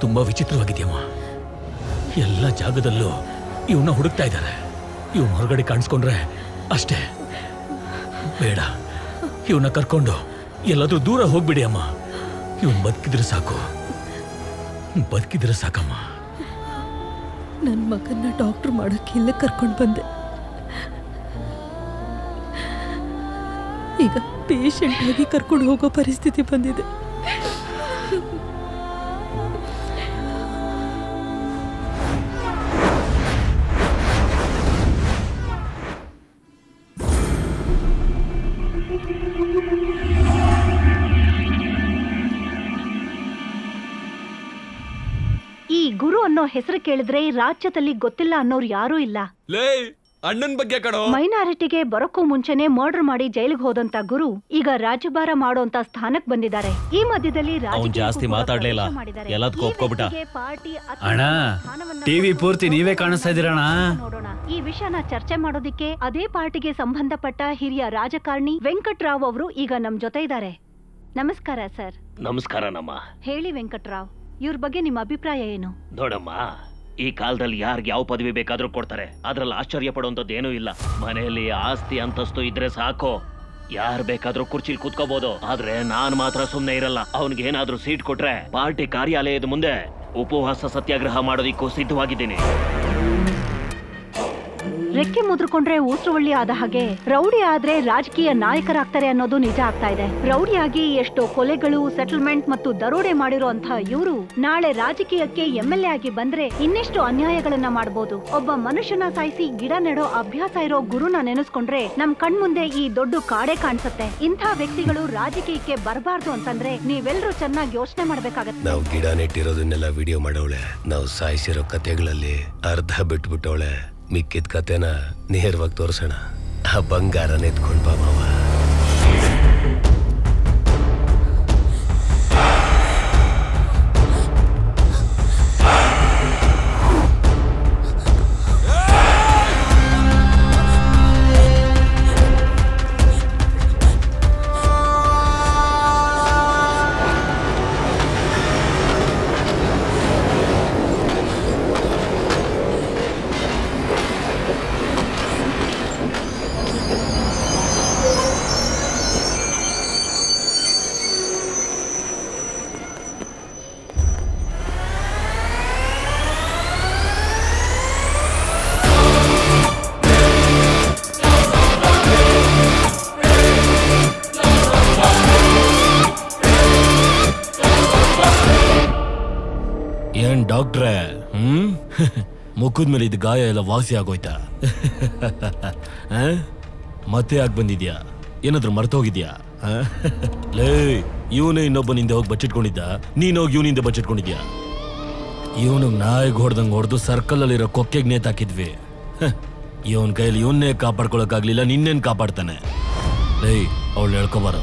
ತುಂಬಾ ವಿಚಿತ್ರವಾಗಿದೆಯಮ್ಮ. ಎಲ್ಲ ಜಾಗದಲ್ಲೂ ಇವನ್ನ ಹುಡುಕ್ತಾ ಇದ್ದಾರೆ ಇವನ್ ಹೊರಗಡೆ ಕಾಣಿಸ್ಕೊಂಡ್ರೆ ಅಷ್ಟೇ. ಬೇಡ. ಇವನ್ನ ಕರ್ಕೊಂಡು ಎಲ್ಲಾದ್ರೂ ದೂರ ಹೋಗ್ಬಿಡಿ ಅಮ್ಮ ಇವನ್ ಬದುಕಿದ್ರೆ ಸಾಕು. ಬದುಕಿದ್ರೆ ಸಾಕಮ್ಮ. ನನ್ನ ಮಗನ್ನ ಡಾಕ್ಟರ್ ಮಾಡಕ್ಕೆ ಇಲ್ಲೇ ಕರ್ಕೊಂಡು ಬಂದೆ. ಆಗಿ ಕರ್ಕೊಂಡು ಹೋಗೋ ಪರಿಸ್ಥಿತಿ ಬಂದಿದೆ. ಈ ಗುರು ಅನ್ನೋ ಹೆಸರು ಕೇಳಿದ್ರೆ ಈ ರಾಜ್ಯದಲ್ಲಿ ಗೊತ್ತಿಲ್ಲ ಅನ್ನೋರು ಯಾರೂ ಇಲ್ಲ. ಲೇ ಅಣ್ಣನ್ ಬಗ್ಗೆ ಕಣೋ. ಮೈನಾರಿಟಿಗೆ ಬರೋಕ್ಕೂ ಮುಂಚೆನೆ ಮರ್ಡರ್ ಮಾಡಿ ಜೈಲಿಗೆ ಹೋದಂತ ಗುರು ಈಗ ರಾಜಭಾರ ಮಾಡುವಂತ ಸ್ಥಾನಕ್ ಬಂದಿದ್ದಾರೆ. ಈ ಮಧ್ಯದಲ್ಲಿ ಅವ್ನ್ ಜಾಸ್ತಿ ಮಾತಾಡ್ಲಿಲ್ಲ. ಎಲ್ಲದಕ್ಕೂ ಒಪ್ಕೊಬಿಟ್ಟ ಪಾರ್ಟಿ ಅಣ್ಣ ಟಿವಿ ಪೂರ್ತಿ ನೀವೇ ಕಾಣಿಸ್ತಾ ಇದೀರಣ ನೋಡೋಣ. ಈ ವಿಷಯನ ಚರ್ಚೆ ಮಾಡೋದಿಕ್ಕೆ ಅದೇ ಪಾರ್ಟಿಗೆ ಸಂಬಂಧಪಟ್ಟ ಹಿರಿಯ ರಾಜಕಾರಣಿ ವೆಂಕಟರಾವ್ ಅವರು ಈಗ ನಮ್ ಜೊತೆ ಇದ್ದಾರೆ. ನಮಸ್ಕಾರ ಸರ್. ನಮಸ್ಕಾರ ನಮ್ಮ. ಹೇಳಿ ವೆಂಕಟರಾವ್ ಇವ್ರ ಬಗ್ಗೆ ನಿಮ್ಮ ಅಭಿಪ್ರಾಯ ಏನು? ನೋಡಮ್ಮ ಈ ಕಾಲದಲ್ಲಿ ಯಾರಿಗೆ ಯಾವ ಪದವಿ ಬೇಕಾದ್ರೂ ಕೊಡ್ತಾರೆ. ಅದ್ರಲ್ಲಿ ಆಶ್ಚರ್ಯ ಪಡುವಂಥದ್ದು ಏನೂ ಇಲ್ಲ. ಮನೆಯಲ್ಲಿ ಆಸ್ತಿ ಅಂತಸ್ತು ಇದ್ರೆ ಸಾಕು. ಯಾರ್ ಬೇಕಾದ್ರೂ ಕುರ್ಚಿಲ್ ಕೂತ್ಕೋಬಹುದು ಆದ್ರೆ ನಾನ್ ಮಾತ್ರ ಸುಮ್ನೆ ಇರಲ್ಲ. ಅವನಿಗೆ ಏನಾದ್ರೂ ಸೀಟ್ ಕೊಟ್ರೆ ಪಾರ್ಟಿ ಕಾರ್ಯಾಲಯದ ಮುಂದೆ ಉಪವಾಸ ಸತ್ಯಾಗ್ರಹ ಮಾಡೋದಿಕ್ಕೂ ಸಿದ್ಧವಾಗಿದ್ದೀನಿ. ರೆಕ್ಕೆ ಮುದ್ರಕೊಂಡ್ರೆ ಊಸ್ರವಳ್ಳಿ ಆದ ಹಾಗೆ ರೌಡಿ ಆದ್ರೆ ರಾಜಕೀಯ ನಾಯಕರಾಗ್ತಾರೆ ಅನ್ನೋದು ನಿಜ ಆಗ್ತಾ ಇದೆ. ರೌಡಿಯಾಗಿ ಎಷ್ಟೋ ಕೊಲೆಗಳು ಸೆಟಲ್ಮೆಂಟ್ ಮತ್ತು ದರೋಡೆ ಮಾಡಿರೋ ಅಂತ ಇವರು ನಾಳೆ ರಾಜಕೀಯಕ್ಕೆ ಎಂಎಲ್ಎ ಆಗಿ ಬಂದ್ರೆ ಇನ್ನೆಷ್ಟು ಅನ್ಯಾಯಗಳನ್ನ ಮಾಡಬಹುದು ಒಬ್ಬ ಮನುಷ್ಯನ ಸಾಯಿಸಿ ಗಿಡ ನೆಡೋ ಅಭ್ಯಾಸ ಇರೋ ಗುರುನ ನೆನೆಸ್ಕೊಂಡ್ರೆ ನಮ್ ಕಣ್ಮುಂದೆ ಈ ದೊಡ್ಡ ಕಾಡೆ ಕಾಣಿಸುತ್ತೆ. ಇಂಥ ವ್ಯಕ್ತಿಗಳು ರಾಜಕೀಯಕ್ಕೆ ಬರಬಾರ್ದು ಅಂತಂದ್ರೆ ನೀವೆಲ್ಲರೂ ಚೆನ್ನಾಗಿ ಯೋಚನೆ ಮಾಡ್ಬೇಕಾಗತ್ತೆ. ನಾವು ಗಿಡ ನೆಟ್ಟಿರೋದನ್ನೆಲ್ಲ ವಿಡಿಯೋ ಮಾಡೋಳೆ ನಾವು ಸಾಯಿಸಿರೋ ಕಥೆಗಳಲ್ಲಿ ಅರ್ಧ ಬಿಟ್ಬಿಟ್ಟವಳೆ. ಮಿಕ್ಕಿದ ಕತೆನ ನೇರವಾಗಿ ತೋರ್ಸೋಣ ಆ ಬಂಗಾರನ ಎತ್ಕೊಂಡ್ ಬಾ ಮಾವ. ಮೇಲೆ ಇದು ಗಾಯ ಎಲ್ಲ ವಾಸಿ ಆಗೋಯ್ತಾ? (laughs) ಮತ್ತೆ ಯಾಕೆ ಬಂದಿದ್ಯಾ? ಏನಾದ್ರೂ ಮರ್ತೋಗಿದ್ಯಾ? ಲೇ ಇವನೇ ಇನ್ನೊಬ್ಬನಿಂದ ಹೋಗಿ ಬಚ್ಚಿಟ್ಕೊಂಡಿದ್ದ. ನೀನ್ ಹೋಗಿ ಇವನಿಂದ ಬಚ್ಚಿಟ್ಕೊಂಡಿದ್ಯಾ? ಇವನು ನಾಯಿಗೆ ಹೊಡೆದಂಗೆ ಹೊಡೆದು ಸರ್ಕಲಲ್ಲಿರೋ ಕೊಕ್ಕೆಗೆ ನೇತಾಕಿದ್ವಿ ಇವನ್ ಕೈಯಲ್ಲಿ ಇವನ್ನೇ ಕಾಪಾಡ್ಕೊಳಕ್ಕಾಗ್ಲಿಲ್ಲ ನಿನ್ನೇನ್ ಕಾಪಾಡ್ತಾನೆ? ಲೇ ಅವಳು ಹೇಳ್ಕೊಬಾರ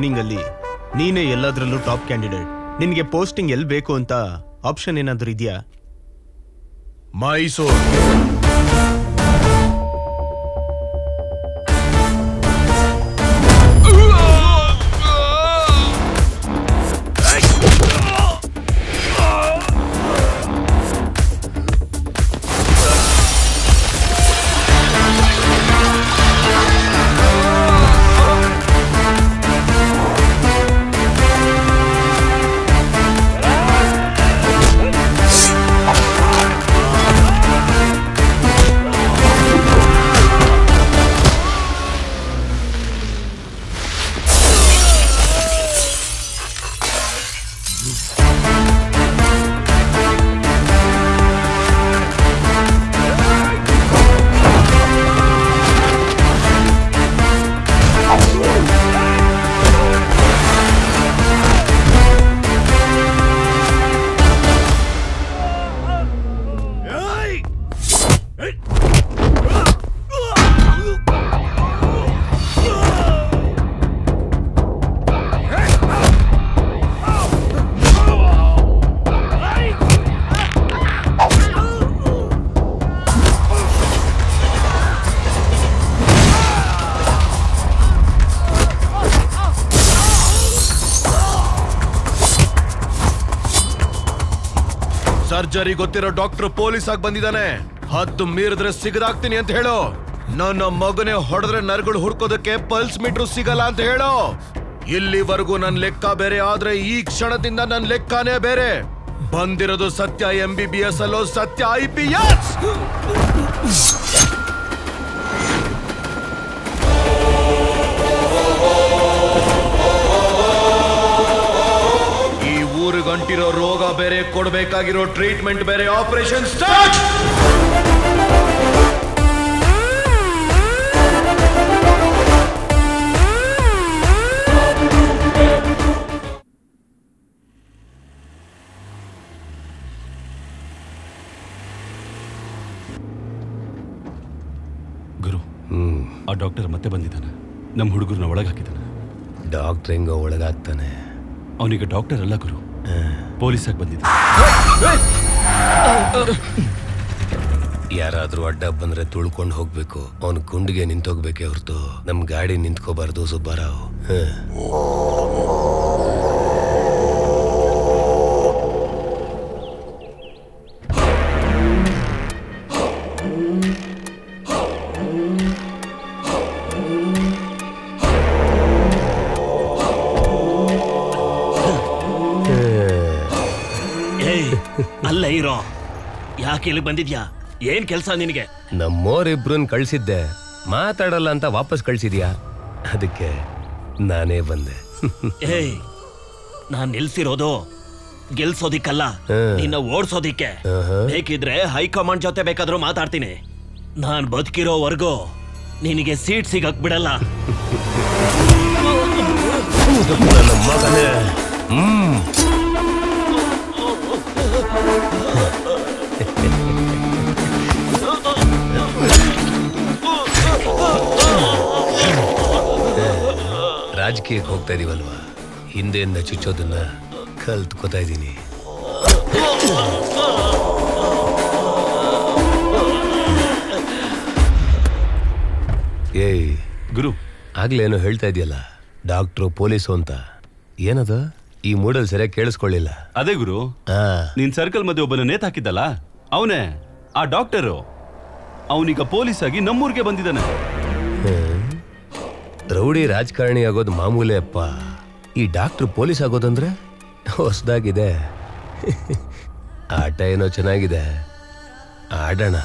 ಟ್ರೈನಿಂಗ್ ಅಲ್ಲಿ ನೀನೇ ಎಲ್ಲದರಲ್ಲೂ ಟಾಪ್ ಕ್ಯಾಂಡಿಡೇಟ್ ನಿನ್ಗೆ ಪೋಸ್ಟಿಂಗ್ ಎಲ್ಲಿ ಬೇಕು ಅಂತ ಆಪ್ಷನ್ ಏನಾದ್ರೂ ಇದೆಯಾ? ಮೈಸೂರು. ಸರ್ಜರಿ ಗೊತ್ತಿರೋ ಡಾಕ್ಟರ್ ಪೊಲೀಸ್ ಆಗಿ ಬಂದಿದ್ದಾನೆ ಹತ್ತು ಮೀರಿದ್ರೆ ಸಿಗದಾಗ್ತೀನಿ ಅಂತ ಹೇಳು. ನನ್ನ ಮಗನೇ ಹೊಡೆದ್ರೆ ನರಗಳು ಹುಡ್ಕೋದಕ್ಕೆ ಪಲ್ಸ್ ಮೀಟರ್ ಸಿಗಲ್ಲ ಅಂತ ಹೇಳು. ಇಲ್ಲಿವರೆಗೂ ನನ್ ಲೆಕ್ಕ ಬೇರೆ, ಆದ್ರೆ ಈ ಕ್ಷಣದಿಂದ ನನ್ನ ಲೆಕ್ಕನೇ ಬೇರೆ. ಬಂದಿರೋದು ಸತ್ಯ ಎಂ ಬಿ ಬಿ ಎಸ್ ಅಲ್ಲೋ ಸತ್ಯ ಐ ಪಿ ಎಸ್ ಊರಿಗಂಟಿರೋ ರೋಗ ಬೇರೆ ಕೊಡ್ಬೇಕಾಗಿರೋ ಟ್ರೀಟ್ಮೆಂಟ್ ಬೇರೆ ಆಪರೇಷನ್ ಸ್ಟಾರ್ಟ್ ಗುರು ಆ ಡಾಕ್ಟರ್ ಮತ್ತೆ ಬಂದಿದ್ದಾನೆ. ನಮ್ಮ ಹುಡುಗರನ್ನ ಒಳಗೆ ಹಾಕಿದಾನೆ ಡಾಕ್ಟರ್ ಹೆಂಗೋ ಒಳಗಾಗ್ತಾನೆ ಅವನಿಗೆ ಡಾಕ್ಟರ್ ಅಲ್ಲ ಗುರು. ಪೊಲೀಸಾಗಿ ಬಂದಿದ್ದೆ. ಯಾರಾದ್ರೂ ಅಡ್ಡ ಬಂದ್ರೆ ತುಳ್ಕೊಂಡು ಹೋಗ್ಬೇಕು. ಅವನ್ ಗುಂಡಿಗೆ ನಿಂತೋಗ್ಬೇಕೆ ಹೊರತು. ನಮ್ ಗಾಡಿ ನಿಂತ್ಕೋಬಾರ್ದು, ಸುಬ್ಬಾರಾವ್. ಯಾಕೆ ಇಲ್ಲಿ ಬಂದಿದ್ಯಾ? ಏನ್ ಕೆಲ್ಸ ನಿನಗೆ? ನಮ್ಮೋರಿಬ್ರನ್ ಕಳ್ಸಿದ್ದೆ. ಮಾತಾಡಲ್ಲ ಅಂತ ವಾಪಸ್ ಕಳ್ಸಿದ್ಯಾ? ಅದಕ್ಕೆ ನಾನೇ ಬಂದೆ. ಏಯ್ ನಾನ್ ನಿಲ್ಸಿರೋದು. ಗೆಲ್ಸೋದಿಕ್ಕಲ್ಲ. ನಿನ್ನ ಓಡ್ಸೋದಿಕ್ಕೆ. ಬೇಕಿದ್ರೆ ಹೈಕಮಾಂಡ್ ಜೊತೆ ಬೇಕಾದ್ರೂ ಮಾತಾಡ್ತೀನಿ. ನಾನ್ ಬದುಕಿರೋವರೆಗೂ ನಿನಗೆ ಸೀಟ್ ಸಿಗಕ್ ಬಿಡಲ್ಲ ಹ್ಮ್. ರಾಜಕೀಯಕ್ಕೆ ಹೋಗ್ತಾ ಇದೀವಲ್ವಾ? ಹಿಂದೆಯಿಂದ ಚುಚ್ಚೋದನ್ನ ಕಲ್ತ್ಕೋತಾ ಇದ್ದೀನಿ. ಏಯ್ ಗುರು. ಆಗ್ಲೇನೋ ಹೇಳ್ತಾ ಇದೆಯಲ್ಲ? ಡಾಕ್ಟ್ರು ಪೊಲೀಸು ಅಂತ. ಏನದು? ಈ ಮೂಡಲ್ ಸರಿಯಾಗಿ ಕೇಳಿಸ್ಕೊಳ್ಳಿಲ್ಲ. ಅದೇ ಗುರು. ನಿನ್ ನೀನ್ ಸರ್ಕಲ್ ಮಧ್ಯೆ ಒಬ್ಬನ ನೇತ ಹಾಕಿದ್ದಲ್ಲ? ಅವನೇ? ಆ ಡಾಕ್ಟರು. ಅವನೀಗ ಪೊಲೀಸ್ ಆಗಿ ನಮ್ಮೂರಿಗೆ ಬಂದಿದ್ದಾನೆ. ರೌಡಿ ರಾಜಕಾರಣಿ ಆಗೋದು ಮಾಮೂಲಿ ಅಪ್ಪ ಈ ಡಾಕ್ಟ್ರು ಪೊಲೀಸ್ ಆಗೋದಂದ್ರೆ ಹೊಸದಾಗಿದೆ ಆಟ ಏನೋ ಚೆನ್ನಾಗಿದೆ ಆಡೋಣ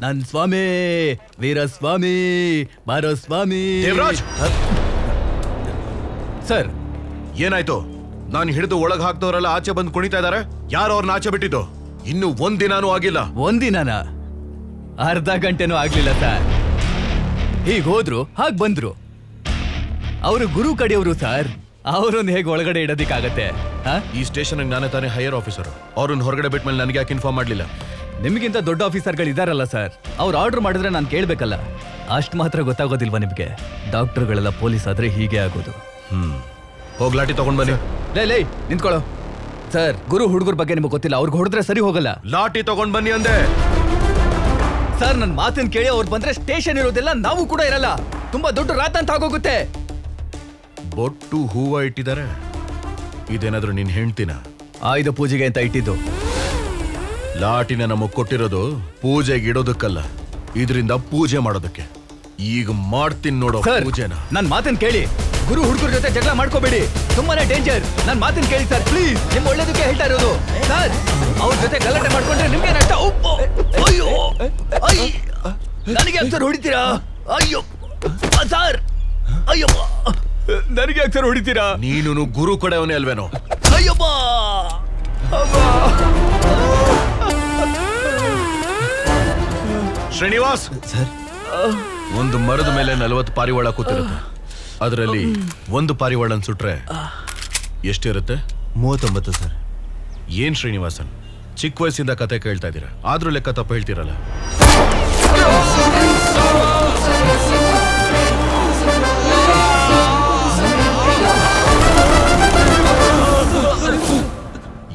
ನನ್ ಸ್ವಾಮಿ ವೀರಸ್ವಾಮಿ ಬಾರೋ ಸ್ವಾಮಿ. ದೇವರಾಜ್! ಸರ್. ಏನಾಯ್ತು? ನಾನು ಹಿಡಿದು ಒಳಗ್ ಹಾಕ್ದವರೆಲ್ಲ ಆಚೆ ಬಂದು ಕುಣಿತಾ ಇದಾರೆ? ಯಾರು ಅವ್ರನ್ನ ಆಚೆ ಬಿಟ್ಟಿದ್ದು? ಇನ್ನು ಒಂದ್ ದಿನಾನೂ ಆಗಿಲ್ಲ. ಒಂದಿನಾನ ಅರ್ಧ ಗಂಟೆನೂ ಆಗ್ಲಿಲ್ಲ ಸರ್. ಹೀಗ್ ಹೋದ್ರು ಹಾಗ್ ಬಂದ್ರು. ಅವರು ಗುರು ಕಡೆಯವರು ಸರ್. ಅವರೊಂದು ಹೇಗೆ ಒಳಗಡೆ ಇಡೋದಿಕ್ಕಾಗತ್ತೆ? ಈ ಸ್ಟೇಷನ್ ನಾನೇ ತಾನೇ ಹೈಯರ್ ಆಫೀಸರ್ ಅವ್ರನ್ನ ಹೊರಗಡೆ ಬಿಟ್ಮೇಲೆ ನನಗೆ ಯಾಕೆ ಇನ್ಫಾರ್ಮ್ ಮಾಡಲಿಲ್ಲ? ನಿಮಗಿಂತ ದೊಡ್ಡ ಆಫೀಸರ್ಗಳು ಇದಾರಲ್ಲ ಸರ್. ಅವ್ರು ಆರ್ಡರ್ ಮಾಡಿದ್ರೆ ನಾನು ಕೇಳಬೇಕಲ್ಲ. ಅಷ್ಟು ಮಾತ್ರ ಗೊತ್ತಾಗೋದಿಲ್ವಾ ನಿಮಗೆ? ಡಾಕ್ಟರ್ಗಳೆಲ್ಲ ಪೊಲೀಸ್ ಆದರೆ ಹೀಗೆ ಆಗೋದು. ಹ್ಞೂ ಹೋಗ್ ಲಾಟಿ ತಗೊಂಡ್ ಬನ್ನಿ. ಲೇ ಲೇ ನಿಂತ್ಕೊಳ್ಳೋ. ಸರ್ ಗುರು ಹುಡುಗರ ಬಗ್ಗೆ ನಿಮಗೆ ಗೊತ್ತಿಲ್ಲ. ಅವ್ರಿಗೆ ಹೊಡೆದ್ರೆ ಸರಿ ಹೋಗಲ್ಲ. ಲಾಟಿ ತಗೊಂಡ್ ಬನ್ನಿ ಅಂದೆ. ಸರ್ ನನ್ನ ಮಾತನ್ನು ಕೇಳಿ ಅವ್ರು ಬಂದ್ರೆ ಸ್ಟೇಷನ್ ಇರೋದಿಲ್ಲ ನಾವು ಕೂಡ ಇರಲ್ಲ. ತುಂಬಾ ದೊಡ್ಡ ರಾತಂತ ಆಗೋಗುತ್ತೆ. ಬೊಟ್ಟು ಹೂವ ಇಟ್ಟಿದ್ದಾರೆ. ಇದೇನಾದ್ರೂ ನಿನ್ ಹೆಂಡ್ತಿನ? ಆಯುಧ ಪೂಜೆಗೆ ಅಂತ ಇಟ್ಟಿದ್ದು. ಲಾಟಿನ ನಮಗ್ ಕೊಟ್ಟಿರೋದು ಪೂಜೆಗೆ ಇಡೋದಕ್ಕಲ್ಲ ಇದರಿಂದ ಪೂಜೆ ಮಾಡೋದಕ್ಕೆ. ಈಗ ಮಾಡ್ತೀನಿ ನೋಡೋ ಪೂಜೆನ. ನನ್ ಮಾತಿನ ಕೇಳಿ. ಗುರು ಹುಡುಗರ ಜೊತೆ ಜಗಳ ಮಾಡ್ಕೋಬೇಡಿ. ತುಂಬಾನೇ ಡೇಂಜರ್ ನನ್ ಮಾತನ್ನ ಕೇಳಿ ಸರ್ ಪ್ಲೀಸ್ ನಿಮ್ ಒಳ್ಳೇದಕ್ಕೆ ಹೇಳ್ತಾ ಇರೋದು. ಸರ್ ಅವ್ರ ಜೊತೆ ಗಲಾಟೆ ಮಾಡ್ಕೊಂಡ್ರೆ ನಿಮ್ಗೆ ನಷ್ಟ. ಉಪ್ಪು ಅಯ್ಯೋ ಅಯ್ಯ ನನಗೆ ಸರ್ ಹೊಡಿತೀರಾ? ಅಯ್ಯೋ ಸರ್ ಅಯ್ಯಪ್ಪ. ನನಗೆ ಯಾಕೆ ಸರ್ ಹೊಡಿತೀರಾ? ನೀನು ಗುರು ಕೊಡವನೇ ಅಲ್ವೇನೋ? ಅಯ್ಯಪ್ಪ! ಶ್ರೀನಿವಾಸ್! ಸರ್. ಒಂದು ಮರದ ಮೇಲೆ ನಲವತ್ತು ಪಾರಿವಾಳ ಕೂತಿರುತ್ತೆ. ಅದರಲ್ಲಿ ಒಂದು ಪಾರಿವಾಳನ್ ಸುಟ್ರೆ ಎಷ್ಟಿರುತ್ತೆ? ಮೂವತ್ತೊಂಬತ್ತು ಸರ್. ಏನ್ ಶ್ರೀನಿವಾಸನ್? ಚಿಕ್ಕ ವಯಸ್ಸಿಂದ ಕತೆ ಕೇಳ್ತಾ ಇದ್ದೀರಾ? ಆದ್ರೂ ಲೆಕ್ಕ ತಪ್ಪು ಹೇಳ್ತೀರಲ್ಲ?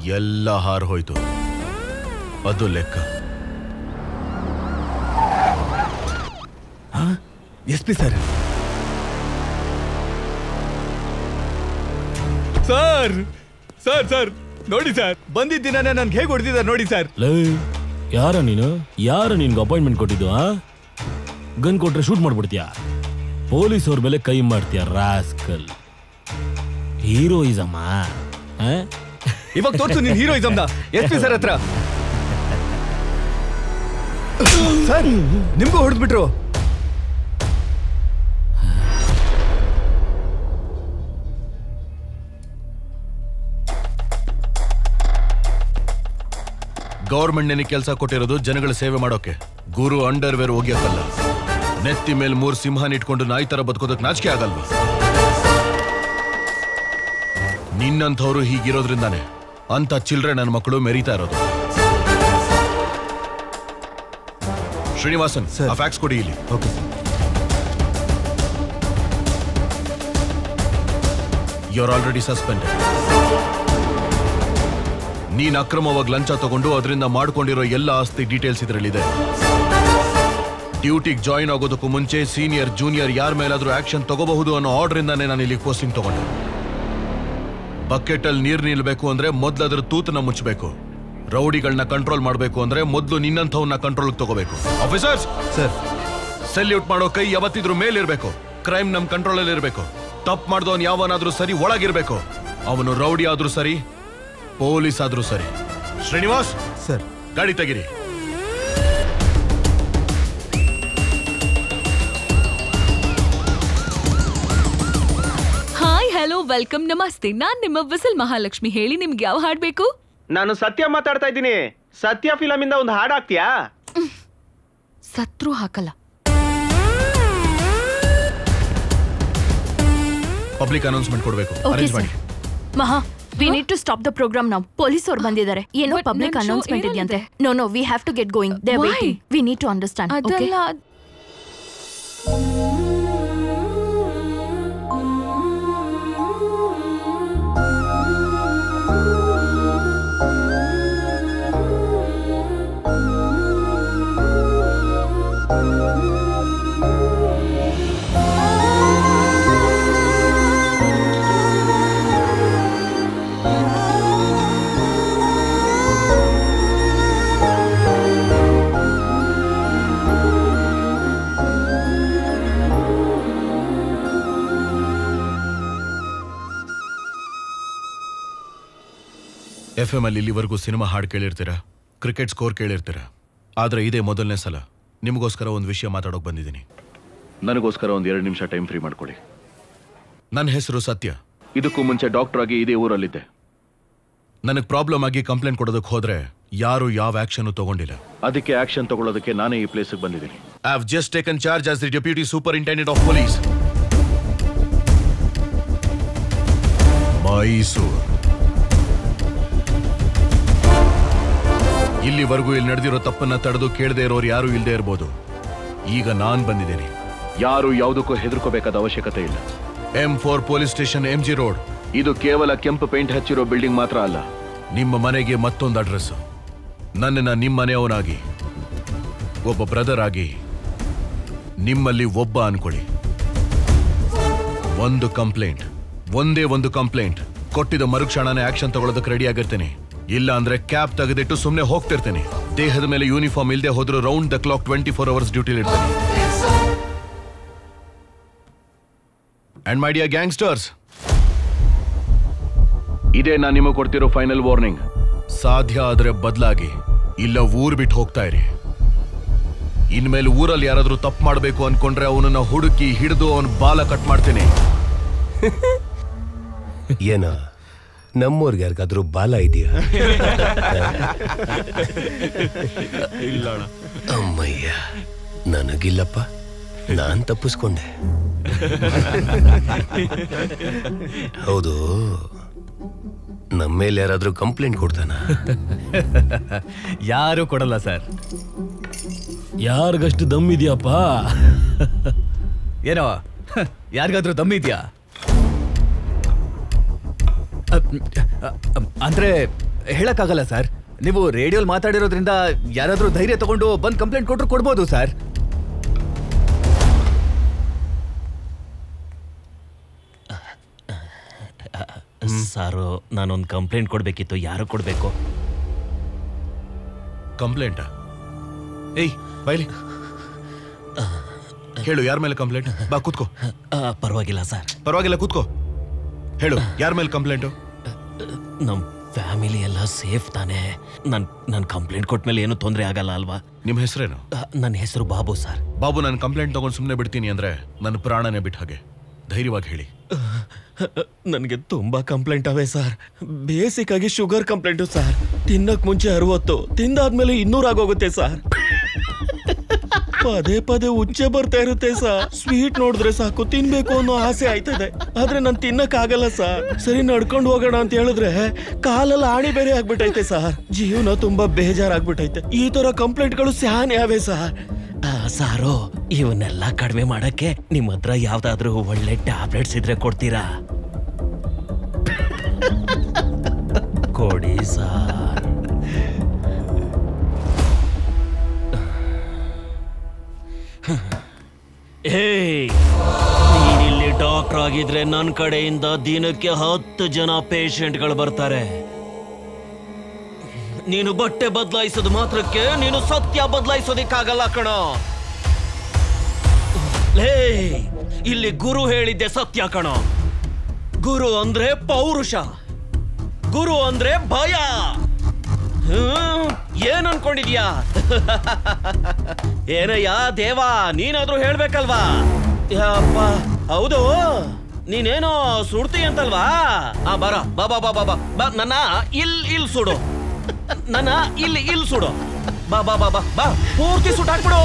ಎಲ್ಲ ಹಾರ್ ಹೋಯ್ತು. ಅದು ಲೆಕ್ಕ. S P sir. Sir! Sir sir! ನೋಡಿ ಸರ್ ಬಂದಿದ್ದ ದಿನನೇ ನನ್ಗೆ ಹೇಗೆ ಹೊಡೆದಿದ್ದಾರೆ ನೋಡಿ ಸರ್. ಲೇ ಯಾರ ನೀನು? ಯಾರ ನಿನ್ಗೆ ಅಪಾಯಿಂಟ್ಮೆಂಟ್ ಕೊಟ್ಟಿದ್ದು ಆ ಗನ್ ಕೊಟ್ರೆ ಶೂಟ್ ಮಾಡ್ಬಿಡ್ತೀಯಾ? ಪೊಲೀಸ್ ಅವ್ರ ಮೇಲೆ ಕೈ ಮಾಡ್ತೀಯ ರಾಸ್ಕಲ್ ಹೀರೋಯಿಸಮ್ಮ ಇವಾಗ ತೋರ್ಸು ನಿನ್ ಹೀರೋಯಿಸಮ್ನ ಎಸ್ ಪಿ ಸರ್ ಹತ್ರ. ಸರ್, ನಿಮ್ಗೂ ಹೊಡೆದ್ಬಿಟ್ರು. ಗೌರ್ಮೆಂಟ್ ನಿನಗೆ ಕೆಲಸ ಕೊಟ್ಟಿರೋದು ಜನಗಳ ಸೇವೆ ಮಾಡೋಕೆ. ಗುರು ಅಂಡರ್ ವೇರ್ ಒಗ್ಯಕ್ಕಲ್ಲ ನೆತ್ತಿ ಮೇಲೆ ಮೂರ್ ಸಿಂಹನ ಇಟ್ಕೊಂಡು ನಾಯಿ ತರ ಬದುಕೋದಕ್ಕೆ ನಾಚಿಕೆ ಆಗಲ್ವಾ? ನಿನ್ನಂಥವ್ರು ಹೀಗಿರೋದ್ರಿಂದಾನೆ ಅಂತ ಚಿಲ್ರೆ ನನ್ನ ಮಕ್ಕಳು ಮೆರೀತಾ ಇರೋದು. ಶ್ರೀನಿವಾಸನ್ ಫ್ಯಾಕ್ಸ್ ಕೊಡಿ ಇಲ್ಲಿ. Okay. You are already suspended ನೀನ್ ಅಕ್ರಮವಾಗಿ ಲಂಚ ತಗೊಂಡು ಅದರಿಂದ ಮಾಡ್ಕೊಂಡಿರೋ ಎಲ್ಲ ಆಸ್ತಿ ಡೀಟೇಲ್ಸ್ ಇದರಲ್ಲಿದೆ. ಡ್ಯೂಟಿಗೆ ಜಾಯಿನ್ ಆಗೋದಕ್ಕೂ ಮುಂಚೆ ಸೀನಿಯರ್ ಜೂನಿಯರ್ ಯಾರ ಮೇಲಾದ್ರೂ ಆಕ್ಷನ್ ತಗೋಬಹುದು ಅನ್ನೋ ಆರ್ಡರ್ ಇಂದಾನೆ ನಾನು ಇಲ್ಲಿ ಪೋಸ್ಟಿಂಗ್ ತಗೊಂಡೆ. ಬಕೆಟ್ ಅಲ್ಲಿ ನೀರ್ ನಿಲ್ಬೇಕು ಅಂದ್ರೆ ಮೊದ್ಲು ಅದ್ರ ತೂತನ ಮುಚ್ಚಬೇಕು ರೌಡಿಗಳನ್ನ ಕಂಟ್ರೋಲ್ ಮಾಡಬೇಕು ಅಂದ್ರೆ ಮೊದ್ಲು ನಿನ್ನಂಥವನ್ನ ಕಂಟ್ರೋಲ್ ತಗೋಬೇಕು. ಆಫೀಸರ್ಸ್ ಸರ್ ಸೆಲ್ಯೂಟ್ ಮಾಡೋ ಕೈ ಯಾವತ್ತಿದ್ರು ಮೇಲಿರ್ಬೇಕು. ಕ್ರೈಮ್ ನಮ್ ಕಂಟ್ರೋಲ್ ಅಲ್ಲಿ ಇರಬೇಕು. ತಪ್ಪು ಮಾಡ್ದವನ್ ಯಾವನಾದ್ರೂ ಸರಿ ಒಳಗಿರ್ಬೇಕು. ಅವನು ರೌಡಿ ಆದ್ರೂ ಸರಿ ಪೊಲೀಸ್ ಆದ್ರೂ ಸರಿ. ಶ್ರೀನಿವಾಸ್! ಸರ್ ಗಾಡಿ ತೆಗಿರಿ. ವೆಲ್ಕಮ್ ನಮಸ್ತೆ. ನಾನ್ ನಿಮ್ಮ ವಿಸಲ್ ಮಹಾಲಕ್ಷ್ಮಿ. ಹೇಳಿ ನಿಮ್ಗೆ ಯಾವ ಹಾಡ್ ಬೇಕು? ನಾನು ಸತ್ಯ ಮಾತಾಡ್ತಾ ಇದ್ದೀನಿ. ಸತ್ಯ ಫಿಲಮ್ ಇಂದ ಒಂದು ಹಾಡ್ ಹಾಕ್ತೀಯಾ? ಸತ್ರು ಹಾಕಲ್ಲ. ಪಬ್ಲಿಕ್ ಅನೌನ್ಸ್ಮೆಂಟ್ ಕೊಡ್ಬೇಕು. Okay, arrange. ಮಾಡಿ. Maha we need to stop the programme ನಾವು ಪೊಲೀಸ್ ಅವ್ರು ಬಂದಿದ್ದಾರೆ. ಏನೋ ಪಬ್ಲಿಕ್ ಅನೌನ್ಸ್ಮೆಂಟ್? ಇದೆಯಂತೆ. No no we have to get going they we need to understand ಅದಲ್ಲ ಎಫ್ ಎಂ ಅಲ್ಲಿ ಇಲ್ಲಿವರೆಗೂ ಸಿನಿಮಾ ಹಾಡು ಕೇಳಿರ್ತೀರಾ? Cricket score ಕೇಳಿರ್ತೀರಾ? ಆದ್ರೆ ಇದೇ ಮೊದಲನೇ ಸಲ. ನಿಮಗೋಸ್ಕರ ಒಂದು ವಿಷಯ ಮಾತಾಡೋಕೆ ಬಂದಿದ್ದೀನಿ. ನನಗೋಸ್ಕರ ಒಂದು ಎರಡು ನಿಮಿಷ ಟೈಮ್ ಫ್ರೀ ಮಾಡ್ಕೊಳ್ಳಿ ನನ್ನ ಹೆಸರು ಸತ್ಯ. ಇದಕ್ಕೂ ಮುಂಚೆ ಡಾಕ್ಟರ್ ಆಗಿ ಇದೇ ಊರಲ್ಲಿದ್ದೆ. ನನಗೆ ಪ್ರಾಬ್ಲಮ್ ಆಗಿ ಕಂಪ್ಲೇಂಟ್ ಕೊಡೋದಕ್ಕೆ ಹೋದ್ರೆ ಯಾರು ಯಾವ ಆಕ್ಷನ್ ತಗೊಂಡಿಲ್ಲ. ಅದಕ್ಕೆ ಆಕ್ಷನ್ ತಗೊಳ್ಳೋದಕ್ಕೆ ನಾನೇ ಈ ಪ್ಲೇಸ್ಗೆ ಬಂದಿದ್ದೀನಿ. I have just taken charge as the deputy superintendent of police Mysuru. ಇಲ್ಲಿವರೆಗೂ ಇಲ್ಲಿ ನಡೆದಿರೋ ತಪ್ಪನ್ನ ತಡೆದು ಕೇಳದೆ ಇರೋರು ಯಾರು ಇಲ್ಲದೆ ಇರ್ಬೋದು. ಈಗ ನಾನ್ ಬಂದಿದ್ದೇನೆ. ಯಾರು ಯಾವುದಕ್ಕೂ ಹೆದರ್ಕೋಬೇಕಾದ ಅವಶ್ಯಕತೆ ಇಲ್ಲ. M four police station M G road ಇದು ಕೇವಲ ಕೆಂಪು ಪೇಂಟ್ ಹಚ್ಚಿರೋ ಬಿಲ್ಡಿಂಗ್ ಮಾತ್ರ ಅಲ್ಲ. ನಿಮ್ಮ ಮನೆಗೆ ಮತ್ತೊಂದು ಅಡ್ರೆಸ್ ನನ್ನನ್ನ ನಿಮ್ಮ ಮನೆಯವನಾಗಿ ಒಬ್ಬ ಬ್ರದರ್ ಆಗಿ ನಿಮ್ಮಲ್ಲಿ ಒಬ್ಬ ಅನ್ಕೊಳ್ಳಿ. ಒಂದು ಕಂಪ್ಲೇಂಟ್ ಒಂದೇ ಒಂದು ಕಂಪ್ಲೇಂಟ್ ಕೊಟ್ಟಿದ್ದ ಮರುಕ್ಷಣನೇ ಆಕ್ಷನ್ ತಗೊಳ್ಳೋದಕ್ಕೆ ರೆಡಿ ಆಗಿರ್ತೀನಿ. ಇಲ್ಲ ಅಂದ್ರೆ ಕ್ಯಾಪ್ ತೆಗೆದಿಟ್ಟು ಸುಮ್ಮನೆ ಹೋಗ್ತಿರ್ತೀನಿ. ದೇಹದ ಮೇಲೆ ಯೂನಿಫಾರ್ಮ್ ಇಲ್ಲದೆ ಹೋದ್ರು round the clock twenty four hours ಡ್ಯೂಟಿಲಿ ಇರ್ತೇನೆ. ಅಂಡ್ ಮೈ ಡಿಯರ್ ಗ್ಯಾಂಗ್ಸ್ಟರ್ಸ್ ಇದೇ ನಾನು ನಿಮಗೆ ಕೊಡ್ತಿರೋ ಫೈನಲ್ ವಾರ್ನಿಂಗ್ ಸಾಧ್ಯ ಆದ್ರೆ ಬದಲಾಗಿ, ಇಲ್ಲ ಊರ್ ಬಿಟ್ಟು ಹೋಗ್ತಾ ಇರಿ. ಇನ್ಮೇಲೆ ಊರಲ್ಲಿ ಯಾರಾದ್ರೂ ತಪ್ಪು ಮಾಡಬೇಕು ಅನ್ಕೊಂಡ್ರೆ ಅವನನ್ನ ಹುಡುಕಿ ಹಿಡಿದು ಅವನ ಬಾಲ ಕಟ್ ಮಾಡ್ತೀನಿ. (laughs) ಏನ? ನಮ್ಮೂರ್ಗೆ ಯಾರಿಗಾದ್ರೂ ಬಾಲ ಇದೆಯಾ? ಅಮ್ಮಯ್ಯ ನನಗಿಲ್ಲಪ್ಪ. ನಾನ್ ತಪ್ಪಿಸ್ಕೊಂಡೆ. ಹೌದು. ನಮ್ಮೇಲೆ ಯಾರಾದ್ರೂ ಕಂಪ್ಲೇಂಟ್ ಕೊಡ್ತಾನ? ಯಾರು ಕೊಡಲ್ಲ ಸರ್. ಯಾರಿಗಷ್ಟು ದಮ್ ಇದೆಯಪ್ಪ? ಏನೋ ಯಾರಿಗಾದ್ರೂ ದಮ್ಮಿದ್ಯಾ ಅಂದ್ರೆ ಹೇಳಕ್ಕಾಗಲ್ಲ ಸರ್. ನೀವು ರೇಡಿಯೋಲ್ ಮಾತಾಡಿರೋದ್ರಿಂದ ಯಾರಾದರೂ ಧೈರ್ಯ ತಗೊಂಡು ಬಂದ್ ಕಂಪ್ಲೇಂಟ್ ಕೊಟ್ಟರು ಕೊಡ್ಬೋದು ಸರ್. ಸಾರು ನಾನೊಂದು ಕಂಪ್ಲೇಂಟ್ ಕೊಡ್ಬೇಕಿತ್ತು. ಯಾರು ಕೊಡ್ಬೇಕು? ಕಂಪ್ಲೇಂಟ್? ಏಯ್ ಬೈಲಿ. ಹೇಳು ಯಾರ ಮೇಲೆ ಕಂಪ್ಲೇಂಟ್? ಬಾ ಕೂತ್ಕೋ. ಪರವಾಗಿಲ್ಲ ಸರ್. ಪರವಾಗಿಲ್ಲ ಕೂತ್ಕೋ. ಹೇಳು ಯಾರ ಮೇಲೆ ಕಂಪ್ಲೇಂಟು ನಮ್ಮ ಫ್ಯಾಮಿಲಿ ಎಲ್ಲ ಸೇಫ್ ತಾನೇ. ನನ್ ನಾನು ಕಂಪ್ಲೇಂಟ್ ಕೊಟ್ಮೇಲೆ ಏನು ತೊಂದರೆ ಆಗಲ್ಲ ಅಲ್ವಾ? ನಿಮ್ಮ ಹೆಸರೇನು? ನನ್ನ ಹೆಸರು ಬಾಬು ಸರ್. ಬಾಬು ನಾನು ಕಂಪ್ಲೇಂಟ್ ತಗೊಂಡು ಸುಮ್ಮನೆ ಬಿಡ್ತೀನಿ ಅಂದ್ರೆ ನನ್ನ ಪ್ರಾಣನೇ ಬಿಟ್ಟ ಹಾಗೆ. ಧೈರ್ಯವಾಗಿ ಹೇಳಿ. ನನಗೆ ತುಂಬಾ ಕಂಪ್ಲೇಂಟ್ ಅವೆ ಸರ್. ಬೇಸಿಕ್ ಆಗಿ ಶುಗರ್ ಕಂಪ್ಲೇಂಟು ಸರ್. ತಿನ್ನಕ್ ಮುಂಚೆ ಅರವತ್ತು ತಿಂದಾದ್ಮೇಲೆ ಇನ್ನೂರ ಆಗೋಗುತ್ತೆ ಸರ್. ಪದೇ ಪದೇ ಉಚ್ಚೆ ಬರ್ತಾ ಇರುತ್ತೆ ಸರ್. ಸ್ವೀಟ್ ನೋಡಿದ್ರೆ ಸಾಕು, ತಿನ್ಬೇಕು ಅನ್ನೋ ಆಸೆ ಆಯ್ತದೆ. ಆದ್ರೆ ನಾನು ತಿನ್ನಕ್ ಆಗಲ್ಲ ಸರ್. ಸರಿ, ನಡ್ಕೊಂಡು ಹೋಗೋಣ ಅಂತ ಹೇಳಿದ್ರೆ ಕಾಲೆಲ್ಲ ಆಣಿ ಬೇರೆ ಆಗ್ಬಿಟ್ಟೈತೆ ಸರ್. ಜೀವನ ತುಂಬಾ ಬೇಜಾರಾಗ್ಬಿಟ್ಟೈತೆ. ಈ ತರ ಕಂಪ್ಲೇಂಟ್ಗಳು ಸ್ಯಾನ್ ಯಾವೆ ಸರ್. ಸಾರು, ಇವನ್ನೆಲ್ಲ ಕಡಿಮೆ ಮಾಡಕ್ಕೆ ನಿಮ್ಮ ಹತ್ರ ಯಾವ್ದಾದ್ರೂ ಒಳ್ಳೆ ಟ್ಯಾಬ್ಲೆಟ್ಸ್ ಇದ್ರೆ ಕೊಡ್ತೀರಾ? ಕೊಡಿ ಸಾರ್. ಏಯ್, ನೀನಿಲ್ಲಿ ಡಾಕ್ಟರ್ ಆಗಿದ್ರೆ ನನ್ನ ಕಡೆಯಿಂದ ದಿನಕ್ಕೆ ಹತ್ತು ಜನ ಪೇಷಂಟ್ಗಳು ಬರ್ತಾರೆ. ನೀನು ಬಟ್ಟೆ ಬದಲಾಯಿಸೋದು ಮಾತ್ರಕ್ಕೆ ನೀನು ಸತ್ಯ ಬದಲಾಯಿಸೋದಿಕ್ಕಾಗಲ್ಲ ಕಣ. ಇಲ್ಲಿ ಗುರು ಹೇಳಿದ್ದೆ ಸತ್ಯ ಕಣ. ಗುರು ಅಂದ್ರೆ ಪೌರುಷ. ಗುರು ಅಂದ್ರೆ ಭಯ. ಏನ್ ಅನ್ಕೊಂಡಿದ್ಯಾ? (laughs) ಏನಯ್ಯ ದೇವಾ, ನೀನಾದ್ರೂ ಹೇಳ್ಬೇಕಲ್ವಾ? ಅಪ್ಪ ಹೌದು, ನೀನೇನೋ ಸುಡ್ತಿ ಅಂತಲ್ವಾ? ಆ, ಬರ, ಬಾ ಬಾ ಬಾ ಬಾ ಬಾ ನನ್ನ ಇಲ್ ಇಲ್ ಸುಡು. ನನ್ನ ಇಲ್ಲಿ ಇಲ್ಲಿ ಸುಡು. ಬಾ ಬಾ ಬಾ ಬಾ ಬಾ, ಪೂರ್ತಿ ಸುಟ್ಟಾಕ್ಬಿಡು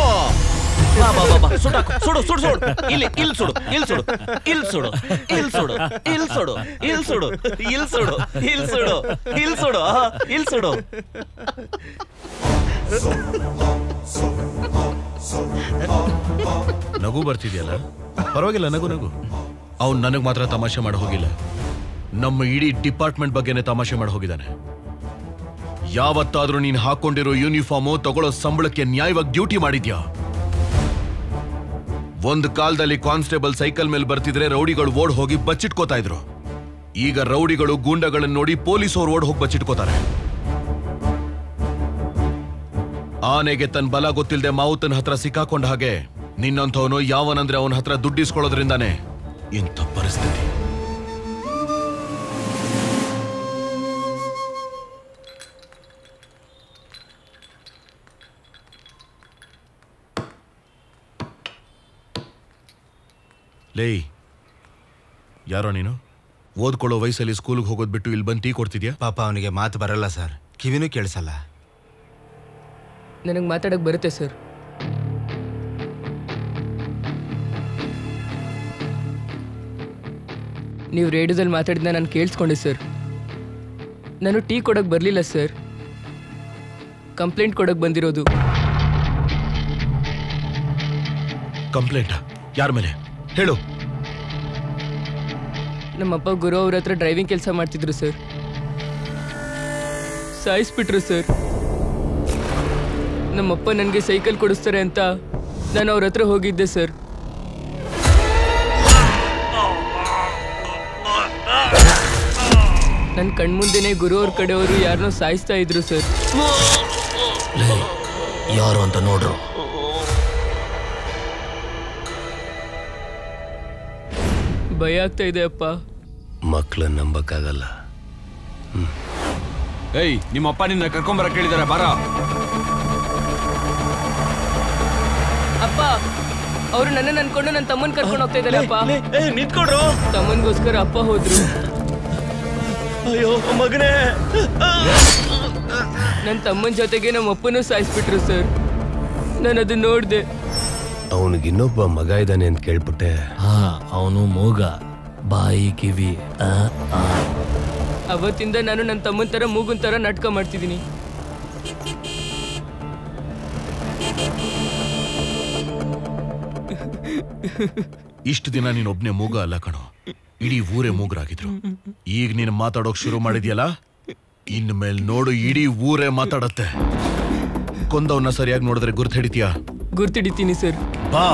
ಬಾ ಬಾ ಬಾ ಸುಟ್ಟಾಕು ಸುಡು ಸುಡು ಸುಡು. ಇಲ್ಲಿ ಇಲ್ಲಿ ಸುಡು ಇಲ್ಲಿ ಸುಡು. ಇಲ್ಲಿ ಸುಡು ಇಲ್ಲಿ ಸುಡು ಇಲ್ಲಿ ಸುಡು ಇಲ್ಲಿ ಸುಡು ಇಲ್ಲಿ ಸುಡು ಇಲ್ಲಿ ಸುಡು ಇಲ್ಲಿ ಸುಡು. ಇಲ್ಲಿ ಸುಡು. ನಗು ಬರ್ತಿದೆಯಲ್ಲ? ಪರವಾಗಿಲ್ಲ, ನಗು ನಗು. ಅವ್ನು ನನಗೆ ಮಾತ್ರ ತಮಾಷೆ ಮಾಡಿ ಹೋಗಿಲ್ಲ. ನಮ್ಮ ಇಡೀ ಡಿಪಾರ್ಟ್ಮೆಂಟ್ ಬಗ್ಗೆನೇ ತಮಾಷೆ ಮಾಡಿ ಹೋಗಿದ್ದಾನೆ. ಯಾವತ್ತಾದ್ರೂ ನೀನ್ ಹಾಕೊಂಡಿರೋ ಯೂನಿಫಾರ್ಮು ತಗೊಳ್ಳೋ ಸಂಬಳಕ್ಕೆ ನ್ಯಾಯವಾಗಿ ಡ್ಯೂಟಿ ಮಾಡಿದ್ಯಾ? ಒಂದು ಕಾಲದಲ್ಲಿ ಕಾನ್ಸ್ಟೇಬಲ್ ಸೈಕಲ್ ಮೇಲೆ ಬರ್ತಿದ್ರೆ ರೌಡಿಗಳು ಓಡ್ ಹೋಗಿ ಬಚ್ಚಿಟ್ಕೋತಾ ಇದ್ರು. ಈಗ ರೌಡಿಗಳು ಗೂಂಡಗಳನ್ನ ನೋಡಿ ಪೊಲೀಸ್ ಅವ್ರು ಓಡ್ ಹೋಗಿ ಬಚ್ಚಿಟ್ಕೋತಾರೆ. ಆನೆಗೆ ತನ್ನ ಬಲ ಗೊತ್ತಿಲ್ಲದೆ ಮಾವುತನ ಹತ್ರ ಸಿಕ್ಕಾಕೊಂಡ ಹಾಗೆ ನಿನ್ನಂಥವನು ಯಾವನಂದ್ರೆ ಅವನ ಹತ್ರ ದುಡ್ಡಿಸ್ಕೊಳ್ಳೋದ್ರಿಂದಾನೆ. ಇಂಥ ಪರಿಸ್ಥಿತಿ. ಲೇಯ್ ಯಾರೋ ನೀನು? ಓದ್ಕೊಳ್ಳೋ ವಯಸ್ಸಲ್ಲಿ ಸ್ಕೂಲ್ಗೆ ಹೋಗೋದು ಬಿಟ್ಟು ಇಲ್ಲಿ ಬಂದು ಟೀ ಕೊಡ್ತಿದ್ಯಾ? ಪಾಪ ಅವನಿಗೆ ಮಾತು ಬರಲ್ಲ ಸರ್. ಕಿವಿನೂ ಕೇಳಿಸಲ್ಲ. ನನಗೆ ಮಾತಾಡಕ್ಕೆ ಬರುತ್ತೆ ಸರ್. ನೀವು ರೇಡಿಯೋದಲ್ಲಿ ಮಾತಾಡಿದ್ನ ನಾನು ಕೇಳಿಸ್ಕೊಂಡೆ ಸರ್. ನಾನು ಟೀ ಕೊಡೋಕ್ಕೆ ಬರಲಿಲ್ಲ ಸರ್. ಕಂಪ್ಲೇಂಟ್ ಕೊಡಕ್ಕೆ ಬಂದಿರೋದು. ಕಂಪ್ಲೇಂಟ್? ಯಾರ ಮೇಲೆ? ಹೇಳು. ನಮ್ಮಪ್ಪ ಗುರು ಅವ್ರ ಹತ್ರ ಡ್ರೈವಿಂಗ್ ಕೆಲಸ ಮಾಡ್ತಿದ್ರು ಸರ್ ಸಾಯಿಸ್ಬಿಟ್ರು ಸರ್ ನಮ್ಮಪ್ಪ ನನಗೆ ಸೈಕಲ್ ಕೊಡಿಸ್ತಾರೆ ಅಂತ ನಾನು ಅವ್ರ ಹತ್ರ ಹೋಗಿದ್ದೆ ಸರ್ ನನ್ನ ಕಣ್ಮುಂದೆನೆ ಗುರು ಅವ್ರ ಕಡೆಯವರು ಯಾರನ್ನೋ ಸಾಯಿಸ್ತಾ ಇದ್ರು ಸರ್ ಯಾರು ಅಂತ ನೋಡ್ರು? ಭಯ ಆಗ್ತಾ ಇದೆ ಅಪ್ಪ ಮಕ್ಕಳನ್ನ ನಂಬಕ್ಕಾಗಲ್ಲ ಏಯ್ ನಿಮ್ಮಪ್ಪ ನಿನ್ನ ಕರ್ಕೊಂಬರ ಕೇಳಿದಾರೆ ಬಾರ. ಅಪ್ಪ ಅವರು ನನ್ನ ಅನ್ಕೊಂಡು ನನ್ನ ತಮ್ಮನ್ ಕರ್ಕೊಂಡು ಹೋಗ್ತಾ ಇದ್ದಾರೆ ಅಪ್ಪ. ನಿಂತ್ಕೊಡ್ರು. ತಮ್ಮನ್ಗೋಸ್ಕರ ಅಪ್ಪ ಹೋದ್ರು. ಅಯ್ಯೋ ಮಗನೇ. ನನ್ನ ತಮ್ಮನ ಜೊತೆಗೆ ನಮ್ಮ ಅಪ್ಪನೂ ಸಾಯಿಸ್ಬಿಟ್ರು ಸರ್. ನಾನು ಅದನ್ನ ನೋಡ್ದೆ. ಅವನಿಗೆ ಇನ್ನೊಬ್ಬ ಮಗ ಇದ್ದಾನೆ ಅಂತ ಕೇಳ್ಬಿಟ್ಟೆ ಹಾ ಅವನು ಮೂಗ. ಬಾಯಿ ಕಿವಿ. ಆ, ಆ. ಅವತ್ತಿಂದ ನಾನು ನನ್ನ ತಮ್ಮನ ತರ ಮೂಗುನ್ ತರ ನಾಟಕ ಮಾಡ್ತಿದ್ದೀನಿ. ಇಷ್ಟು ದಿನ ನೀನ್ ಒಬ್ನೇ ಮೂಗ ಅಲ್ಲ ಕಣೋ. ಇಡೀ ಊರೇ ಮೂಗರಾಗಿದ್ರು. ಈಗ ನೀನು ಮಾತಾಡೋಕ್ ಶುರು ಮಾಡಿದ್ಯಲ್ಲ? ಇನ್ಮೇಲೆ ನೋಡು ಇಡೀ ಊರೇ ಮಾತಾಡತ್ತೆ. ಕೊಂದವನ್ನ ಸರಿಯಾಗಿ ನೋಡಿದ್ರೆ ಗುರ್ತಿಡಿತೀಯಾ ಗುರ್ತಿಡಿತೀನಿ ಸರ್. ಬಾ.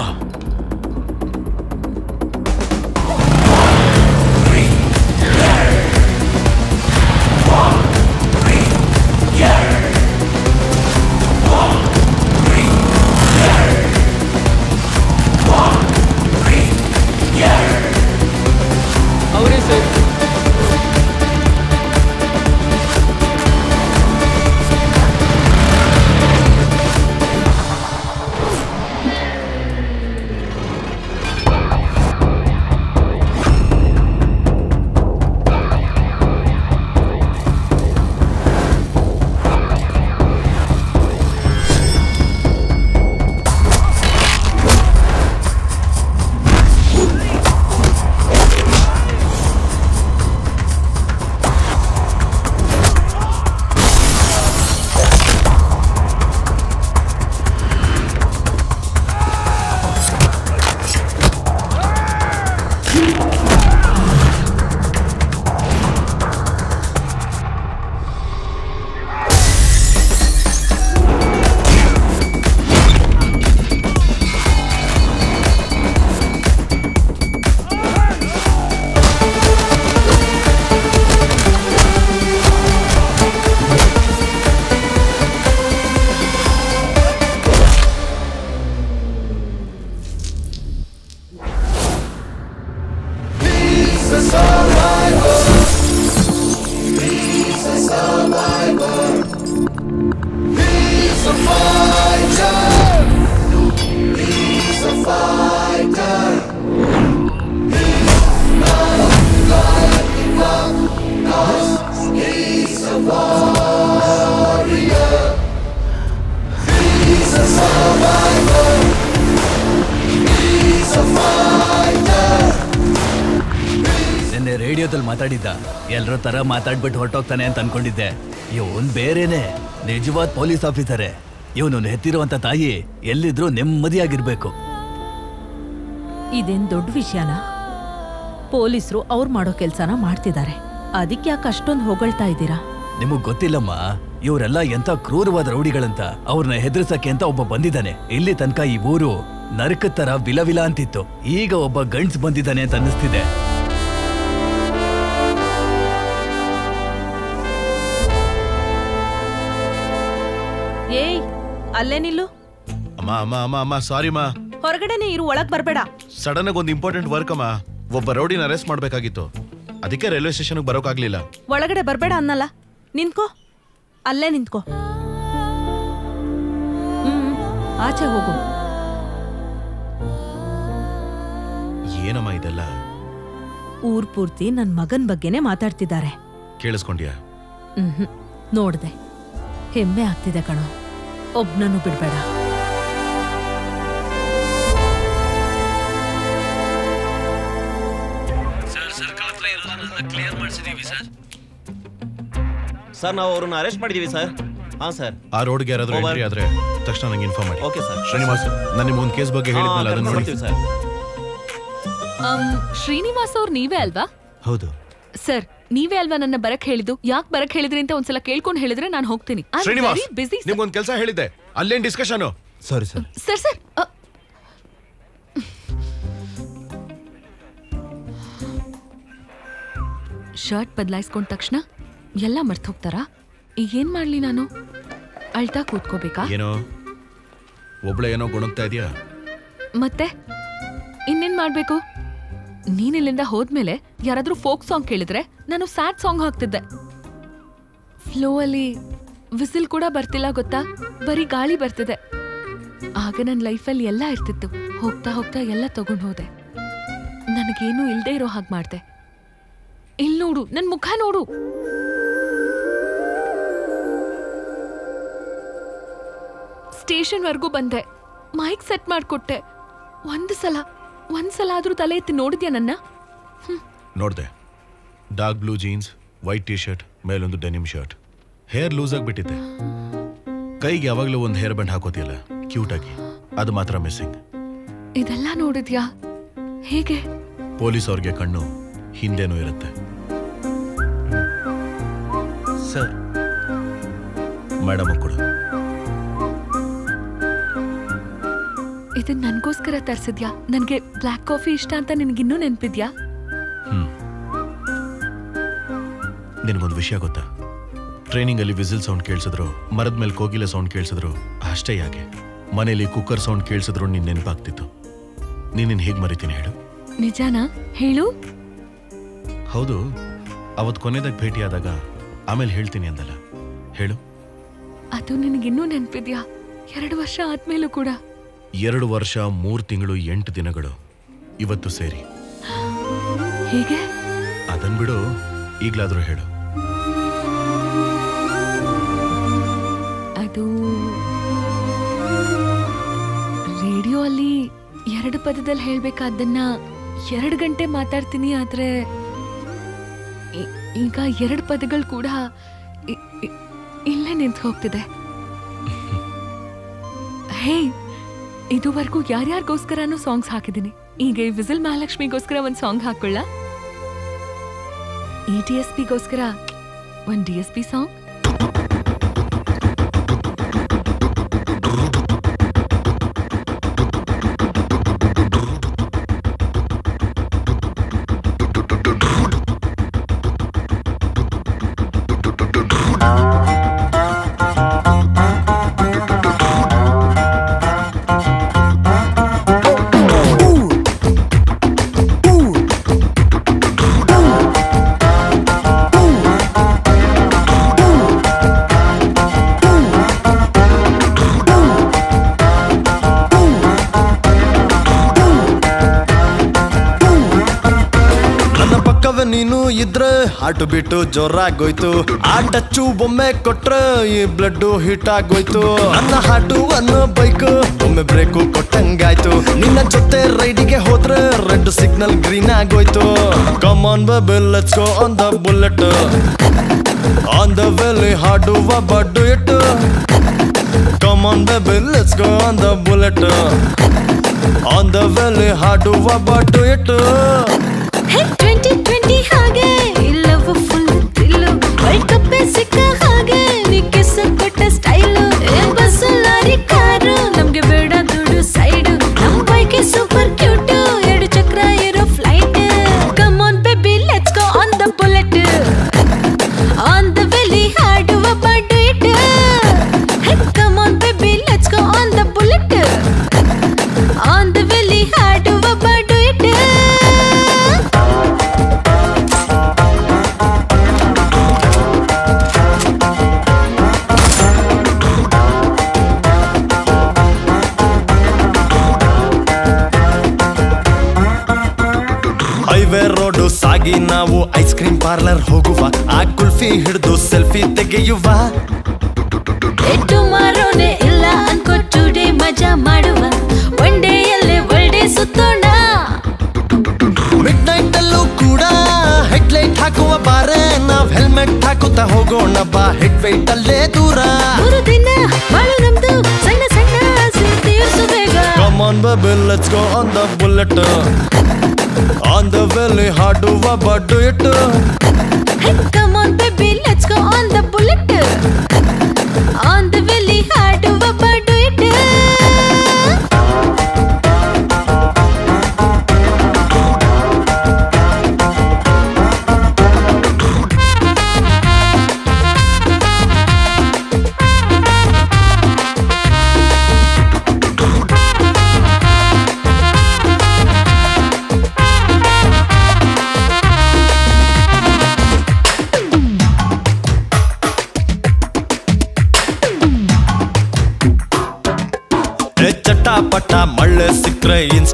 ತರ ಮಾತಾಡ್ಬಿಟ್ಟು ಹೊರಟೋಗ್ತಾನೆ ಅಂತ ಅನ್ಕೊಂಡಿದ್ದೆ. ಇವನ್ ಬೇರೆನೆ. ನಿಜವಾದ ಪೊಲೀಸ್ ಆಫೀಸರೇ. ಇವನು ಹೆತ್ತಿರುವಂತ ತಾಯಿ ಎಲ್ಲಿದ್ರೂ ನೆಮ್ಮದಿಯಾಗಿರ್ಬೇಕು. ಇದೇನ್ ದೊಡ್ಡ ವಿಷಯನ? ಪೊಲೀಸರು ಅವ್ರು ಮಾಡೋ ಕೆಲ್ಸನ ಮಾಡ್ತಿದ್ದಾರೆ ಅದಕ್ಕೆ ಯಾಕೆ ಅಷ್ಟೊಂದು ಹೊಗಳ್ತಾ ಇದ್ದೀರಾ? ನಿಮಗ್ ಗೊತ್ತಿಲ್ಲಮ್ಮ ಇವರೆಲ್ಲ ಎಂತ ಕ್ರೂರವಾದ ರೌಡಿಗಳಂತ. ಅವ್ರನ್ನ ಹೆದರ್ಸಕ್ಕೆ ಅಂತ ಒಬ್ಬ ಬಂದಿದ್ದಾನೆ. ಇಲ್ಲಿ ತನಕ ಈ ಊರು ನರಕ ತರ ವಿಲವಿಲ ಅಂತಿತ್ತು. ಈಗ ಒಬ್ಬ ಗಂಡ್ಸ್ ಬಂದಿದ್ದಾನೆ ಅಂತ ಅನ್ನಿಸ್ತಿದೆ. ಅಲ್ಲೇ ನಿಲ್ಲು. ಅಮ್ಮ ಅಮ್ಮ ಅಮ್ಮ ಅಮ್ಮ ಸಾರಿ ಮಾ ಹೊರಗಡೆನೆ ಇರು ಒಳಗ್ ಬರ್ಬೇಡ. ಸಡನ್ ಆಗಿ ಒಂದು ಇಂಪಾರ್ಟೆಂಟ್ ವರ್ಕ್ ಅಮ್ಮ. ಒಬ್ಬ ರೌಡಿನ ಅರೆಸ್ಟ್ ಮಾಡ್ಬೇಕಾಗಿತ್ತು. ಅದಕ್ಕೆ ರೈಲ್ವೆ ಸ್ಟೇಷನ್ಗೆ ಬರೋಕಾಗ್ಲಿಲ್ಲ ಒಳಗಡೆ ಬರ್ಬೇಡ ಅನ್ನಲ್ಲ. ನಿಂತ್ಕೋ. ಅಲ್ಲೇ ನಿಂತ್ಕೋ. ಹ್ಮ್ ಆಚೆ ಹೋಗು. ಏನಮ್ಮ ಇದೆಲ್ಲ? ಊರ್ ಪೂರ್ತಿ ನನ್ ಮಗನ್ ಬಗ್ಗೆನೆ ಮಾತಾಡ್ತಿದ್ದಾರೆ. ಕೇಳಿಸ್ಕೊಂಡ್ಯಾ? ಹ್ಮ್. ನೋಡ್ದೆ. ಹೆಮ್ಮೆ ಆಗ್ತಿದೆ ಕಣೋ. ಒಬ್ನನ್ನು ಬಿಡಬೇಡ. ಸರ್ ನಾವು ಅವ್ರನ್ನ ಅರೆಸ್ಟ್ ಮಾಡಿದೀವಿ ಸರ್. ಹಾ ಸರ್. ಆ ರೋಡ್ಗೆ ಯಾರಾದ್ರೂ Over. ಎಂಟ್ರಿ ಆದ್ರೆ ತಕ್ಷಣ ನಂಗೆ ಇನ್ಫಾರ್ಮ್ ಮಾಡಿ. Okay sir. ಶ್ರೀನಿವಾಸ್ ನಾನು ನಿಮ್ಮ ಒಂದು ಕೇಸ್ ಬಗ್ಗೆ ಹೇಳಿದ್ನಲ್ಲ ಅದನ್ನ ನೋಡಿ. ಸರ್. ಅಮ್, ಶ್ರೀನಿವಾಸ್ ಅವ್ರು ನೀವೇ ಅಲ್ವಾ? ಹೌದು. ಸರ್ ನೀವೇ ಅಲ್ವಾ ನನ್ನ ಬರಕ್ ಹೇಳಿದ್ದು? ಯಾಕೆ ಬರಕ್ ಹೇಳಿದ್ರಿ ಅಂತ ಒಂದ್ಸಲ ಕೇಳ್ಕೊಂಡು ಹೇಳಿದ್ರೆ ನಾನು ಹೋಗ್ತೀನಿ. ಶ್ರೀನಿವಾಸ್ ಬಿಸಿ ನಿಮ್ಗೊಂದು ಕೆಲಸ ಹೇಳಿದ್ದೆ. ಅಲ್ಲೇನ್ discussion sorry sir sir sir shirt ಬದಲಾಯಿಸ್ಕೊಂಡ ತಕ್ಷಣ ಎಲ್ಲ ಮರ್ತ ಹೋಗ್ತಾರಾ? ಈಗ ಏನ್ ಮಾಡ್ಲಿ ನಾನು? ಅಳ್ತಾ ಕೂತ್ಕೋಬೇಕಾ? ಏನೋ? ಒಬ್ಳೆ ಏನೋ ಗುಣಗ್ತಾ ಇದೆಯಾ? ಮತ್ತೆ? ಇನ್ನೇನ್ ಮಾಡ್ಬೇಕು? ನೀನ್ ಇಲ್ಲಿಂದ ಹೋದ್ಮೇಲೆ ಯಾರಾದ್ರೂ ಫೋಕ್ ಸಾಂಗ್ ಕೇಳಿದ್ರೆ ನಾನು ಸ್ಯಾಡ್ ಸಾಂಗ್ ಹಾಕ್ತಿದ್ದೆ. ಫ್ಲೋ ಅಲ್ಲಿ ವಿಸಿಲ್ ಕೂಡ ಬರ್ತಿಲ್ಲ ಗೊತ್ತಾ? ಬರೀ ಗಾಳಿ ಬರ್ತಿದೆ. ಆಗ ನನ್ನ ಲೈಫಲ್ಲಿ ಎಲ್ಲ ಇರ್ತಿತ್ತು. ಹೋಗ್ತಾ ಹೋಗ್ತಾ ಎಲ್ಲ ತಗೊಂಡು ಹೋದೆ. ನನಗೇನು ಇಲ್ಲದೆ ಇರೋ ಹಾಗೆ ಮಾಡ್ದೆ. ಇಲ್ಲಿ ನೋಡು, ನನ್ ಮುಖ ನೋಡು. ಸ್ಟೇಷನ್ವರೆಗೂ ಬಂದೆ. ಮೈಕ್ ಸೆಟ್ ಮಾಡಿಕೊಟ್ಟೆ. ಒಂದು ಸಲ ಒಂದ್ ಸಲ ಆದ್ರೂ ತಲೆ ಎತ್ತಿ ನೋಡಿದ್ಯಾ ನನ್ನ? ನೋಡ್ದೆ. Dark blue jeans white T shirt ಮೇಲೊಂದು ಡೆನಿಮ್ ಶರ್ಟ್. ಹೇರ್ ಲೂಸ್ ಆಗಿಬಿಟ್ಟಿದೆ ಕೈಗೆ ಯಾವಾಗಲೂ ಒಂದು ಹೇರ್ ಬ್ಯಾಂಡ್ ಹಾಕೋತಿಯಲ್ಲ ಕ್ಯೂಟ್ ಆಗಿ ಅದು ಮಾತ್ರ ಮಿಸ್ಸಿಂಗ್. ಇದೆಲ್ಲ ನೋಡಿದ್ಯಾ? ಹೇಗೆ? ಪೊಲೀಸ್ ಅವ್ರಿಗೆ ಕಣ್ಣು ಹಿಂದೆನೂ ಇರುತ್ತೆ. ಸರ್. ಮೇಡಮ್ ಕೂಡ. ಇದನ್ ನನ್ಗೋಸ್ಕರ ತರ್ಸಿದ್ಯಾ? ನನ್ಗೆ ಬ್ಲ್ಯಾಕ್ ಕಾಫಿ ಇಷ್ಟ ಅಂತ ನಿನ್ಗಿನ್ನೂ ನೆನ್ಪಿದ್ಯಾ? ನಿನಗೊಂದು ವಿಷಯ ಗೊತ್ತಾ? ಟ್ರೈನಿಂಗ್ ಅಲ್ಲಿ ವಿಸಿಲ್ ಸೌಂಡ್ ಕೇಳಿಸಿದ್ರು ಮರದ ಮೇಲೆ ಕೋಗಿಲೆ ಸೌಂಡ್ ಕೇಳಿಸಿದ್ರು ಅಷ್ಟೇ ಯಾಕೆ? ಮನೇಲಿ ಕುಕ್ಕರ್ ಸೌಂಡ್ ಕೇಳಿಸಿದ್ರು ನಿನ್ ನೆನಪಾಗ್ತಿತ್ತು. ನೀನಿನ್ ಹೇಗ್ ಮರಿತೀನಿ ಹೇಳು? ನಿಜಾನಾ? ಹೇಳು. ಹೌದು ಅವತ್ ಕೊನೆದಾಗ ಭೇಟಿಯಾದಾಗ ಆಮೇಲೆ ಹೇಳ್ತೀನಿ ಅಂದಲ್ಲ. ಹೇಳು. ಅದು ನಿನಗಿನ್ನೂ ನೆನ್ಪಿದ್ಯಾ? ಎರಡು ವರ್ಷ ಆದ್ಮೇಲೂ ಕೂಡ. ಎರಡು ವರ್ಷ ಮೂರು ತಿಂಗಳು ಎಂಟು ದಿನಗಳು. ಇವತ್ತು ಸೇರಿ. ಹೀಗೆ? ಅದನ್ ಬಿಡು ಈಗ್ಲಾದ್ರೂ ಹೇಳು. ಅದು ರೇಡಿಯೋ ಅಲ್ಲಿ ಎರಡು ಪದದಲ್ಲಿ ಹೇಳ್ಬೇಕಾದನ್ನ ಎರಡು ಗಂಟೆ ಮಾತಾಡ್ತೀನಿ ಆದ್ರೆ ಈಗ ಎರಡು ಪದಗಳು ಕೂಡ ಇಲ್ಲೇ ನಿಂತು ಹೋಗ್ತಿದೆ (laughs) ಹೇ ಇದುವರೆಗೂ ಯಾರ್ಯಾರಿಗೋಸ್ಕರನೂ ಸಾಂಗ್ಸ್ ಹಾಕಿದ್ದೀನಿ. ಈಗ ಈ ವಿಸಿಲ್ ಮಹಾಲಕ್ಷ್ಮಿಗೋಸ್ಕರ ಒಂದು ಸಾಂಗ್ ಹಾಕೊಳ್ಳ ಇ ಟಿ ಎಸ್ ಪಿಗೋಸ್ಕರ ಒಂದು ಡಿ ಎಸ್ ಪಿ ಸಾಂಗ್? ಜೋರಾಗೋಯ್ತು. ಆ ಟಚ್ಚು ಬೊಮ್ಮೆ ಕೊಟ್ರೆ ಈ ಬ್ಲಡ್ ಹಿಟ್ ಆಗೋಯ್ತು ನನ್ನ ಹಾಟು ಅನ್ನೋ ಬೈಕ್ ಒಮ್ಮೆ ಬ್ರೇಕು ಕೊಟ್ಟಂಗಾಯ್ತು. ನಿನ್ನ ಜೊತೆ ರೈಡಿಗೆ ಹೋದ್ರೆ ರೆಡ್ ಸಿಗ್ನಲ್ ಗ್ರೀನ್ ಆಗೋಯ್ತು. Come on let's go on the bullet on the valley ಹಾಡುವ ಬಡ್ಡು ಇಟ್ಟು. Come on let's go on the bullet on the valley ಹಾಡುವ ಬಡ್ಡು ಇಟ್ಟು. ಟ್ವೆಂಟಿ ಟ್ವೆಂಟಿ ಹಾಗೆ ಪಾರ್ಲರ್ ಹೋಗುವ ಆ ಕುಲ್ಫಿ ಹಿಡಿದು ಸೆಲ್ಫಿ ತೆಗೆಯುವ. ಟುಮಾರೋನೆ ಇಲ್ಲ ಅನ್ಕೋ ಟುಡೇ ಮಜಾ ಮಾಡುವ. ಒನ್ ಡೇ ಅಲ್ಲೇ ಸುತ್ತೋಣ. ಮಿಡ್ ನೈಟ್ ಅಲ್ಲೂ ಕೂಡ ಹೆಡ್ ಲೈಟ್ ಹಾಕುವ ಬಾರೆ ನಾವ್ ಹೆಲ್ಮೆಟ್ ಹಾಕುತ್ತಾ ಹೋಗೋಣ ಬಾ ಹೆಡ್ ವೈಟ್ ಅಲ್ಲೇ ದೂರ. ಮೂರು ದಿನ ಬಾಳು ನಮ್ದು ಸಣ್ಣ ಸಣ್ಣ ಆಸೆ ತೀರ್ಸು ಬೇಗ. Come on let's go on the bullet On the valley, how to I but do it? Hey, come on, baby, let's go on the bullet. On the valley, how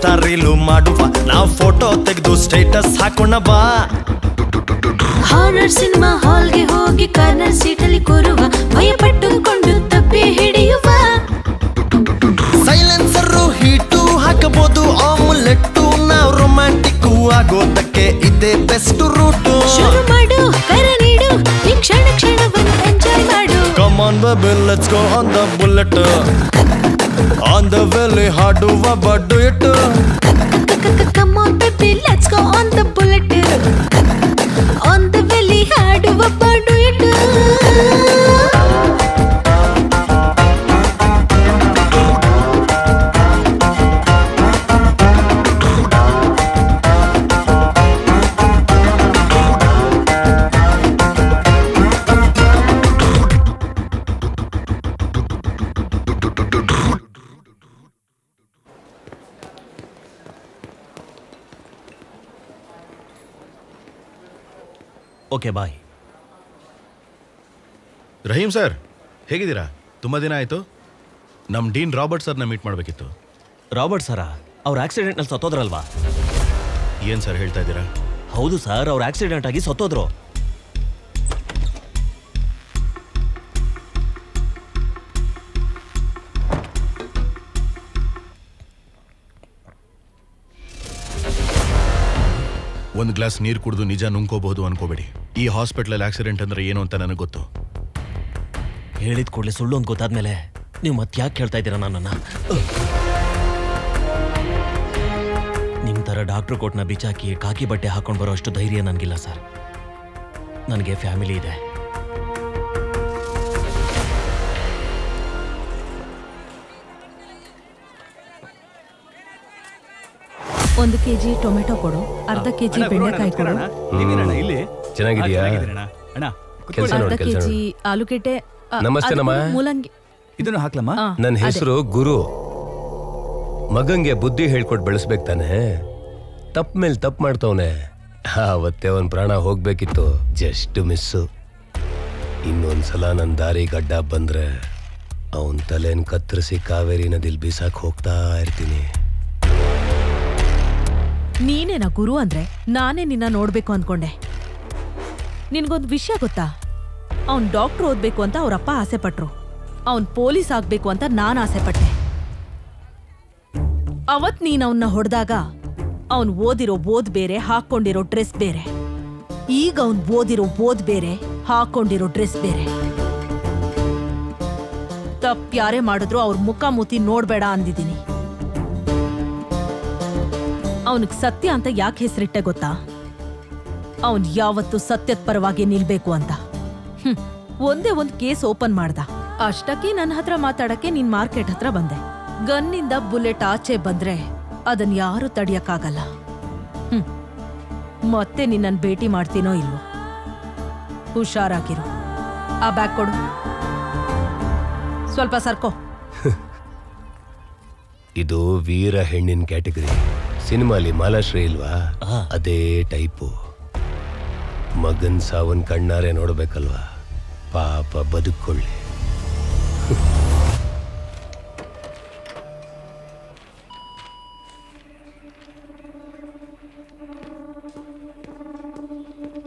Insta reel ಮಾಡುವ. ನಾವ್ photo ತೆಗೆದು status ಹಾಕೋಣ ಬಾ. Horror cinema ಹಾಲ್ಗೆ ಹೋಗಿ corner ಸೀಟಲ್ಲಿ ಕೂರುವ. ಭಯಪಟ್ಟುಕೊಂಡು ತಪ್ಪಿ ಹಿಡಿಯುವ. Silencer heat ಹಾಕಬಹುದು ಆಮ್ಲೆಟ್ಟು ನಾವ್ ರೊಮ್ಯಾಂಟಿಕ್ ಆಗೋದಕ್ಕೆ ಇದೇ ಬೆಸ್ಟ್ ರೂಟು ಶುರು ಮಾಡು ಕರೆ ನೀಡು ಈ ಕ್ಷಣ ಕ್ಷಣವನ್ನು ಎಂಜಾಯ್ ಮಾಡು. Come on baby let's go on the bullet on the valley ಹಾಡುವ ಬಡ್ಡು ಇಟ್ಟು come on baby let's go on the bullet on the valley ಹಾಡುವ ಪಾಡು ಇಟ್ಟು ಓಕೆ ಬಾಯ್ ರಹೀಂ ಸರ್ ಹೇಗಿದ್ದೀರಾ? ತುಂಬ ದಿನ ಆಯಿತು. ನಮ್ಮ ಡೀನ್ ರಾಬರ್ಟ್ ಸರ್ನ ಮೀಟ್ ಮಾಡಬೇಕಿತ್ತು. ರಾಬರ್ಟ್ ಸರ ಅವ್ರ ಆಕ್ಸಿಡೆಂಟ್ನಲ್ಲಿ ಸತ್ತೋದ್ರಲ್ವಾ? ಏನು ಸರ್ ಹೇಳ್ತಾ ಇದ್ದೀರಾ? ಹೌದು ಸರ್ ಅವ್ರ ಆಕ್ಸಿಡೆಂಟ್ ಆಗಿ ಸತ್ತೋದ್ರು. ಒಂದು ಗ್ಲಾಸ್ ನೀರು ಕುಡಿದು ನಿಜ ನುಂಗ್ಕೋಬಹುದು ಅನ್ಕೋಬೇಡಿ. ಈ ಹಾಸ್ಪಿಟ್ಲಲ್ಲಿ ಆಕ್ಸಿಡೆಂಟ್ ಅಂದ್ರೆ ಏನು ಅಂತ ನನಗೆ ಗೊತ್ತು. ಹೇಳಿದ ಕೂಡಲೇ ಸುಳ್ಳು ಅಂತ ಗೊತ್ತಾದ್ಮೇಲೆ ನೀವು ಮತ್ತೆ ಯಾಕೆ ಕೇಳ್ತಾ ಇದ್ದೀರಾ ನನ್ನನ್ನು? ನಿಮ್ಮ ಥರ ಡಾಕ್ಟ್ರು ಕೋಟ್ನ ಬಿಚ್ಚಾಕಿ ಕಾಕಿ ಬಟ್ಟೆ ಹಾಕೊಂಡು ಬರೋ ಅಷ್ಟು ಧೈರ್ಯ ನನಗಿಲ್ಲ ಸರ್. ನನಗೆ ಫ್ಯಾಮಿಲಿ ಇದೆ. ಒಂದು ಕೆಜಿ ಟೊಮೆಟೊ ಕೊಡು ಅರ್ಧ ಕೆಜಿ ಬೆಂಡೆಕಾಯಿ ಕೊಡು. ಇಲ್ಲಿ ಚೆನ್ನಾಗಿದ್ಯಾ? ಅಣ್ಣ ಕೆಲ್ಸ ಅರ್ಧ ನೋಡಿ ಕೆಲ್ಸ ಕೆಜಿ ಆಲೂಗೆಡ್ಡೆ ನಮಸ್ತೆ ಅದು. ಮೂಲಂಗಿ. ಇದನ್ನು ಹಾಕ್ಲಮ್ಮ. ನನ್ನ. ಹೆಸರು ಗುರು. ಮಗಂಗೆ ಬುದ್ಧಿ ಹೇಳ್ಕೊಟ್ ಬೆಳೆಸ್ಬೇಕು ತಾನೆ. ತಪ್ಪ ಮೇಲೆ ತಪ್ಪು ಮಾಡ್ತವನೆ. ಅವತ್ತೇ ಅವನ್ ಪ್ರಾಣ ಹೋಗ್ಬೇಕಿತ್ತು. Just miss. ಇನ್ನೊಂದ್ಸಲ ನನ್ನ ದಾರಿ ಗಡ್ಡ ಬಂದ್ರೆ ಅವನ್ ತಲೆನ್ ಕತ್ತರಿಸಿ ಕಾವೇರಿ ನದಿಲ್ ಬೀಸಾಕ್ ಹೋಗ್ತಾ ಇರ್ತೀನಿ. ನೀನೇನಾ ಗುರು ಅಂದ್ರೆ ನಾನೇ ನಿನ್ನ ನೋಡ್ಬೇಕು ಅನ್ಕೊಂಡೆ ನಿನ್ಗೊಂದು ವಿಷಯ ಗೊತ್ತಾ? ಅವ್ನ್ ಡಾಕ್ಟರ್ ಓದ್ಬೇಕು ಅಂತ ಅವ್ರಪ್ಪ ಆಸೆ ಪಟ್ರು ಅವನ್ ಪೊಲೀಸ್ ಆಗ್ಬೇಕು ಅಂತ ನಾನ್ ಆಸೆ ಪಟ್ಟೆ ಅವತ್ ನೀನ್ ಅವನ್ನ ಹೊಡೆದಾಗ ಅವನ್ ಓದಿರೋ ಓದ್ ಬೇರೆ, ಹಾಕೊಂಡಿರೋ ಡ್ರೆಸ್ ಬೇರೆ. ಈಗ ಅವನ್ ಓದಿರೋ ಓದ್ ಬೇರೆ, ಹಾಕೊಂಡಿರೋ ಡ್ರೆಸ್ ಬೇರೆ. ತಪ್ಪ ಯಾರೇ ಮಾಡಿದ್ರು ಅವ್ರ ಮುಖ ಮೂತಿ ನೋಡ್ಬೇಡ ಅಂದಿದ್ದೀನಿ. ಅವನಿಗೆ ಸತ್ಯ ಅಂತ ಯಾಕೆ ಹೆಸರಿಟ್ಟೆ ಗೊತ್ತಾ? ಅವನ್ ಯಾವತ್ತು ಸತ್ಯದ ಪರವಾಗಿ ನಿಲ್ಬೇಕು ಅಂತ. ಹ್ಮ್, ಒಂದೇ ಒಂದ್ ಕೇಸ್ ಓಪನ್ ಮಾಡ್ದ. ಅಷ್ಟಕ್ಕೆ ನನ್ನ ಹತ್ರ ಮಾತಾಡಕ್ಕೆ ನೀನ್ ಮಾರ್ಕೆಟ್ ಹತ್ರ ಬಂದೆ. ಗನ್ನಿಂದ ಬುಲೆಟ್ ಆಚೆ ಬಂದ್ರೆ ಅದನ್ ಯಾರು ತಡಿಯಕ್ಕಾಗಲ್ಲ. ಹ್ಮ್, ಮತ್ತೆ ನಿನ್ನನ್ ಭೇಟಿ ಮಾಡ್ತೀನೋ ಇಲ್ವೋ? ಹುಷಾರಾಗಿರು. ಆ ಬ್ಯಾಗ್ ಕೊಡು. ಸ್ವಲ್ಪ ಸರ್ಕೋ. (laughs) ಇದು ವೀರ ಹೆಣ್ಣಿನ ಕ್ಯಾಟಗರಿ. ಸಿನಿಮಾಲಿ ಮಾಲಾಶ್ರೀ ಇಲ್ವಾ? ಅದೇ ಟೈಪು. ಮಗನ್ ಸಾವನ್ ಕಣ್ಣಾರೆ ನೋಡ್ಬೇಕಲ್ವಾ? ಪಾಪ ಬದುಕೊಳ್ಳಿ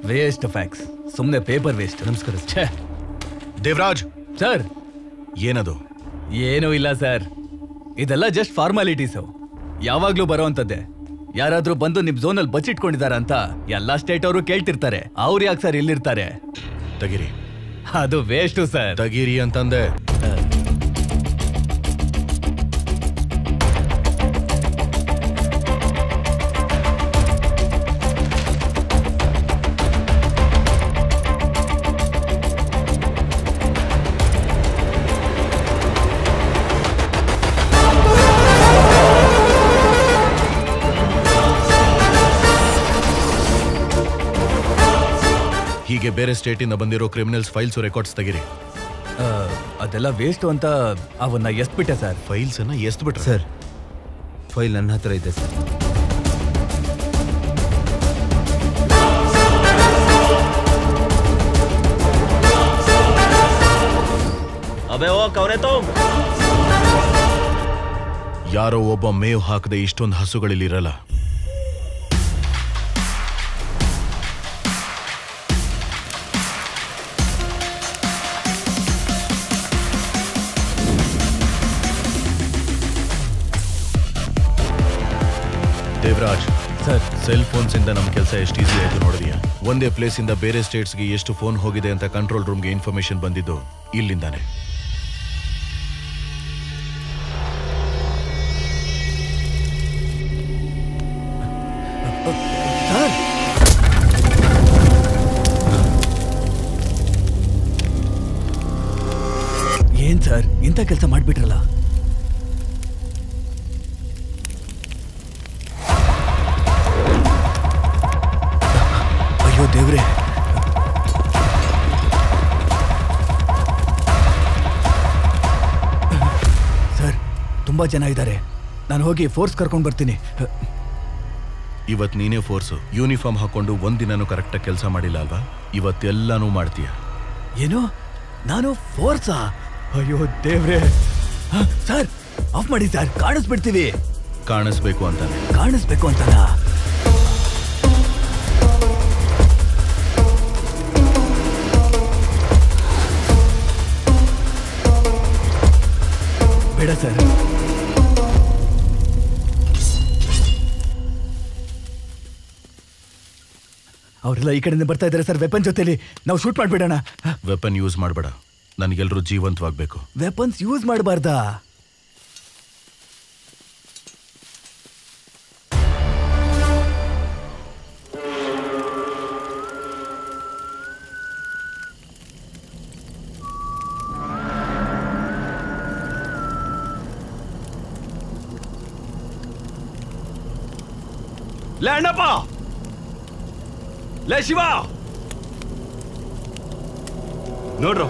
ವೇಸ್ಟ್ ಫ್ಯಾಕ್ಸ್ ಸುಮ್ಮನೆ ಪೇಪರ್ ವೇಸ್ಟ್ ನಮಸ್ಕಾರ ಛೇ. ದೇವರಾಜ್! ಸರ್ ಏನದು? ಏನೂ ಇಲ್ಲ ಸರ್ ಇದೆಲ್ಲ ಜಸ್ಟ್ ಫಾರ್ಮಾಲಿಟೀಸು ಯಾವಾಗ್ಲೂ ಬರೋವಂಥದ್ದೇ. ಯಾರಾದ್ರೂ ಬಂದು ನಿಮ್ ಝೋನಲ್ಲಿ ಬಚ್ಚಿಟ್ಕೊಂಡಿದಾರ ಅಂತ ಎಲ್ಲಾ ಸ್ಟೇಟ್ ಅವರು ಕೇಳ್ತಿರ್ತಾರೆ. ಅವ್ರು ಯಾಕೆ ಸರ್ ಇಲ್ಲಿರ್ತಾರೆ? ತಗಿರಿ. ಅದು ವೇಸ್ಟ್ ಸರ್ ತಗಿರಿ ಅಂತಂದೆ. ಹೀಗೆ ಬೇರೆ ಸ್ಟೇಟಿಂದ ಬಂದಿರೋ ಕ್ರಿಮಿನಲ್ಸ್ ಫೈಲ್ಸ್ ರೆಕಾರ್ಡ್ಸ್ ತೆಗಿರಿ. ಆ, ಅದೆಲ್ಲ ವೇಸ್ಟು ಅಂತ ಅವನ್ನ ಎಸ್ಬಿಟ್ಟೆ ಸರ್. ಫೈಲ್ಸ್ ಅನ್ನ ಬಿಟ್ರೆ ಸರ್ ಫೈಲ್ ನನ್ನ ಹತ್ರ ಇದೆ ಸರ್. ಅಬೆ ಓ ಕವನೆ ತೋ ಯಾರೋ ಒಬ್ಬ ಮೇವ್ ಹಾಕದೆ ಇಷ್ಟೊಂದು ಹಸುಗಳಿಲ್ಲಿರಲ್ಲ. ದೇವರಾಜ್ ಸರ್. ಸೆಲ್ ಫೋನ್ಸ್ ಇಂದ ನಮ್ಮ ಕೆಲಸ ಎಷ್ಟು ಈಸಿ ಆಯ್ತು ನೋಡಿದೀಯ? ಒಂದೇ ಪ್ಲೇಸ್ ಇಂದ ಬೇರೆ ಸ್ಟೇಟ್ಸ್ಗೆ ಎಷ್ಟು ಫೋನ್ ಹೋಗಿದೆ ಅಂತ ಕಂಟ್ರೋಲ್ ರೂಮ್ಗೆ ಇನ್ಫಾರ್ಮೇಶನ್ ಬಂದಿದ್ದು ಇಲ್ಲಿಂದಾನೆ. ಏನ್ ಸರ್? ಇಂಥ ಕೆಲಸ ಜನ ಇದ್ದಾರೆ. ನಾನು ಹೋಗಿ ಫೋರ್ಸ್ ಕರ್ಕೊಂಡು ಬರ್ತೀನಿ. ಇವತ್ತು ನೀನೇ ಫೋರ್ಸು ಯೂನಿಫಾರ್ಮ್ ಹಾಕೊಂಡು ಒಂದಿನೂ ಕರೆಕ್ಟಾಗಿ ಕೆಲಸ ಮಾಡಿಲ್ಲ ಅಲ್ವಾ? ಇವತ್ತೆಲ್ಲಾನು ಮಾಡ್ತೀಯ? ಏನು? ನಾನು ಫೋರ್ಸಾ ಅಯ್ಯೋ ದೇವ್ರೆ. ಸರ್ ಆಫ್ ಮಾಡಿ ಸರ್ ಕಾಣಿಸ್ಬಿಡ್ತೀವಿ. ಕಾಣಿಸ್ಬೇಕು ಅಂತಾನೆ. ಕಾಣಿಸ್ಬೇಕು ಅಂತಾನ? ಬೇಡ ಸರ್. ಅವರೆಲ್ಲ ಈ ಕಡೆಯಿಂದ ಬರ್ತಾ ಇದ್ದಾರೆ ಸರ್. ವೆಪನ್ ಜೊತೆಲಿ ನಾವು ಶೂಟ್ ಮಾಡ್ಬಿಡೋಣ. ವೆಪನ್ ಯೂಸ್ ಮಾಡಬೇಡ. ನನಗೆಲ್ಲರೂ ಜೀವಂತವಾಗಬೇಕು. ವೆಪನ್ಸ್ ಯೂಸ್ ಮಾಡಬಾರ್ದಾ? ಲೇ ಅಣ್ಣಪ್ಪ ಲೇ Shiva ನೋಡ್ರು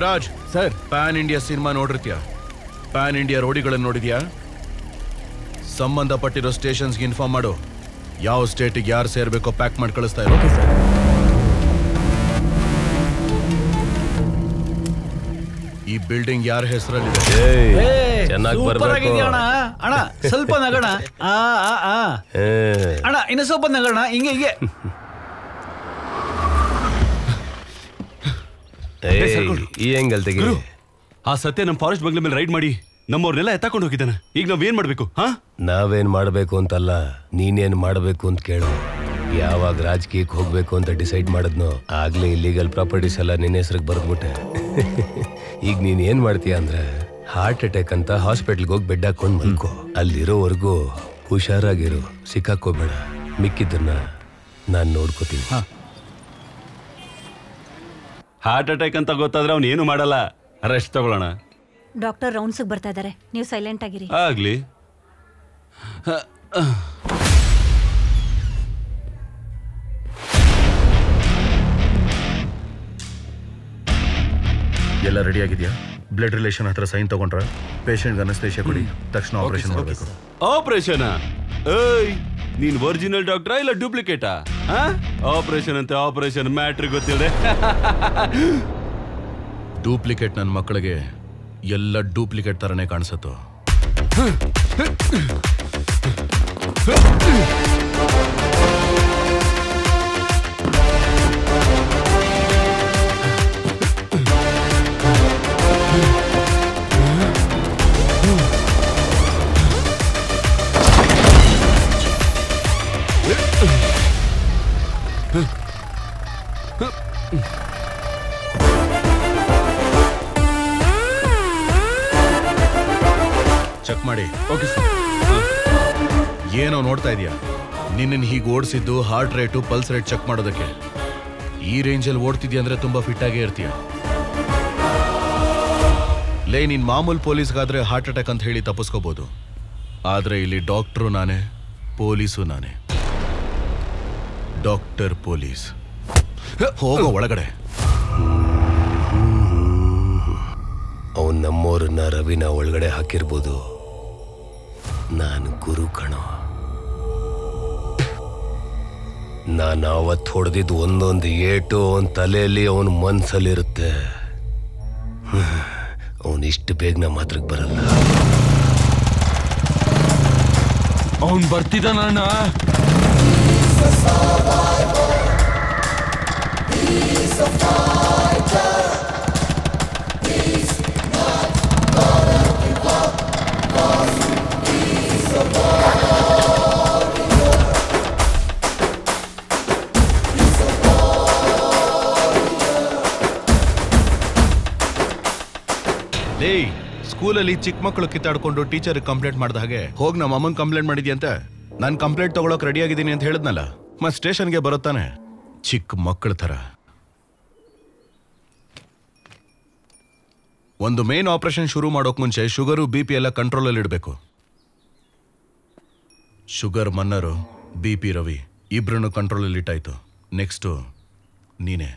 Devaraj sir. Pan India cinema ನೋಡಿರ್ತೀಯ? Pan India ರೋಡಿಗಳನ್ನು ನೋಡಿದ್ಯಾ? ಸಂಬಂಧಪಟ್ಟಿರೋ ಸ್ಟೇಷನ್ಸ್ಗೆ ಇನ್ಫಾರ್ಮ್ ಮಾಡು. ಯಾವ ಸ್ಟೇಟಿಗೆ ಯಾರು ಸೇರ್ಬೇಕೋ ಪ್ಯಾಕ್ ಮಾಡಿ ಕಳಿಸ್ತಾ ಇರೋ. ಈ ಬಿಲ್ಡಿಂಗ್ ಯಾರ ಹೆಸರಲ್ಲಿದೆ? ಚೆನ್ನಾಗಿ ಬರ್ಬೇಕು. ಅಣ್ಣ ಅಣ್ಣ ಸ್ವಲ್ಪ ನಗಣ. ಆ ಆ ಆ. ಏ, ಅಣ್ಣ ಇನ್ನು ಸ್ವಲ್ಪ ನಗಣ. ಹಿಂಗೆ ಹಿಂಗೆ. ಈ ಹೆಂಗಲ್ ಆ ಸತ್ಯ ನಮ್ಮ ಫಾರೆಸ್ಟ್ ಬಂಗ್ಲೆ ಮೇಲೆ ರೈಡ್ ಮಾಡಿ ನಮ್ಮವ್ರನ್ನೆಲ್ಲ ಎತ್ತಾಕೊಂಡು ಹೋಗಿದ್ದಾನೆ. ಈಗ ನಾವ್ ಏನ್ ಮಾಡ್ಬೇಕು ಹಾ? ನಾವೇನ್ ಮಾಡ್ಬೇಕು ಅಂತಲ್ಲ ನೀನೇನ್ ಮಾಡ್ಬೇಕು ಅಂತ ಕೇಳು. ಯಾವಾಗ ರಾಜಕೀಯಕ್ಕೆ ಹೋಗ್ಬೇಕು ಅಂತ ಡಿಸೈಡ್ ಮಾಡಿದ್ನೋ ಆಗ್ಲೇ ಇಲ್ಲಿಗಲ್ ಪ್ರಾಪರ್ಟೀಸ್ ಎಲ್ಲ ನಿನ್ನ ಹೆಸ್ರಿಗೆ ಬರೆದ್ಬಿಟ್ಟೆ. (laughs) ಈಗ ನೀನ್ ಏನ್ ಮಾಡ್ತೀಯ ಅಂದ್ರೆ ಹಾರ್ಟ್ ಅಟ್ಯಾಕ್ ಅಂತ ಹಾಸ್ಪಿಟ್ಲ್ಗೆ ಹೋಗಿ ಬೆಡ್ ಹಾಕೊಂಡ್ ಮಲ್ಕೋ. ಅಲ್ಲಿರೋವರೆಗೂ ಹುಷಾರಾಗಿರು ಸಿಕ್ಕಾಕೋಬೇಡ ಮಿಕ್ಕಿದ್ದನ್ನ ನಾನು ನೋಡ್ಕೋತೀನಿ. ಹಾರ್ಟ್ ಅಟ್ಯಾಕ್ ಅಂತ ಗೊತ್ತಾದ್ರೆ ಅವ್ನು ಏನು ಮಾಡಲ್ಲ. ರೆಸ್ಟ್ ತಗೊಳ್ಳೋಣ. ಡಾಕ್ಟರ್ ರೌಂಡ್ಸ್ಗೆ ಬರ್ತಾ ಇದ್ದಾರೆ. ನೀವು ಸೈಲೆಂಟ್ ಆಗಿರಿ. ಆಗ್ಲಿ. ಎಲ್ಲ ರೆಡಿ ಆಗಿದೆಯಾ? ಬ್ಲಡ್ ರಿಲೇಷನ್ ಹತ್ರ ಸೈನ್ ತಗೊಂಡ್ರ? ಪೇಷಂಟ್ ಅನಸ್ತೇಶ ಕೊಡಿ. ತಕ್ಷಣ ಆಪರೇಷನ್ ಮಾಡಬೇಕು. ಆಪರೇಷನ್ ಏಯ್. ನೀನ್ ಒರಿಜಿನಲ್ ಡಾಕ್ಟ್ರಾ ಇಲ್ಲ ಡೂಪ್ಲಿಕೇಟಾ? ಆಪರೇಷನ್ ಅಂತ ಆಪರೇಷನ್ ಮ್ಯಾಟ್ರಿ ಗೊತ್ತಿಲ್ಲ (laughs) ಡೂಪ್ಲಿಕೇಟ್ ನನ್ನ ಮಕ್ಕಳಿಗೆ ಎಲ್ಲ ಡೂಪ್ಲಿಕೇಟ್ ತರನೇ ಕಾಣಿಸುತ್ತೋ. (laughs) ನೋಡ್ತಾ ಇದೀಯಾ? ನಿನ್ನ ಹೀಗೆ ಓಡಿಸಿದ್ದು heart rate pulse rate check ಮಾಡೋದಕ್ಕೆ. ಈ ರೇಂಜಲ್ಲಿ ಓಡ್ತಿದ್ಯಾ ಅಂದ್ರೆ ತುಂಬಾ ಫಿಟ್ ಆಗೇ ಇರ್ತೀಯ. ಲೇ ನಿನ್ನ ಮಾಮೂಲು ಪೊಲೀಸ್ಗಾದರೆ ಹಾರ್ಟ್ ಅಟ್ಯಾಕ್ ಅಂತ ಹೇಳಿ ತಪ್ಪಿಸ್ಕೋಬೋದು. ಆದ್ರೆ ಇಲ್ಲಿ ಡಾಕ್ಟ್ರು ನಾನೇ, ಪೊಲೀಸು ನಾನೇ. Doctor police. ಹೋಗೋ ಒಳಗಡೆ. ಅವನ್ ನಮ್ಮೋರನ್ನ ರವಿನ ಒಳಗಡೆ ಹಾಕಿರ್ಬೋದು. ನಾನು ಗುರು ಕಣೋ. ನಾನು ಅವತ್ತು ಹೊಡೆದಿದ್ದು ಒಂದೊಂದು ಏಟು ಅವನ ತಲೆಯಲ್ಲಿ ಅವನ ಮನಸ್ಸಲ್ಲಿರುತ್ತೆ ಅವನು ಇಷ್ಟು ಬೇಗ ನಮ್ಮ ಹತ್ರಕ್ಕೆ ಬರಲ್ಲ. ಅವನು ಬರ್ತಿದ್ದಾನಣ್ಣ ಲೇ ಸ್ಕೂಲಲ್ಲಿ ಚಿಕ್ಕ ಮಕ್ಕಳು ಕಿತ್ತಾಡ್ಕೊಂಡು ಟೀಚರ್ ಕಂಪ್ಲೇಂಟ್ ಮಾಡಿದ ಹಾಗೆ. ಹೋಗ್ ನಮ್ಮ ಅಮ್ಮನ್ ಕಂಪ್ಲೇಂಟ್ ಮಾಡಿದ್ಯಂತೆ ನಾನು ಕಂಪ್ಲೇಂಟ್ ತಗೊಳಕ್ ರೆಡಿ ಆಗಿದ್ದೀನಿ ಅಂತ ಹೇಳಿದ್ನಲ್ಲ. ಮತ್ ಸ್ಟೇಷನ್ಗೆ ಬರುತ್ತಾನೆ ಚಿಕ್ಕ ಮಕ್ಕಳ ತರ ಒಂದು ಮೇನ್ ಆಪರೇಷನ್ ಶುರು ಮಾಡೋಕ್ ಮುಂಚೆ ಶುಗರು ಬಿ ಪಿ ಎಲ್ಲ ಕಂಟ್ರೋಲಲ್ಲಿ ಇಡಬೇಕು. ಶುಗರ್, ಮನ್ನರು ಬಿ ಪಿ ರವಿ ಇಬ್ರನ್ನು ಕಂಟ್ರೋಲಲ್ಲಿ ಇಟ್ಟಾಯ್ತು. ನೆಕ್ಸ್ಟು ನೀನೇ.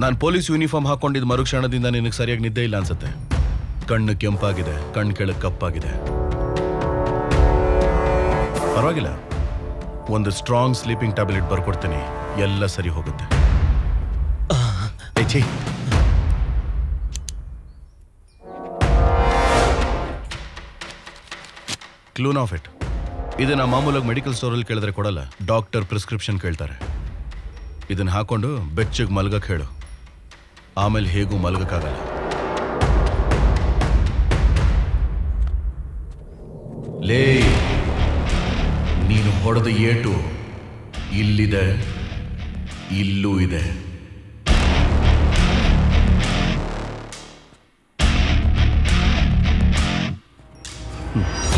ನಾನು ಪೊಲೀಸ್ ಯೂನಿಫಾರ್ಮ್ ಹಾಕೊಂಡಿದ್ದ ಮರುಕ್ಷಣದಿಂದ ನಿನಗೆ ಸರಿಯಾಗಿ ನಿದ್ದೆ ಇಲ್ಲ ಅನ್ಸುತ್ತೆ. ಕಣ್ಣು ಕೆಂಪಾಗಿದೆ ಕಣ್ಣು ಕೆಳಗೆ ಕಪ್ಪಾಗಿದೆ. ಪರವಾಗಿಲ್ಲ. ಒಂದು ಸ್ಟ್ರಾಂಗ್ ಸ್ಲೀಪಿಂಗ್ ಟ್ಯಾಬ್ಲೆಟ್ ಬರ್ಕೊಡ್ತೀನಿ, ಎಲ್ಲ ಸರಿ ಹೋಗುತ್ತೆ. Clone of it. ಇದನ್ನ ಮಾಮೂಲಾಗಿ ಮೆಡಿಕಲ್ ಸ್ಟೋರಲ್ಲಿ ಕೇಳಿದ್ರೆ ಕೊಡಲ್ಲ, ಡಾಕ್ಟರ್ ಪ್ರಿಸ್ಕ್ರಿಪ್ಷನ್ ಕೇಳ್ತಾರೆ. ಇದನ್ನ ಹಾಕೊಂಡು ಬೆಚ್ಚಗೆ ಮಲ್ಗಕ್ಕೆ ಹೇಳು. ಆಮೇಲೆ ಹೇಗೂ ಮಲಗಕ್ಕಾಗಲ್ಲ ಲೇ ನೀನು ಹೊಡೆದ ಏಟು ಇಲ್ಲಿದೆ ಇಲ್ಲೂ ಇದೆ Hmm.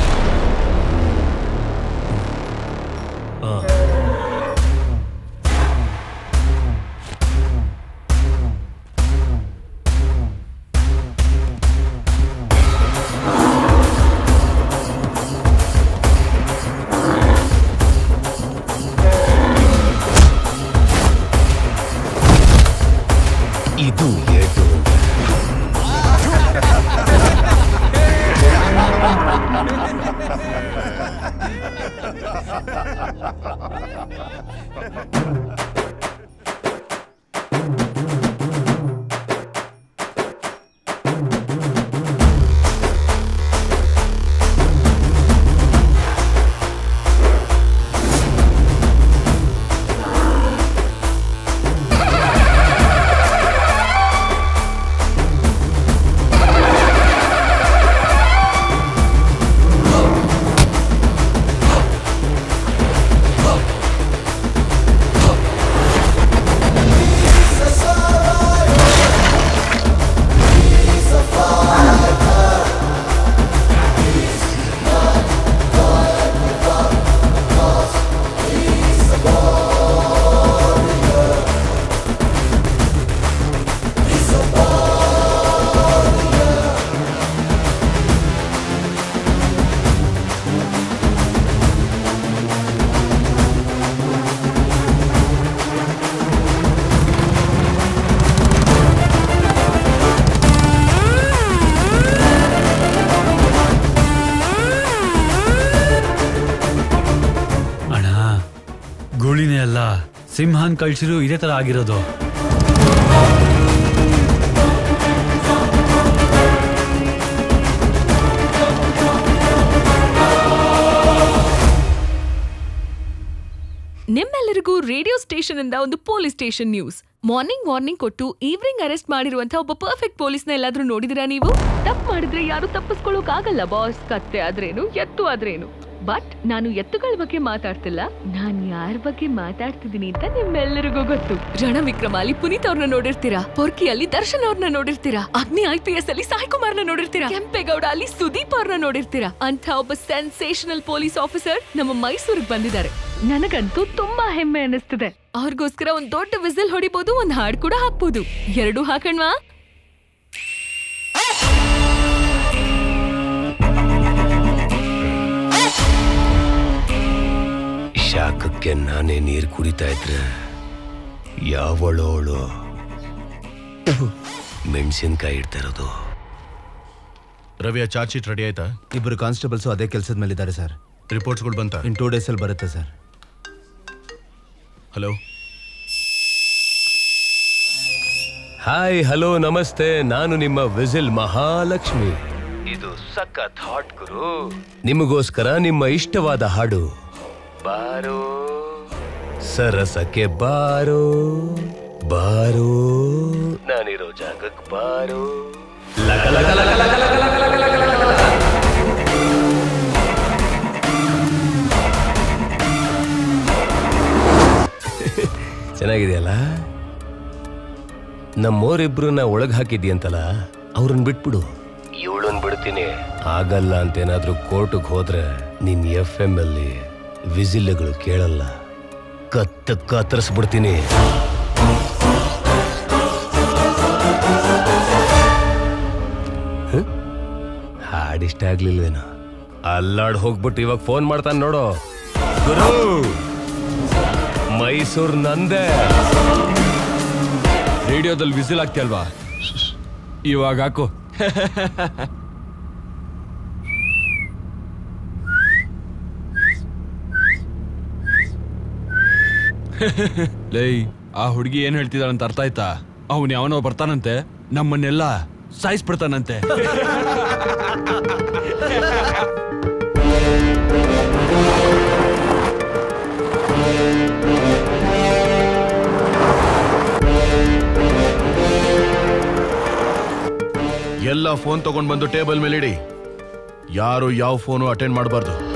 ಕಳ್ಸಿರು ಇದೇ ತರ ಆಗಿರೋದು. ನಿಮ್ಮೆಲ್ಲರಿಗೂ ರೇಡಿಯೋ ಸ್ಟೇಷನ್ ಇಂದ ಒಂದು police station news. Morning warning ಕೊಟ್ಟು ಈವ್ನಿಂಗ್ ಅರೆಸ್ಟ್ ಮಾಡಿರುವಂತಹ ಒಬ್ಬ ಪರ್ಫೆಕ್ಟ್ ಪೊಲೀಸ್ನ ಎಲ್ಲಾದ್ರೂ ನೋಡಿದಿರಾ ನೀವು? ತಪ್ಪು ಮಾಡಿದ್ರೆ ಯಾರು ತಪ್ಪಿಸ್ಕೊಳ್ಳೋಕ್ ಆಗಲ್ಲ ಬಾಸ್. ಕತ್ತೆ ಆದ್ರೇನು, ಎತ್ತು ಆದ್ರೇನು? ಬಟ್ ನಾನು ಎತ್ತುಗಳ ಬಗ್ಗೆ ಮಾತಾಡ್ತಿಲ್ಲ. ನಾನು ಯಾರ ಬಗ್ಗೆ ಮಾತಾಡ್ತಿದ್ದೀನಿ ಅಂತ ನಿಮ್ಮೆಲ್ಲರಿಗೂ ಗೊತ್ತು. ರಣ ವಿಕ್ರಮಾಲಿ ಪುನೀತ್ ಅವ್ರನ್ನ ನೋಡಿರ್ತೀರಾ? ಪೊರ್ಕಿಯಲ್ಲಿ ದರ್ಶನ್ ಅವ್ರನ್ನ ನೋಡಿರ್ತೀರಾ? ಅಗ್ನಿ ಐ ಪಿ ಎಸ್ ಅಲ್ಲಿ ಸಾಯಿ ಕುಮಾರ್ನ ನೋಡಿರ್ತೀರಾ? ಕೆಂಪೇಗೌಡ ಅಲ್ಲಿ ಸುದೀಪ್ ಅವ್ರನ್ನ ನೋಡಿರ್ತೀರಾ? ಅಂತ ಒಬ್ಬ ಸೆನ್ಸೇಷನಲ್ ಪೊಲೀಸ್ ಆಫೀಸರ್ ನಮ್ಮ ಮೈಸೂರಿಗೆ ಬಂದಿದ್ದಾರೆ. ನನಗಂತೂ ತುಂಬಾ ಹೆಮ್ಮೆ ಅನಿಸ್ತಿದೆ ಅವ್ರಿಗೋಸ್ಕರ ಒಂದ್ ದೊಡ್ಡ ವಿಸಿಲ್ ಹೊಡಿಬಹುದು ಒಂದ್ ಹಾಡ್ ಕೂಡ ಹಾಕ್ಬೋದು. ಎರಡು ಹಾಕಣ್ವಾ? ಶಾಖಕ್ಕೆ ನಾನೇ ನೀರು ಕುಡಿತಾ ಇದ್ರೆ ಯಾವಳೋಳು ಮೆಣಸಿನ್ಕಾಯಿ ಇಡ್ತಾ ಇರೋದು. ರವಿಯ ಚಾರ್ಜ್ ಶೀಟ್ ರೆಡಿ ಆಯ್ತಾ? ಇಬ್ಬರು ಕಾನ್ಸ್ಟೇಬಲ್ಸು ಅದೇ ಕೆಲಸದ ಮೇಲಿದ್ದಾರೆ ಸರ್. ರಿಪೋರ್ಟ್ಸ್ಗಳು ಬಂತ? ಇನ್ ಟೂ ಡೇಸಲ್ಲಿ ಬರುತ್ತೆ ಸರ್. ಹಲೋ ಹಾಯ್ ಹಲೋ ನಮಸ್ತೆ. ನಾನು ನಿಮ್ಮ ವಿಸಿಲ್ ಮಹಾಲಕ್ಷ್ಮಿ. ಇದು ಸಖತ್ ಹಾಟ್ ಗುರು. ನಿಮಗೋಸ್ಕರ ನಿಮ್ಮ ಇಷ್ಟವಾದ ಹಾಡು. ಬಾರೋ ಸರಸಕ್ಕೆ ಬಾರೋ ಬಾರೋ ನಾನಿರೋ ಜಾಗಕ್ಕೆ ಬಾರೋ ಲಕ ಲಕ ಲಕ ಲಕ ಲಕ ಲಕ ಲಕ ಲಕ ಲಕ ಲಕ ಲಕ. ಚೆನ್ನಾಗಿದೆಯಲ್ಲ ನಮ್ಮೋರಿಬ್ರನ್ನ ಒಳಗೆ ಹಾಕಿದ್ಯಂತಲ್ಲ ಅವ್ರನ್ನ ಬಿಟ್ಬಿಡು ಇವಳನ್ ಬಿಡ್ತೀನಿ ಆಗಲ್ಲ ಅಂತೇನಾದ್ರೂ ಕೋರ್ಟ್ಗೆ ಹೋದ್ರೆ ನಿನ್ ಎಫ್ ಎಂ ಅಲ್ಲಿ ವಿಸಿಲ್ಗಳು ಕೇಳಲ್ಲ. ಕತ್ತ ಕತ್ತರಿಸ್ಬಿಡ್ತೀನಿ ಹ? ಹಾಡಿಷ್ಟ ಆಗ್ಲಿಲ್ವೇನೋ? ಅಲ್ಲಾಡ್ ಹೋಗ್ಬಿಟ್ಟು ಇವಾಗ ಫೋನ್ ಮಾಡ್ತಾನೆ ನೋಡು. ಗುರು! ಮೈಸೂರ್ ನಂದೇ. ರೇಡಿಯೋದಲ್ಲಿ ವಿಸಿಲ್ ಆಗ್ತಿಯಲ್ವಾ ಇವಾಗ ಹಾಕು. (laughs) (laughs) ಲೈ, ಆ ಹುಡುಗಿ ಏನ್ ಹೇಳ್ತಿದ್ದಾಳಂತ ಅರ್ಥ ಆಯ್ತಾ? ಅವನ್ ಯಾವನೋ ಬರ್ತಾನಂತೆ, ನಮ್ಮನ್ನೆಲ್ಲ ಸಾಯಿಸ್ಬಿಡ್ತಾನಂತೆ. ಎಲ್ಲ ಫೋನ್ ತಗೊಂಡ್ ಬಂದು ಟೇಬಲ್ ಮೇಲೆ ಇಡಿ ಯಾರು ಯಾವ ಫೋನು ಅಟೆಂಡ್ ಮಾಡಬಾರ್ದು.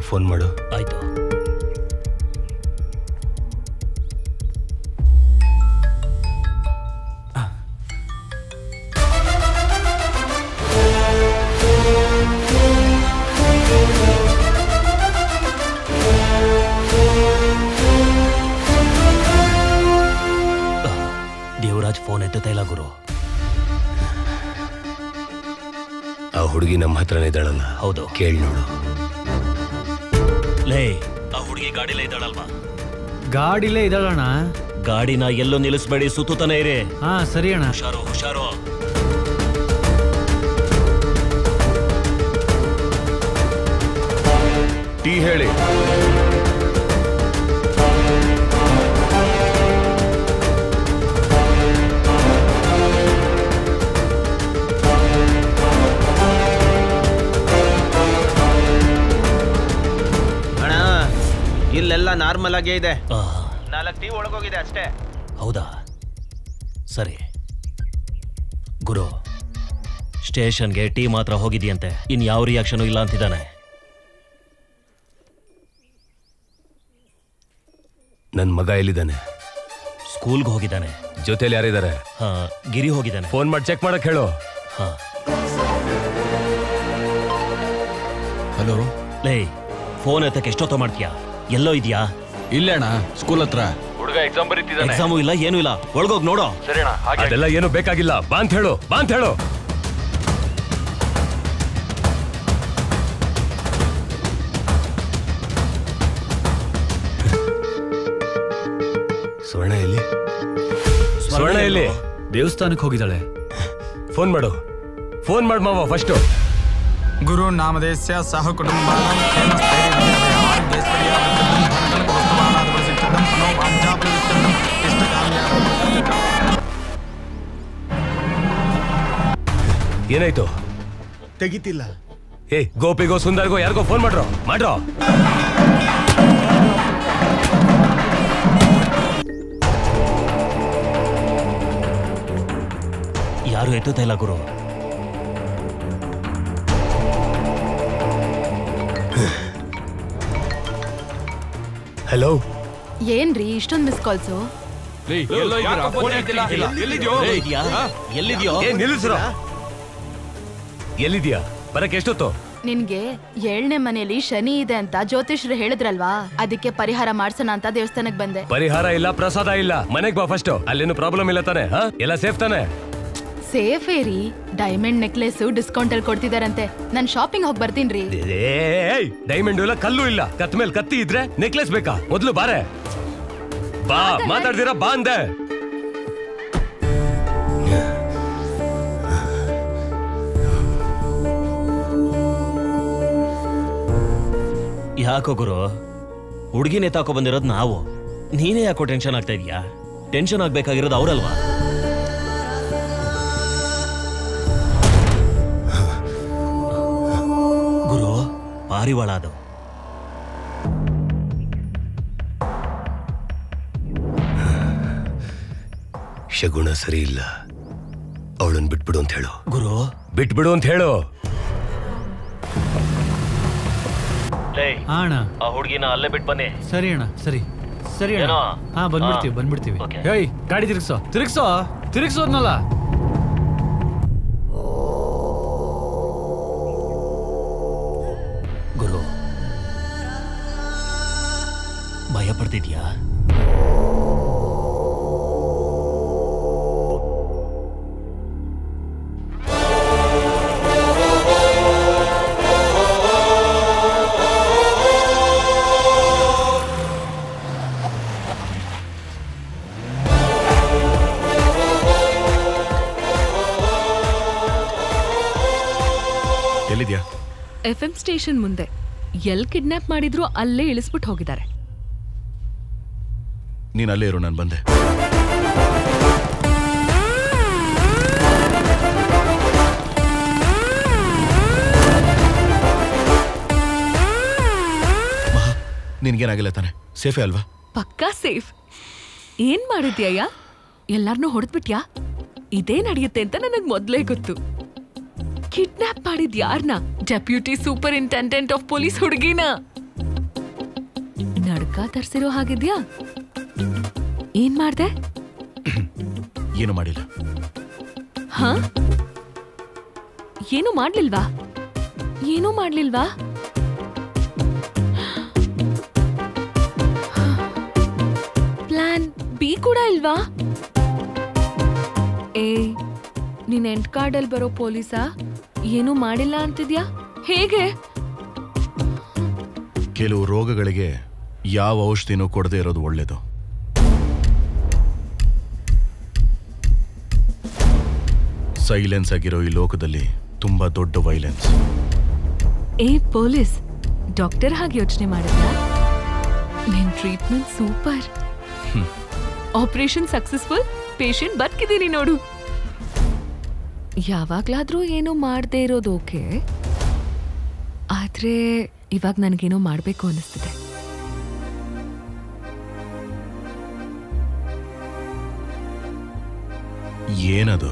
ಅಲ್ಲಿಗೆ ಫೋನ್ ಮಾಡು. ಆಯ್ತು. ದೇವರಾಜ್ ಫೋನ್ ಎತ್ತುತ್ತಾ ಇಲ್ಲ ಗುರು. ಆ ಹುಡುಗಿ ನಮ್ಮ ಹತ್ರನೇ ಇದ್ದಾಳಲ್ಲ? ಹೌದು. ಕೇಳಿ ನೋಡು. ಗಾಡಿಲೇ ಇದ್ದಾಳಲ್ವಾ? ಗಾಡಿಲೇ ಇದ್ದಾಳಣ್ಣ. ಗಾಡಿನ ಎಲ್ಲೋ ನಿಲ್ಲಿಸ್ಬೇಡಿ ಸುತ್ತುತ್ತಾನೆ ಇರಿ. ಹಾ ಸರಿ ಅಣ್ಣ. ಹುಷಾರು ಹುಷಾರು. ಟೀ ಹೇಳಿ. ಇಲ್ಲೆಲ್ಲ ನಾರ್ಮಲ್ ಆಗೇ ಇದೆ. ನಾಲ್ಕು ಟೀ ಒಳಗೋಗಿದೆ ಅಷ್ಟೇ. ಹೌದಾ? ಸರಿ. ಗುರು ಸ್ಟೇಷನ್ಗೆ ಟೀ ಮಾತ್ರ ಹೋಗಿದೆಯಂತೆ. ಇನ್ ಯಾವ ರಿಯಾಕ್ಷನು ಇಲ್ಲ ಅಂತಿದ್ದಾನೆ. ನನ್ನ ಮಗ ಎಲ್ಲಿದ್ದಾನೆ? ಸ್ಕೂಲ್ಗೆ ಹೋಗಿದ್ದಾನೆ. ಜೊತೆಲಿ ಯಾರಿದ್ದಾರೆ? ಹಾ ಗಿರಿ ಹೋಗಿದ್ದಾನೆ. ಫೋನ್ ಮಾಡಿ ಚೆಕ್ ಮಾಡಕ್ ಹೇಳು. ಹಾ. ಹಲೋ ಲೇ ಫೋನ್ ಎತ್ತಕ್ಕೆ ಎಷ್ಟೊತ್ತ ಮಾಡ್ತೀಯಾ? ಎಲ್ಲೋ ಇದೆಯಾ? ಇಲ್ಲೇಣ ಅಣ್ಣ ಸ್ಕೂಲ್ ಹತ್ರ. ಹುಡುಗ ಎಕ್ಸಾಮ್ ಬರೀತಿದ್ದಾನೆ. ಎಕ್ಸಾಮು ಇಲ್ಲ ಏನೂ ಇಲ್ಲ. ಒಳಗೋಗ್ ನೋಡೋ. ಸರಿ ಹಾಗೆ ಅದೆಲ್ಲ ಏನು ಬೇಕಾಗಿಲ್ಲ. ಬಾ ಅಂತ ಹೇಳು ಬಾ ಅಂತ ಹೇಳು. ಸ್ವರ್ಣ ಎಲ್ಲಿ? ಸ್ವರ್ಣ ಎಲ್ಲಿ? ದೇವಸ್ಥಾನಕ್ಕೆ ಹೋಗಿದ್ದಾಳೆ. ಫೋನ್ ಮಾಡು. ಫೋನ್ ಮಾಡು ಮಾವ ಫಸ್ಟು ಗುರು ನಾಮದೇಶ ಸಹ ಕುಟುಂಬಾನಾಂ ಏನಾಯ್ತು? ತೆಗಿತಿಲ್ಲ. ಏ ಗೋಪಿಗೋ ಸುಂದರ್ಗೋ ಯಾರಿಗೋ ಫೋನ್ ಮಾಡ್ರೋ? ಮಾಡ್ರೋ? ಯಾರು ಎತ್ತುತ್ತಾ ಇಲ್ಲ ಗುರು? ಹಲೋ ಏನ್ರಿ ಇಷ್ಟೊಂದು ಮಿಸ್ ಕಾಲ್ಸು. ಎಲ್ಲಿದ್ಯೋ? ಎಲ್ಲಿದ್ಯಾ? ನಿಲ್ಲಿಸ್ರೋ. ಎಲ್ಲಿದ್ಯಾ? ಬರಕ್ಕೆ ಎಷ್ಟೊತ್ತು? ನಿನ್ಗೆ ಏಳನೇ ಮನೆಯಲ್ಲಿ ಶನಿ ಇದೆ ಅಂತ ಜ್ಯೋತಿಷ್ರು ಹೇಳಿದ್ರಲ್ವಾ? ಅದಕ್ಕೆ ಪರಿಹಾರ ಮಾಡ್ಸೋಣ ಅಂತ ದೇವಸ್ಥಾನಕ್ ಬಂದೆ. ಪರಿಹಾರ ಇಲ್ಲ ಪ್ರಸಾದ ಇಲ್ಲ. ಮನೆಗ್ ಬಾ ಫಸ್ಟ್ ಅಲ್ಲೇನು ಪ್ರಾಬ್ಲಮ್ ಇಲ್ಲ ತಾನೆ ಹಾ? ಎಲ್ಲ ಸೇಫ್ ತಾನೆ? ಸೇಫ್ ಏರಿ. ಡೈಮಂಡ್ ನೆಕ್ಲೆಸ್ ಡಿಸ್ಕೌಂಟ್ ಅಲ್ಲಿ ಕೊಡ್ತಿದಾರಂತೆ. ನಾನ್ ಶಾಪಿಂಗ್ ಹೋಗಿ ಬರ್ತೀನ್ರಿ. ಏಯ್ ಡೈಮಂಡ್ ಇಲ್ಲ ಕಲ್ಲು ಇಲ್ಲ. ಕತ್ ಮೇಲೆ ಕತ್ತಿ ಇದ್ರೆ ನೆಕ್ಲೆಸ್ ಬೇಕಾ? ಮೊದ್ಲು ಬಾರೆ. ಬಾ ಮಾತಾಡ್ದಿರ ಬಾ ಅಂದೆ. ಯಾಕೋ ಗುರು? ಹುಡುಗಿನೇ ತಾಕೋ ಬಂದಿರೋದು ನಾವು. ನೀನೇ ಯಾಕೋ ಟೆನ್ಷನ್ ಆಗ್ತಾ ಇದೀಯಾ? ಟೆನ್ಷನ್ ಆಗ್ಬೇಕಾಗಿರೋದು ಅವರಲ್ವಾ? ಗುರು ಪಾರಿವಾಳ ಅದು. ಶಗುಣ ಸರಿ ಇಲ್ಲ. ಅವಳನ್ನು ಬಿಟ್ಬಿಡು ಅಂತ ಹೇಳು. ಗುರು? ಬಿಟ್ಬಿಡು ಅಂತ ಹೇಳು. ಅಣ್ಣ. ಆ ಹುಡುಗಿನ ಅಲ್ಲೇ ಬಿಟ್ಟು ಬನ್ನಿ. ಸರಿ ಅಣ್ಣ ಸರಿ. ಸರಿ ಅಣ್ಣ? ಹಾ ಬಂದ್ಬಿಡ್ತೀವಿ ಹಾ. ಬಂದ್ಬಿಡ್ತೀವಿ. ಹೇಯ್ ಗಾಡಿ ತಿರುಗಿಸೋ. ತಿರುಗಿಸೋ? ತಿರ್ಗ್ಸೋದ್ನಲ್ಲ? ಎಫ್ ಎಂ ಸ್ಟೇಷನ್ ಮುಂದೆ. ಎಲ್ಲಿ ಕಿಡ್ನಾಪ್ ಮಾಡಿದ್ರು ಅಲ್ಲೇ ಇಳಿಸ್ಬಿಟ್ಟು ಹೋಗಿದ್ದಾರೆ. ನೀನು ಅಲ್ಲೇ ಇರು ನಾನು ಬಂದೆ. ನಿನ್ಗೇನಾಗಿಲ್ಲ ತಾನೆ. ಸೇಫೇ ಅಲ್ವಾ? ಪಕ್ಕಾ ಸೇಫ್. ಏನ್ ಮಾಡಿದ್ಯಯ್ಯ? ಎಲ್ಲಾರ್ನೂ ಹೊಡೆದ್ಬಿಟ್ಯಾ? ಇದೇ ನಡೆಯುತ್ತೆ ಅಂತ ನನಗ್ ಮೊದ್ಲೇ ಗೊತ್ತು. ಕಿಡ್ನಾಪ್ ಮಾಡಿದ್ ಯಾರ್ನ? Deputy superintendent of police ಹುಡುಗಿನ? ನಡ್ಕ ತರ್ಸಿರೋ ಹಾಗಿದ್ಯಾ? ಏನ್ ಮಾಡ್ದೆ? (clears throat) ಏನು ಮಾಡಿಲ್ಲ. ಹಾ? ಏನು ಮಾಡ್ಲಿಲ್ವಾ? ಏನೂ ಮಾಡ್ಲಿಲ್ವಾ? ಪ್ಲಾನ್ ಬಿ ಕೂಡ ಇಲ್ವಾ? ಏ ನೀನ್ ಎಂಟ್ ಕಾರ್ಡಲ್ಲಿ ಬರೋ ಪೊಲೀಸಾ? ಏನೂ ಮಾಡಿಲ್ಲ ಅಂತಿದ್ಯಾ? ಹೇಗೆ? ಕೆಲವು ರೋಗಗಳಿಗೆ ಯಾವ ಔಷಧಿನೂ ಕೊಡದೇ ಇರೋದು ಒಳ್ಳೇದು. ಸೈಲೆನ್ಸ್ ಆಗಿರೋ ಈ ಲೋಕದಲ್ಲಿ ತುಂಬಾ ದೊಡ್ಡ ವೈಲೆನ್ಸ್ ಏ ಪೊಲೀಸ್ ಡಾಕ್ಟರ್ ಹಾಗೆ ಯೋಚನೆ ಮಾಡಿದ್ರೀಟ್ಮೆಂಟ್ ನಿನ್ treatment super. Operation successful patient ಬದುಕಿದ್ದೀನಿ ನೋಡು. ಯಾವಾಗ್ಲಾದ್ರೂ ಏನೂ ಮಾಡದೇ ಇರೋದು ಓಕೆ. ಆದ್ರೆ ಇವಾಗ ನನಗೇನೋ ಮಾಡಬೇಕು ಅನಿಸ್ತಿದೆ ಏನದು?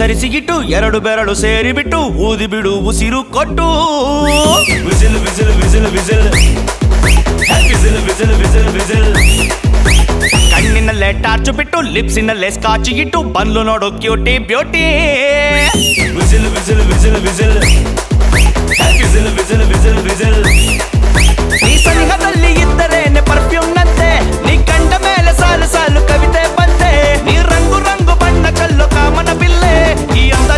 ಸರಿಸಿಗಿಟ್ಟು ಎರಡು ಬೆರಳು ಸೇರಿಬಿಟ್ಟು ಊದಿ ಬಿಡು ಉಸಿರು ಕೊಟ್ಟು. Whistle whistle whistle whistle. Whistle whistle whistle whistle. ಕಣ್ಣಿನಲ್ಲೇ torch ಬಿಟ್ಟು ಲಿಪ್ಸಿನಲ್ಲೇ ಸ್ಕಾಚ್ ಇಟ್ಟು ಬಂದ್ಲು ನೋಡು cutie beauty. Whistle whistle whistle whistle. Whistle whistle whistle whistle. ಈ ಸನಿಹದಲ್ಲಿ ಇದ್ದರೇನೆ ಪರ್ಫ್ಯೂಮ್ ನಂತೆ. ನೀ ಕಂಡ ಮೇಲೆ ಸಾಲು ಸಾಲು ಕವಿತೆ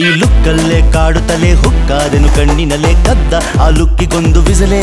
ಈ ಲುಕ್ಕಲ್ಲೇ ಕಾಡುತ್ತಲೇ ಹುಕ್ಕಾದೆನು ಕಣ್ಣಿನಲ್ಲೇ ಕದ್ದ ಆ ಲುಕ್ಕಿಗೊಂದು ವಿಸಲೆ.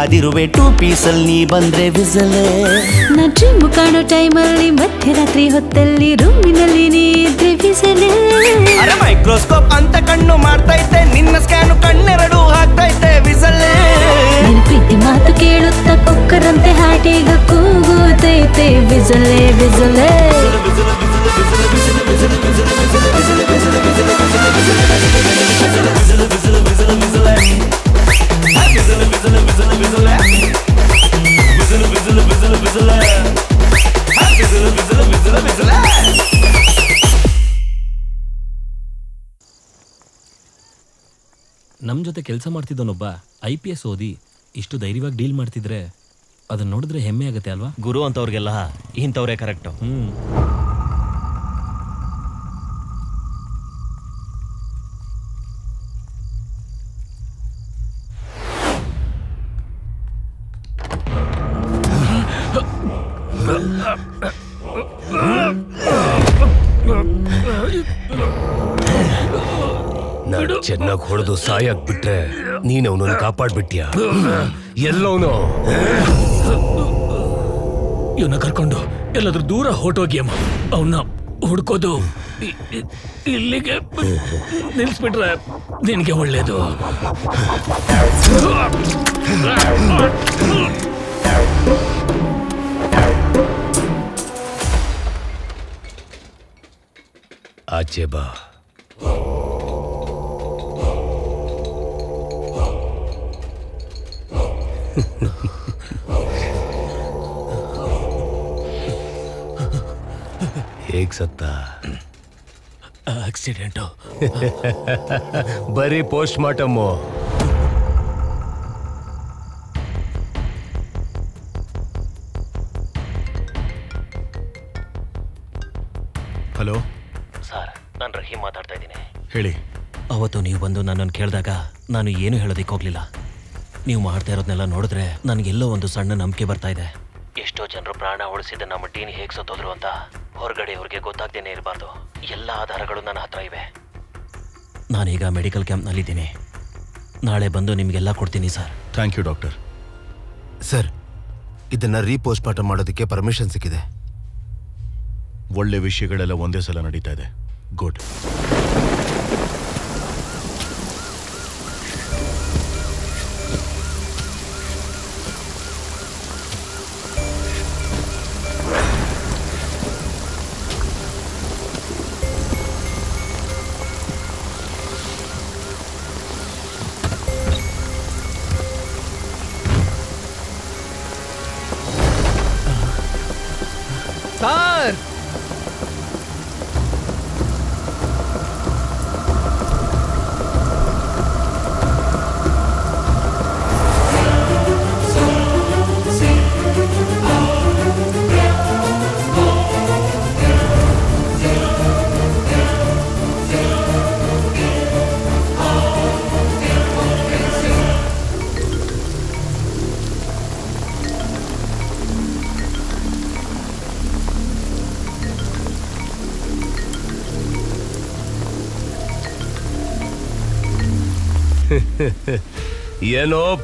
ಕಾದಿರುವೆ ಟೂ ಪೀಸಲ್ ನೀ ಬಂದ್ರೆ ವಿಸಲೆ. ನಾ ಡ್ರೀಮ್ ಕಾಣೋ ಟೈಮಲ್ಲಿ ಮಧ್ಯರಾತ್ರಿ ಹೊತ್ತಲ್ಲಿ ರೂಮಿನಲ್ಲಿ ನೀ ಇದ್ರೆ ವಿಸಲೆ. ಅರೆ ಮೈಕ್ರೋಸ್ಕೋಪ್ ಅಂತ ಕಣ್ಣು ಮಾಡ್ತೈತೆ ನಿನ್ನ ಸ್ಕ್ಯಾನು ಕಣ್ಣೆರಡು ಹಾಕ್ತೈತೆ ವಿಸಲೆ. ನೀ ಪ್ರೀತಿ ಮಾತು ಕೇಳುತ್ತಾ ಕೊಕ್ಕರಂತೆ ಹಾಟೀಗ ಕೂಗುತ್ತೈತೆ ಬಿಸಲೆ ಬಿಸಲೆ ನಮ್ಮ ಜೊತೆ ಕೆಲಸ ಮಾಡ್ತಿದ್ದವನೊಬ್ಬ ಐ ಪಿ ಎಸ್ ಓದಿ ಇಷ್ಟು ಧೈರ್ಯವಾಗಿ ಡೀಲ್ ಮಾಡ್ತಿದ್ರೆ ಅದನ್ನ ನೋಡಿದ್ರೆ ಹೆಮ್ಮೆ ಆಗುತ್ತೆ ಅಲ್ವಾ? ಗುರು ಅಂತವ್ರಿಗೆಲ್ಲ ಇಂಥವ್ರೇ ಕರೆಕ್ಟು. ಹ್ಮ್. ನಾನು ಚೆನ್ನಾಗಿ ಹೊಡೆದು ಸಾಯಕ್ ಬಿಟ್ರೆ ನೀನ್ ಅವನನ್ನು ಕಾಪಾಡ್ಬಿಟ್ಯಾ? ಎಲ್ಲವನು? ಇವನ್ನ ಕರ್ಕೊಂಡು ಎಲ್ಲಾದ್ರೂ ದೂರ ಅಮ್ಮ ಅವನ್ನ ಹುಡ್ಕೋದು ಇಲ್ಲಿಗೆ ನಿಲ್ಸ್ಬಿಟ್ರೆ ನಿನಗೆ ಒಳ್ಳೇದು. ಆಚೆ ಬಾ ಹೇಗ್ ಸತ್ತ ಆಕ್ಸಿಡೆಂಟು ಬರೀ ಪೋಸ್ಟ್ ಮಾರ್ಟಮ್ ಹೇಳಿ. ಅವತ್ತು ನೀವು ಬಂದು ನನ್ನನ್ನು ಕೇಳಿದಾಗ ನಾನು ಏನು ಹೇಳೋದಿಕ್ಕೆ ಹೋಗ್ಲಿಲ್ಲ. ನೀವು ಮಾಡ್ತಾ ಇರೋದನ್ನೆಲ್ಲ ನೋಡಿದ್ರೆ ನನಗೆಲ್ಲೋ ಒಂದು ಸಣ್ಣ ನಂಬಿಕೆ ಬರ್ತಾ ಇದೆ. ಎಷ್ಟೋ ಜನರು ಪ್ರಾಣ ಉಳಿಸಿದ ನಮ್ಮ ಟೀನ್ ಹೇಗೆ ಸತ್ತೋದ್ರು ಅಂತ ಹೊರಗಡೆ ಅವ್ರಿಗೆ ಗೊತ್ತಾಗ್ದೇನೆ ಇರಬಾರ್ದು. ಎಲ್ಲ ಆಧಾರಗಳು ನನ್ನ ಹತ್ರ ಇವೆ. ನಾನೀಗ ಮೆಡಿಕಲ್ ಕ್ಯಾಂಪ್ನಲ್ಲಿದ್ದೀನಿ. ನಾಳೆ ಬಂದು ನಿಮಗೆಲ್ಲ ಕೊಡ್ತೀನಿ sir. Thank you doctor. Sir ಇದನ್ನು ರೀಪೋಸ್ಟ್ ಮಾರ್ಟಮ್ ಮಾಡೋದಕ್ಕೆ ಪರ್ಮಿಷನ್ ಸಿಕ್ಕಿದೆ. ಒಳ್ಳೆ ವಿಷಯಗಳೆಲ್ಲ ಒಂದೇ ಸಲ ನಡೀತಾ ಇದೆ. ಗುಡ್.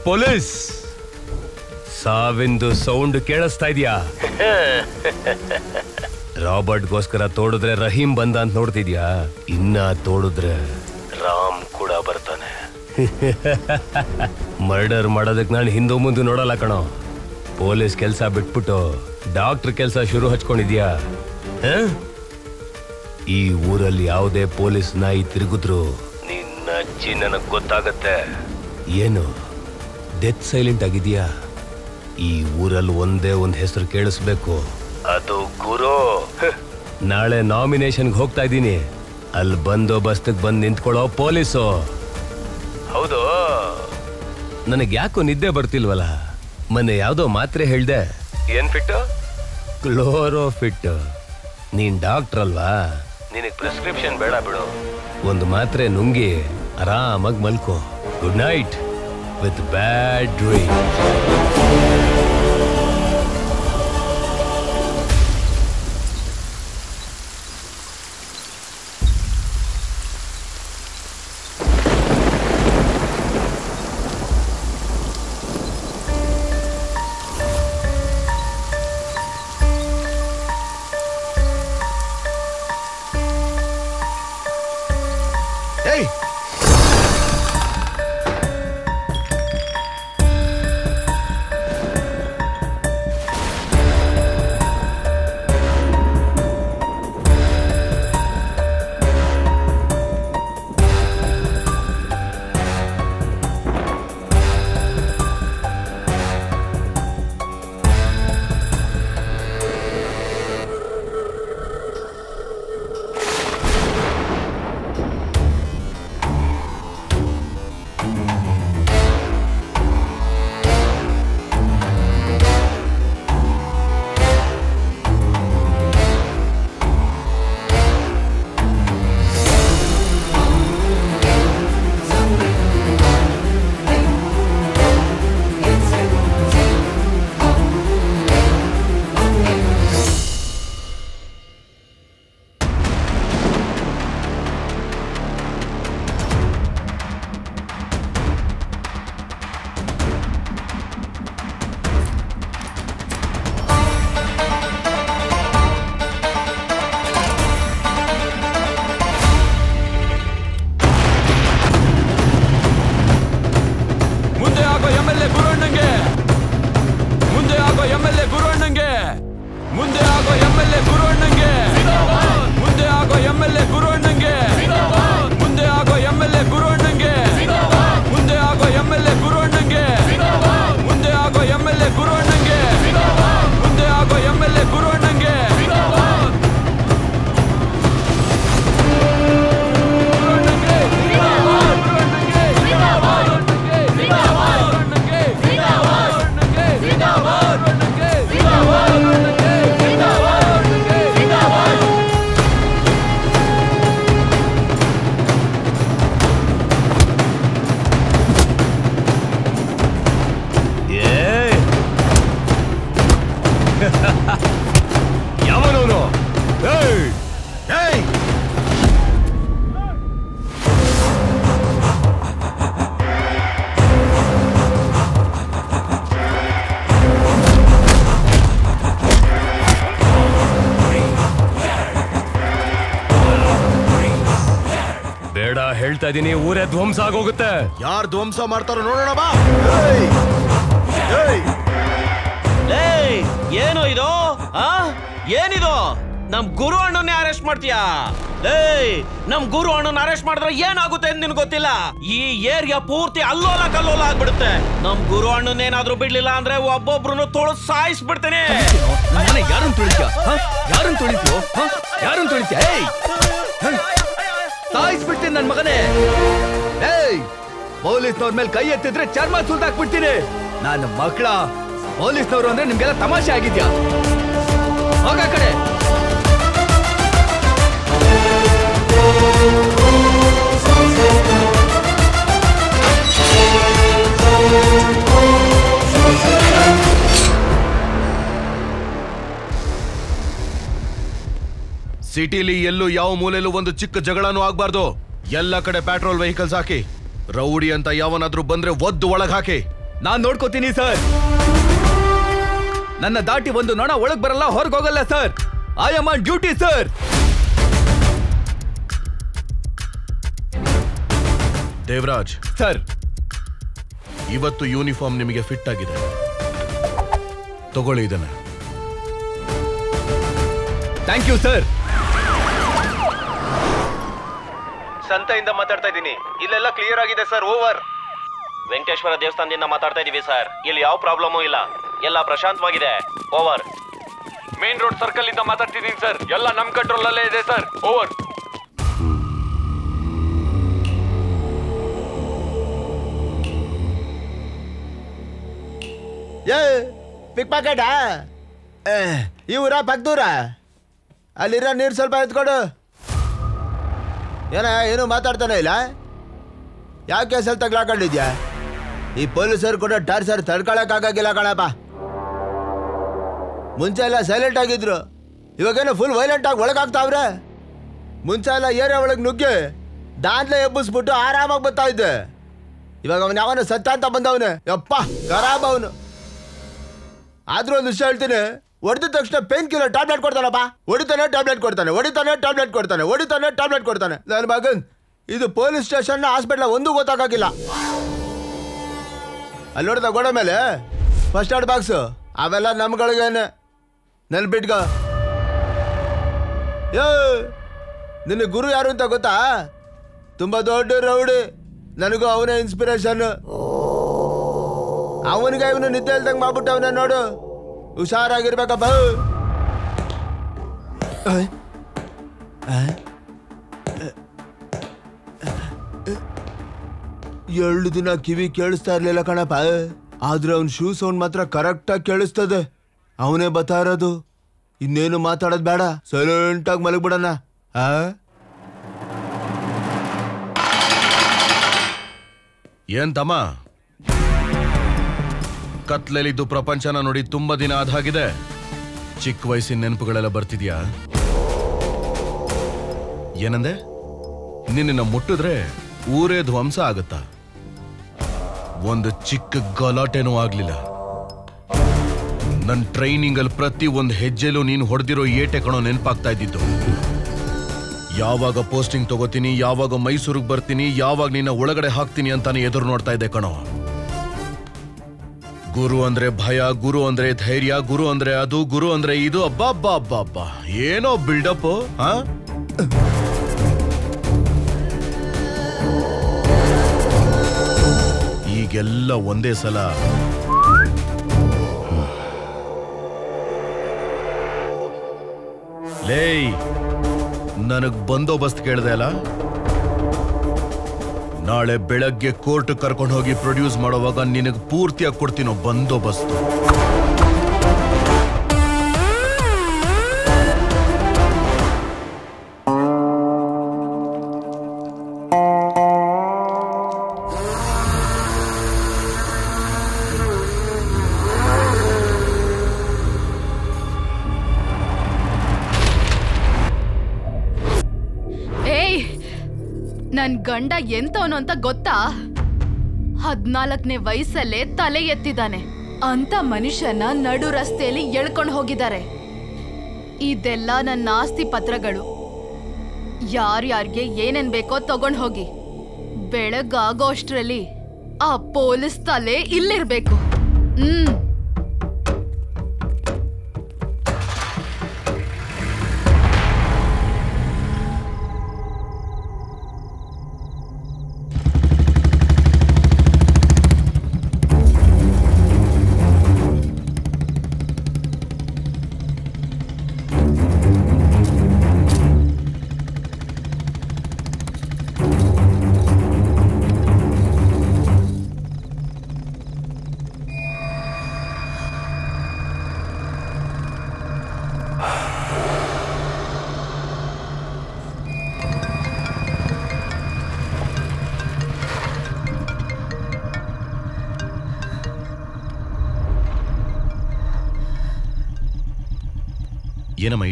ಪೊಲೀಸ್. ಸಾವಿಂದು ಸೌಂಡ್ ಕೇಳಿಸ್ತಾ ಇದೆಯಾ? ರಾಬರ್ಟ್ಗೋಸ್ಕರ ತೋಡಿದ್ರೆ ರಹೀಂ ಬಂದ ಅಂತ ನೋಡ್ತಿದ್ಯಾ? ಇನ್ನ ತೋಡಿದ್ರೆ ರಾಮ್ ಕೂಡ ಬರ್ತಾನೆ. (laughs) ಮರ್ಡರ್ ಮಾಡೋದಕ್ಕೆ ನಾನು ಹಿಂದೂ ಮುಂದೆ ನೋಡಲ್ಲ ಕಣೋ. ಪೊಲೀಸ್ ಕೆಲಸ ಬಿಟ್ಬಿಟ್ಟು ಡಾಕ್ಟರ್ ಕೆಲಸ ಶುರು ಹಚ್ಕೊಂಡಿದ್ಯಾ? ಈ ಊರಲ್ಲಿ ಯಾವುದೇ ಪೊಲೀಸ್ ನಾಯಿ ತಿರುಗಿದ್ರು ನಿನ್ನ ಅಜ್ಜಿ ನನಗ್ ಗೊತ್ತಾಗತ್ತೆ. ಏನು? ಡೆತ್ ಸೈಲೆಂಟ್ ಆಗಿದೆಯಾ? ಈ ಊರಲ್ಲಿ ಒಂದೇ ಒಂದು ಹೆಸರು ಕೇಳಿಸ್ಬೇಕು. ಅದು ಗುರು. ನಾಳೆ ನಾಮಿನೇಷನ್ಗೆ ಹೋಗ್ತಾ ಇದ್ದೀನಿ. ಅಲ್ಲಿ ಬಂದೋಬಸ್ತಿಗೆ ಬಂದು ನಿಂತ್ಕೊಳ್ಳೋ ಪೊಲೀಸು. ಹೌದು. ನನಗೆ ಯಾಕೋ ನಿದ್ದೆ ಬರ್ತಿಲ್ವಲ್ಲ ಮೊನ್ನೆ ಯಾವುದೋ ಮಾತ್ರೆ ಹೇಳ್ದೆ. ಏನ್ ಫಿಟ್ ಕ್ಲೋರೋ ಫಿಟ್ ನೀನ್ ಡಾಕ್ಟರ್ ಅಲ್ವಾ? ನಿನಗೆ ಪ್ರಿಸ್ಕ್ರಿಪ್ಷನ್ ಬೇಡ ಬಿಡು. ಒಂದು ಮಾತ್ರೆ ನುಂಗಿ ಆರಾಮಾಗಿ ಮಲ್ಕೋ. Good night with bad dream ಹೇಳ್ತಾ ಇದೀನಿ ಊರೇ ಧ್ವಂಸ ಆಗೋಗುತ್ತೆ. ಯಾರು ಧ್ವಂಸ ಮಾಡ್ತಾರೋ ನೋಡೋಣ ಬಾ. ಏಯ್! ಏನು ಇದು? ಆ? ಏನಿದು? ನಮ್ ಗುರು ಅಣ್ಣನ್ನೇ ಅರೆಸ್ಟ್ ಮಾಡ್ತೀಯಾ? ಏಯ್ ನಮ್ ಗುರು ಅಣ್ಣನ ಅರೆಸ್ಟ್ ಮಾಡಿದ್ರೆ ಏನಾಗುತ್ತೆ ಅಂತ ನಿನ್ ಗೊತ್ತಿಲ್ಲ? ಈ ಏರಿಯಾ ಪೂರ್ತಿ ಅಲ್ಲೋಲ ಕಲ್ಲೋಲ ಆಗ್ಬಿಡುತ್ತೆ. ನಮ್ ಗುರು ಅಣ್ಣನೇನಾದ್ರೂ ಬಿಡ್ಲಿಲ್ಲ ಅಂದ್ರೆ ಒಬ್ಬೊಬ್ರು ತೊಳೆದು ಸಾಯಿಸ್ಬಿಡ್ತೇನೆ. ಯಾರನ್ನ ತುಳಿತ್ಯಾ ಯಾರನ್ನ ತುಳಿತ್ಯೋ ಯಾರನ್ನ ತುಳಿತ್ಯಾ ಏಯ್. ಸಾಯಿಸ್ಬಿಡ್ತೀನಿ ನನ್ ಮಗನೇ. ಏಯ್, ಪೊಲೀಸ್ನವ್ರ ಮೇಲೆ ಕೈ ಎತ್ತಿದ್ರೆ ಚರ್ಮ ಸುಲ್ದಾಕ್ಬಿಡ್ತೀನಿ ನಾನು ಮಕ್ಕಳ, ಪೊಲೀಸ್ನವ್ರು ಅಂದ್ರೆ ನಿಮ್ಗೆಲ್ಲ ತಮಾಷೆ ಆಗಿದ್ಯಾ? ಹೋಗ ಕಡೆ. ಸಿಟಿಲಿ ಎಲ್ಲೂ ಯಾವ ಮೂಲೆಯಲ್ಲೂ ಒಂದು ಚಿಕ್ಕ ಜಗಳನೂ ಆಗ್ಬಾರ್ದು. ಎಲ್ಲ ಕಡೆ ಪೆಟ್ರೋಲ್ ವೆಹಿಕಲ್ಸ್ ಹಾಕಿ. ರೌಡಿ ಅಂತ ಯಾವನಾದ್ರೂ ಬಂದ್ರೆ ಒದ್ದು ಒಳಗ್ ಹಾಕಿ. ನಾನ್ ನೋಡ್ಕೋತೀನಿ ಸರ್. ನನ್ನ ದಾಟಿ ಒಂದು ನೊಣ ಒಳಗ್ ಬರಲ್ಲ ಹೊರಗೆ ಹೋಗಲ್ಲ sir. I am on duty sir. Devaraj. Sir. ಇವತ್ತು ಯೂನಿಫಾರ್ಮ್ ನಿಮಗೆ ಫಿಟ್ ಆಗಿದೆ. ತಗೊಳ್ಳಿ ಇದನ್ನ. Thank you sir. ಸಂತೆಯಿಂದ ಮಾತಾಡ್ತಾ ಇದ್ದೀನಿ. ಇಲ್ಲೆಲ್ಲ ಕ್ಲಿಯರ್ ಆಗಿದೆ ಸರ್ ಓವರ್ ವೆಂಕಟೇಶ್ವರ ದೇವಸ್ಥಾನದಿಂದ ಮಾತಾಡ್ತಾ ಇದೀವಿ ಸರ್ ಇಲ್ಲಿ ಯಾವ ಪ್ರಾಬ್ಲಮೂ ಇಲ್ಲ. ಎಲ್ಲ ಪ್ರಶಾಂತವಾಗಿದೆ. ಓವರ್ ಮೇನ್ ರೋಡ್ ಸರ್ಕಲ್ ಇಂದ ಮಾತಾಡ್ತಿದ್ದೀನಿ ಸರ್ ಎಲ್ಲ ನಮ್ ಕಂಟ್ರೋಲ್ ಅಲ್ಲೇ ಇದೆ ಸರ್ ಓವರ್ ಏ ಪಿಕ್ ಪಾಕೆಟಾ ಊರ ಪಕ್ದೂರ ಅಲ್ಲಿರೋ ನೀರು ಸ್ವಲ್ಪ ಎತ್ಕೊಡು. ಏನ, ಏನು ಮಾತಾಡ್ತಾನೆ ಇಲ್ಲ? ಯಾವ ಕೇಸಲ್ಲಿ ತಗ್ಲಾಕೊಂಡಿದ್ಯಾ ಈ ಪೊಲೀಸರು ಕೂಡ ಟಾರ್ಚರ್ ತಡ್ಕೊಳಕ್ಕಾಗಿಲ್ಲ ಕಣಪ್ಪ. ಮುಂಚೆ ಎಲ್ಲ ಸೈಲೆಂಟ್ ಆಗಿದ್ರು. ಇವಾಗೇನು ಫುಲ್ ವೈಲೆಂಟ್ ಆಗಿ ಒಳಗಾಗ್ತಾವ್ರೆ ಮುಂಚೆ ಎಲ್ಲ ಏರಿಯಾ ಒಳಗೆ ನುಗ್ಗಿ ದಾಂದ್ಲೆ ಎಬ್ಬಿಸ್ಬಿಟ್ಟು ಆರಾಮಾಗಿ ಬರ್ತಾ ಇದ್ದೆ. ಇವಾಗ ಅವನ ಯಾವನು ಸತ್ತ ಅಂತ ಬಂದವನೆ. ಯಪ್ಪ ಖರಾಬ್ ಅವನು. ಆದ್ರೂ ಒಂದು ವಿಷಯ ಹೇಳ್ತೀನಿ. ಹೊಡೆದ ತಕ್ಷಣ ಪೇನ್ ಕಿಲ್ಲರ್ ಟ್ಯಾಬ್ಲೆಟ್ ಕೊಡ್ತಾನಪ್ಪ. ಹೊಡಿತಾನೆ ಟ್ಯಾಬ್ಲೆಟ್ ಕೊಡ್ತಾನೆ. ಹೊಡಿತಾನೆ ಟ್ಯಾಬ್ಲೆಟ್ ಕೊಡ್ತಾನೆ. ಹೊಡಿತಾನೆ ಟ್ಯಾಬ್ಲೆಟ್ ಕೊಡ್ತಾನೆ. ನನ್ನ ಮಗನ್ ಇದು ಪೊಲೀಸ್ ಸ್ಟೇಷನ್ ಹಾಸ್ಪಿಟ್ಲ ಒಂದು ಗೊತ್ತಾಗಿಲ್ಲ ಅಲ್ಲಿ ನೋಡ್ದ ಗೋಡೆ ಮೇಲೆ ಫಸ್ಟ್ ಏಡ್ ಬಾಕ್ಸ್ ಅವೆಲ್ಲ ನಮ್ಗಳಿಗೇನೆ. ನೆನ್ಪಿಟ್ಕ. ಏ ನಿನ್ನ ಗುರು ಯಾರು ಅಂತ ಗೊತ್ತಾ? ತುಂಬ ದೊಡ್ಡ ರೌಡಿ. ನನಗೂ ಅವನೇ ಇನ್ಸ್ಪಿರೇಷನ್ ಅವನಿಗೆ ಇವನು ನಿದ್ದೆ ಇಲ್ದಂಗೆ ಮಾಡ್ಬಿಟ್ಟು ಅವನ ನೋಡು. ಹುಷಾರಾಗಿರ್ಬೇಕಪ್ಪ. ಎರಡು ದಿನ ಕಿವಿ ಕೇಳಿಸ್ತಾ ಇರ್ಲಿಲ್ಲ ಕಣಪ್ಪ. ಆದ್ರೆ ಅವ್ನ ಶೂ ಸೌಂಡ್ ಮಾತ್ರ ಕರೆಕ್ಟಾಗಿ ಕೇಳಿಸ್ತದೆ. ಅವನೇ ಬತ್ತಾ ಇರೋದು. ಇನ್ನೇನು ಮಾತಾಡೋದ್ ಬೇಡ. ಸೈಲೆಂಟ್ ಆಗಿ ಮಲಗ್ಬಿಡಣ. ಆ? ಏನ್ ತಮ್ಮ? ಕತ್ಲಲ್ಲಿದ್ದು ಪ್ರಪಂಚನ ನೋಡಿ ತುಂಬಾ ದಿನ ಆದಾಗಿದೆ ಚಿಕ್ಕ ವಯಸ್ಸಿನ ನೆನಪುಗಳೆಲ್ಲ ಬರ್ತಿದ್ಯಾ? ಏನಂದೆ? ನಿನ್ನ ಮುಟ್ಟಿದ್ರೆ ಊರೇ ಧ್ವಂಸ ಆಗುತ್ತಾ? ಒಂದು ಚಿಕ್ಕ ಗಲಾಟೆನೂ ಆಗ್ಲಿಲ್ಲ. ನನ್ನ ಟ್ರೈನಿಂಗ್ ಅಲ್ಲಿ ಪ್ರತಿ ಒಂದು ಹೆಜ್ಜೆಲೂ ನೀನು ಹೊಡೆದಿರೋ ಏಟೆ ಕಣೋ ನೆನಪಾಗ್ತಾ ಇದ್ದಿದ್ದು. ಯಾವಾಗ ಪೋಸ್ಟಿಂಗ್ ತಗೋತೀನಿ, ಯಾವಾಗ ಮೈಸೂರಿಗೆ ಬರ್ತೀನಿ, ಯಾವಾಗ ನಿನ್ನ ಒಳಗಡೆ ಹಾಕ್ತೀನಿ ಅಂತಾನೆ ಎದುರು ನೋಡ್ತಾ ಇದ್ದೆ ಕಣೋ. ಗುರು ಅಂದ್ರೆ ಭಯ, ಗುರು ಅಂದ್ರೆ ಧೈರ್ಯ, ಗುರು ಅಂದ್ರೆ ಅದು, ಗುರು ಅಂದ್ರೆ ಇದು. ಅಬ್ಬಾ ಅಬ್ಬಾ ಏನೋ ಬಿಲ್ಡಪ್ ಹಾ ಈಗೆಲ್ಲ ಒಂದೇ ಸಲ. ಲೇಯ್, ನನಗ್ ಬಂದೋಬಸ್ತ್ ಕೇಳ್ದೆ ಅಲ್ಲ? ನಾಳೆ ಬೆಳಗ್ಗೆ ಕೋರ್ಟ್ ಕರ್ಕೊಂಡು ಹೋಗಿ ಪ್ರೊಡ್ಯೂಸ್ ಮಾಡೋವಾಗ ನಿನಗೆ ಪೂರ್ತಿಯಾಗಿ ಕೊಡ್ತೀನೋ ಬಂದೋಬಸ್ತು. ಗಂಡ ಎಂತವನು ಅಂತ ಗೊತ್ತಾ? ಹದ್ನಾಲ್ಕನೇ ವಯಸ್ಸಲ್ಲೇ ತಲೆ ಎತ್ತಿದ್ದಾನೆ. ಅಂತ ಮನುಷ್ಯನ ನಡು ರಸ್ತೆಯಲ್ಲಿ ಎಳ್ಕೊಂಡು ಹೋಗಿದ್ದಾರೆ. ಇದೆಲ್ಲ ನನ್ನ ಆಸ್ತಿ ಪತ್ರಗಳು. ಯಾರ್ಯಾರಿಗೆ ಏನೇನ್ ಬೇಕೋ ತಗೊಂಡು ಹೋಗಿ. ಬೆಳಗಾಗೋ ಅಷ್ಟ್ರಲ್ಲಿ ಆ ಪೊಲೀಸ್ ತಲೆ ಇಲ್ಲಿರ್ಬೇಕು. ಹ್ಮ್.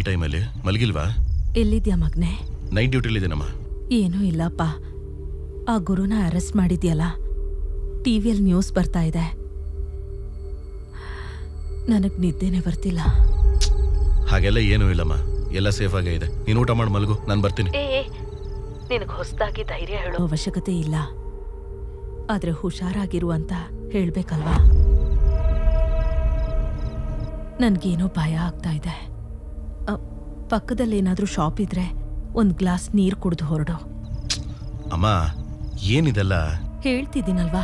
ಟೈಮಲ್ಲಿ? ಮಲಗಿಲ್ವಾ? ಎಲ್ಲಿದ್ಯಾ ಮಗ್ನೆ? ನೈಟ್ ಡ್ಯೂಟಿಲಿದ್ದೀನಮ್ಮ ಏನೂ ಇಲ್ಲಪ್ಪ. ಆ ಗುರುನ ಅರೆಸ್ಟ್ ಮಾಡಿದ್ಯಲ್ಲ? ಟಿವಿಯಲ್ಲಿ ನ್ಯೂಸ್ ಬರ್ತಾ ಇದೆ. ನನಗ್ ನಿದ್ದೆನೆ ಬರ್ತಿಲ್ಲ. ಹಾಗೆಲ್ಲ ಏನೂ ಇಲ್ಲಮ್ಮ. ಎಲ್ಲ ಸೇಫ್ ಆಗೇ ಇದೆ. ನೀನು ಊಟ ಮಾಡಿ ಮಲಗು. ನಾನು ಬರ್ತೀನಿ. ನಿನಗೆ ಹೊಸದಾಗಿ ಧೈರ್ಯ ಹೇಳೋ. ಅವಶ್ಯಕತೆ ಇಲ್ಲ. ಆದ್ರೆ ಹುಷಾರಾಗಿರು ಅಂತ ಹೇಳ್ಬೇಕಲ್ವಾ? ನನ್ಗೇನೋ ಭಯ ಆಗ್ತಾ ಇದೆ. ಪಕ್ಕದಲ್ಲಿ ಏನಾದ್ರೂ ಶಾಪ್ ಇದ್ರೆ ಒಂದ್ ಗ್ಲಾಸ್ ನೀರ್ ಕುಡಿದು ಹೊರಡು. ಅಮ್ಮ ಏನಿದೆಲ್ಲ? ಹೇಳ್ತಿದ್ದೀನಲ್ವಾ?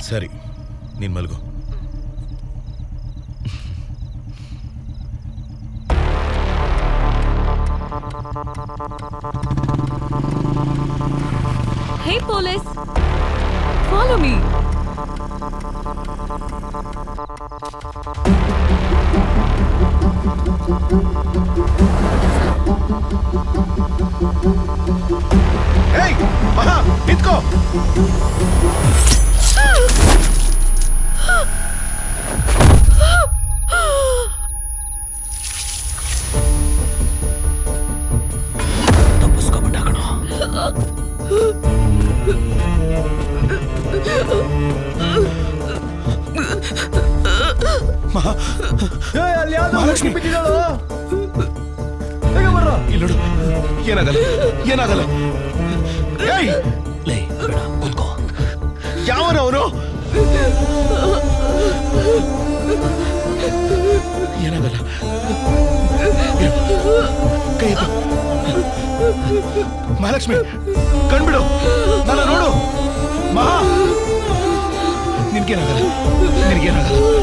ಸರಿ ನಿನ್ ಮಲಗು. ಮಹಾಲಕ್ಷ್ಮಿ ಕಣ್ಬಿಡು. ನನ್ನ ನೋಡು. ಮಹಾ. ನಿನ್ಗೇನಾಗಲ್ಲ ನಿನ್ಗೇನಾಗಲ್ಲ.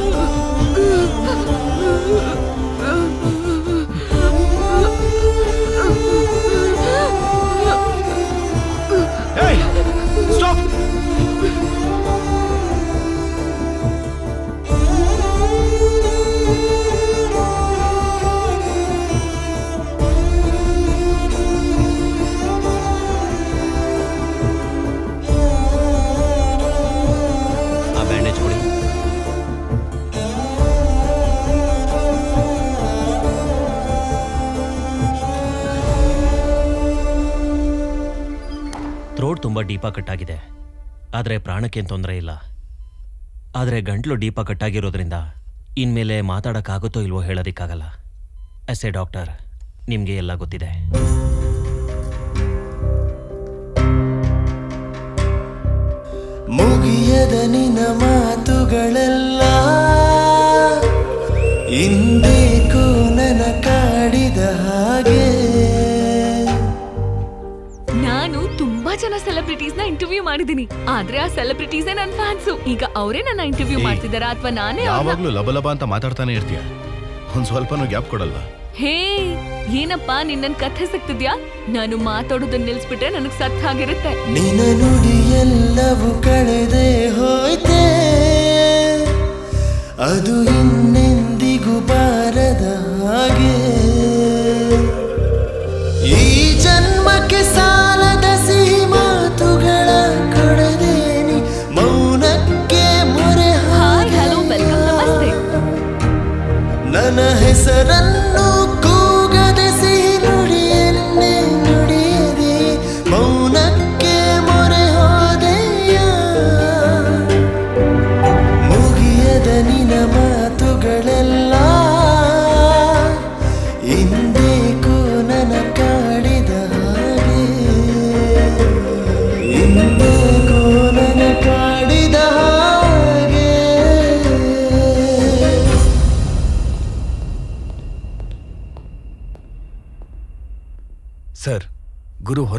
ತುಂಬ ಡೀಪ ಕಟ್ಟಾಗಿದೆ. ಆದರೆ ಪ್ರಾಣಕ್ಕೇನು ತೊಂದರೆ ಇಲ್ಲ. ಆದರೆ ಗಂಟ್ಲು ಡೀಪ ಕಟ್ಟಾಗಿರೋದ್ರಿಂದ ಇನ್ಮೇಲೆ ಮಾತಾಡೋಕ್ಕಾಗುತ್ತೋ ಇಲ್ವೋ ಹೇಳೋದಕ್ಕಾಗಲ್ಲ. ಎಸ್ ಎ ಡಾಕ್ಟರ್, ನಿಮಗೆ ಎಲ್ಲ ಗೊತ್ತಿದೆ. ಮುಗಿಯದ ನಿನ ಮಾತುಗಳೆಲ್ಲ ಇಂದೇಕು ನನ ಕಾಡಿದ ಹಾಗೆ. ಜನ ಸೆಲೆಬ್ರಿಟೀಸ್ನ ಇಂಟರ್ವ್ಯೂ ಮಾಡಿದೀನಿ. ಆದ್ರೆ ಆ ಸೆಲೆಬ್ರಿಟೀಸ್ ನನ್ ಫ್ಯಾನ್ಸ್ ಈಗ ಅವರೇ ನನ್ನ ಇಂಟರ್ವ್ಯೂ ಏಯ್, ಮಾಡ್ತಿದಾರಾ ಅಥವಾ ನಾನೇ ಅವ್ರ್ನ- ಯಾವಾಗ್ಲೂ ಲಬಲಬ ಅಂತ ಮಾತಾಡ್ತಾನೆ ಇರ್ತೀಯ? ಒಂದ್ ಸ್ವಲ್ಪನೂ ಗ್ಯಾಪ್ ಕೊಡಲ್ವಾ ಹೇ ಏನಪ್ಪ ನಿನ್ನನ್ ಕಥೆ ಸಿಗ್ತಿದ್ಯಾ ನಾನು ಮಾತಾಡೋದನ್ನ ನಿಲ್ಸ್ಬಿಟ್ರೆ ನನಗ್ ಸತ್ ಆಗಿರುತ್ತೆ ನಿನ ನುಡಿ ಎಲ್ಲವೂ ಕಳೆದೆ ಹೋಯ್ತೆ? ಅದು ಇನ್ನೆಂದಿಗೂ ಬಾರದ ಹಾಗೆ? ಈ ಜನ್ಮಕ್ಕೆ ಸಾಲದ ಮಾತುಗಳ ಕೊಡದೇನಿ ಮೌನಕ್ಕೆ ಮೊರೆ ಹಾಯ್ ಹಲೋ ವೆಲ್ಕಮ್ ನಮಸ್ತೆ. ನನ್ನ ಹೆಸರನ್ನು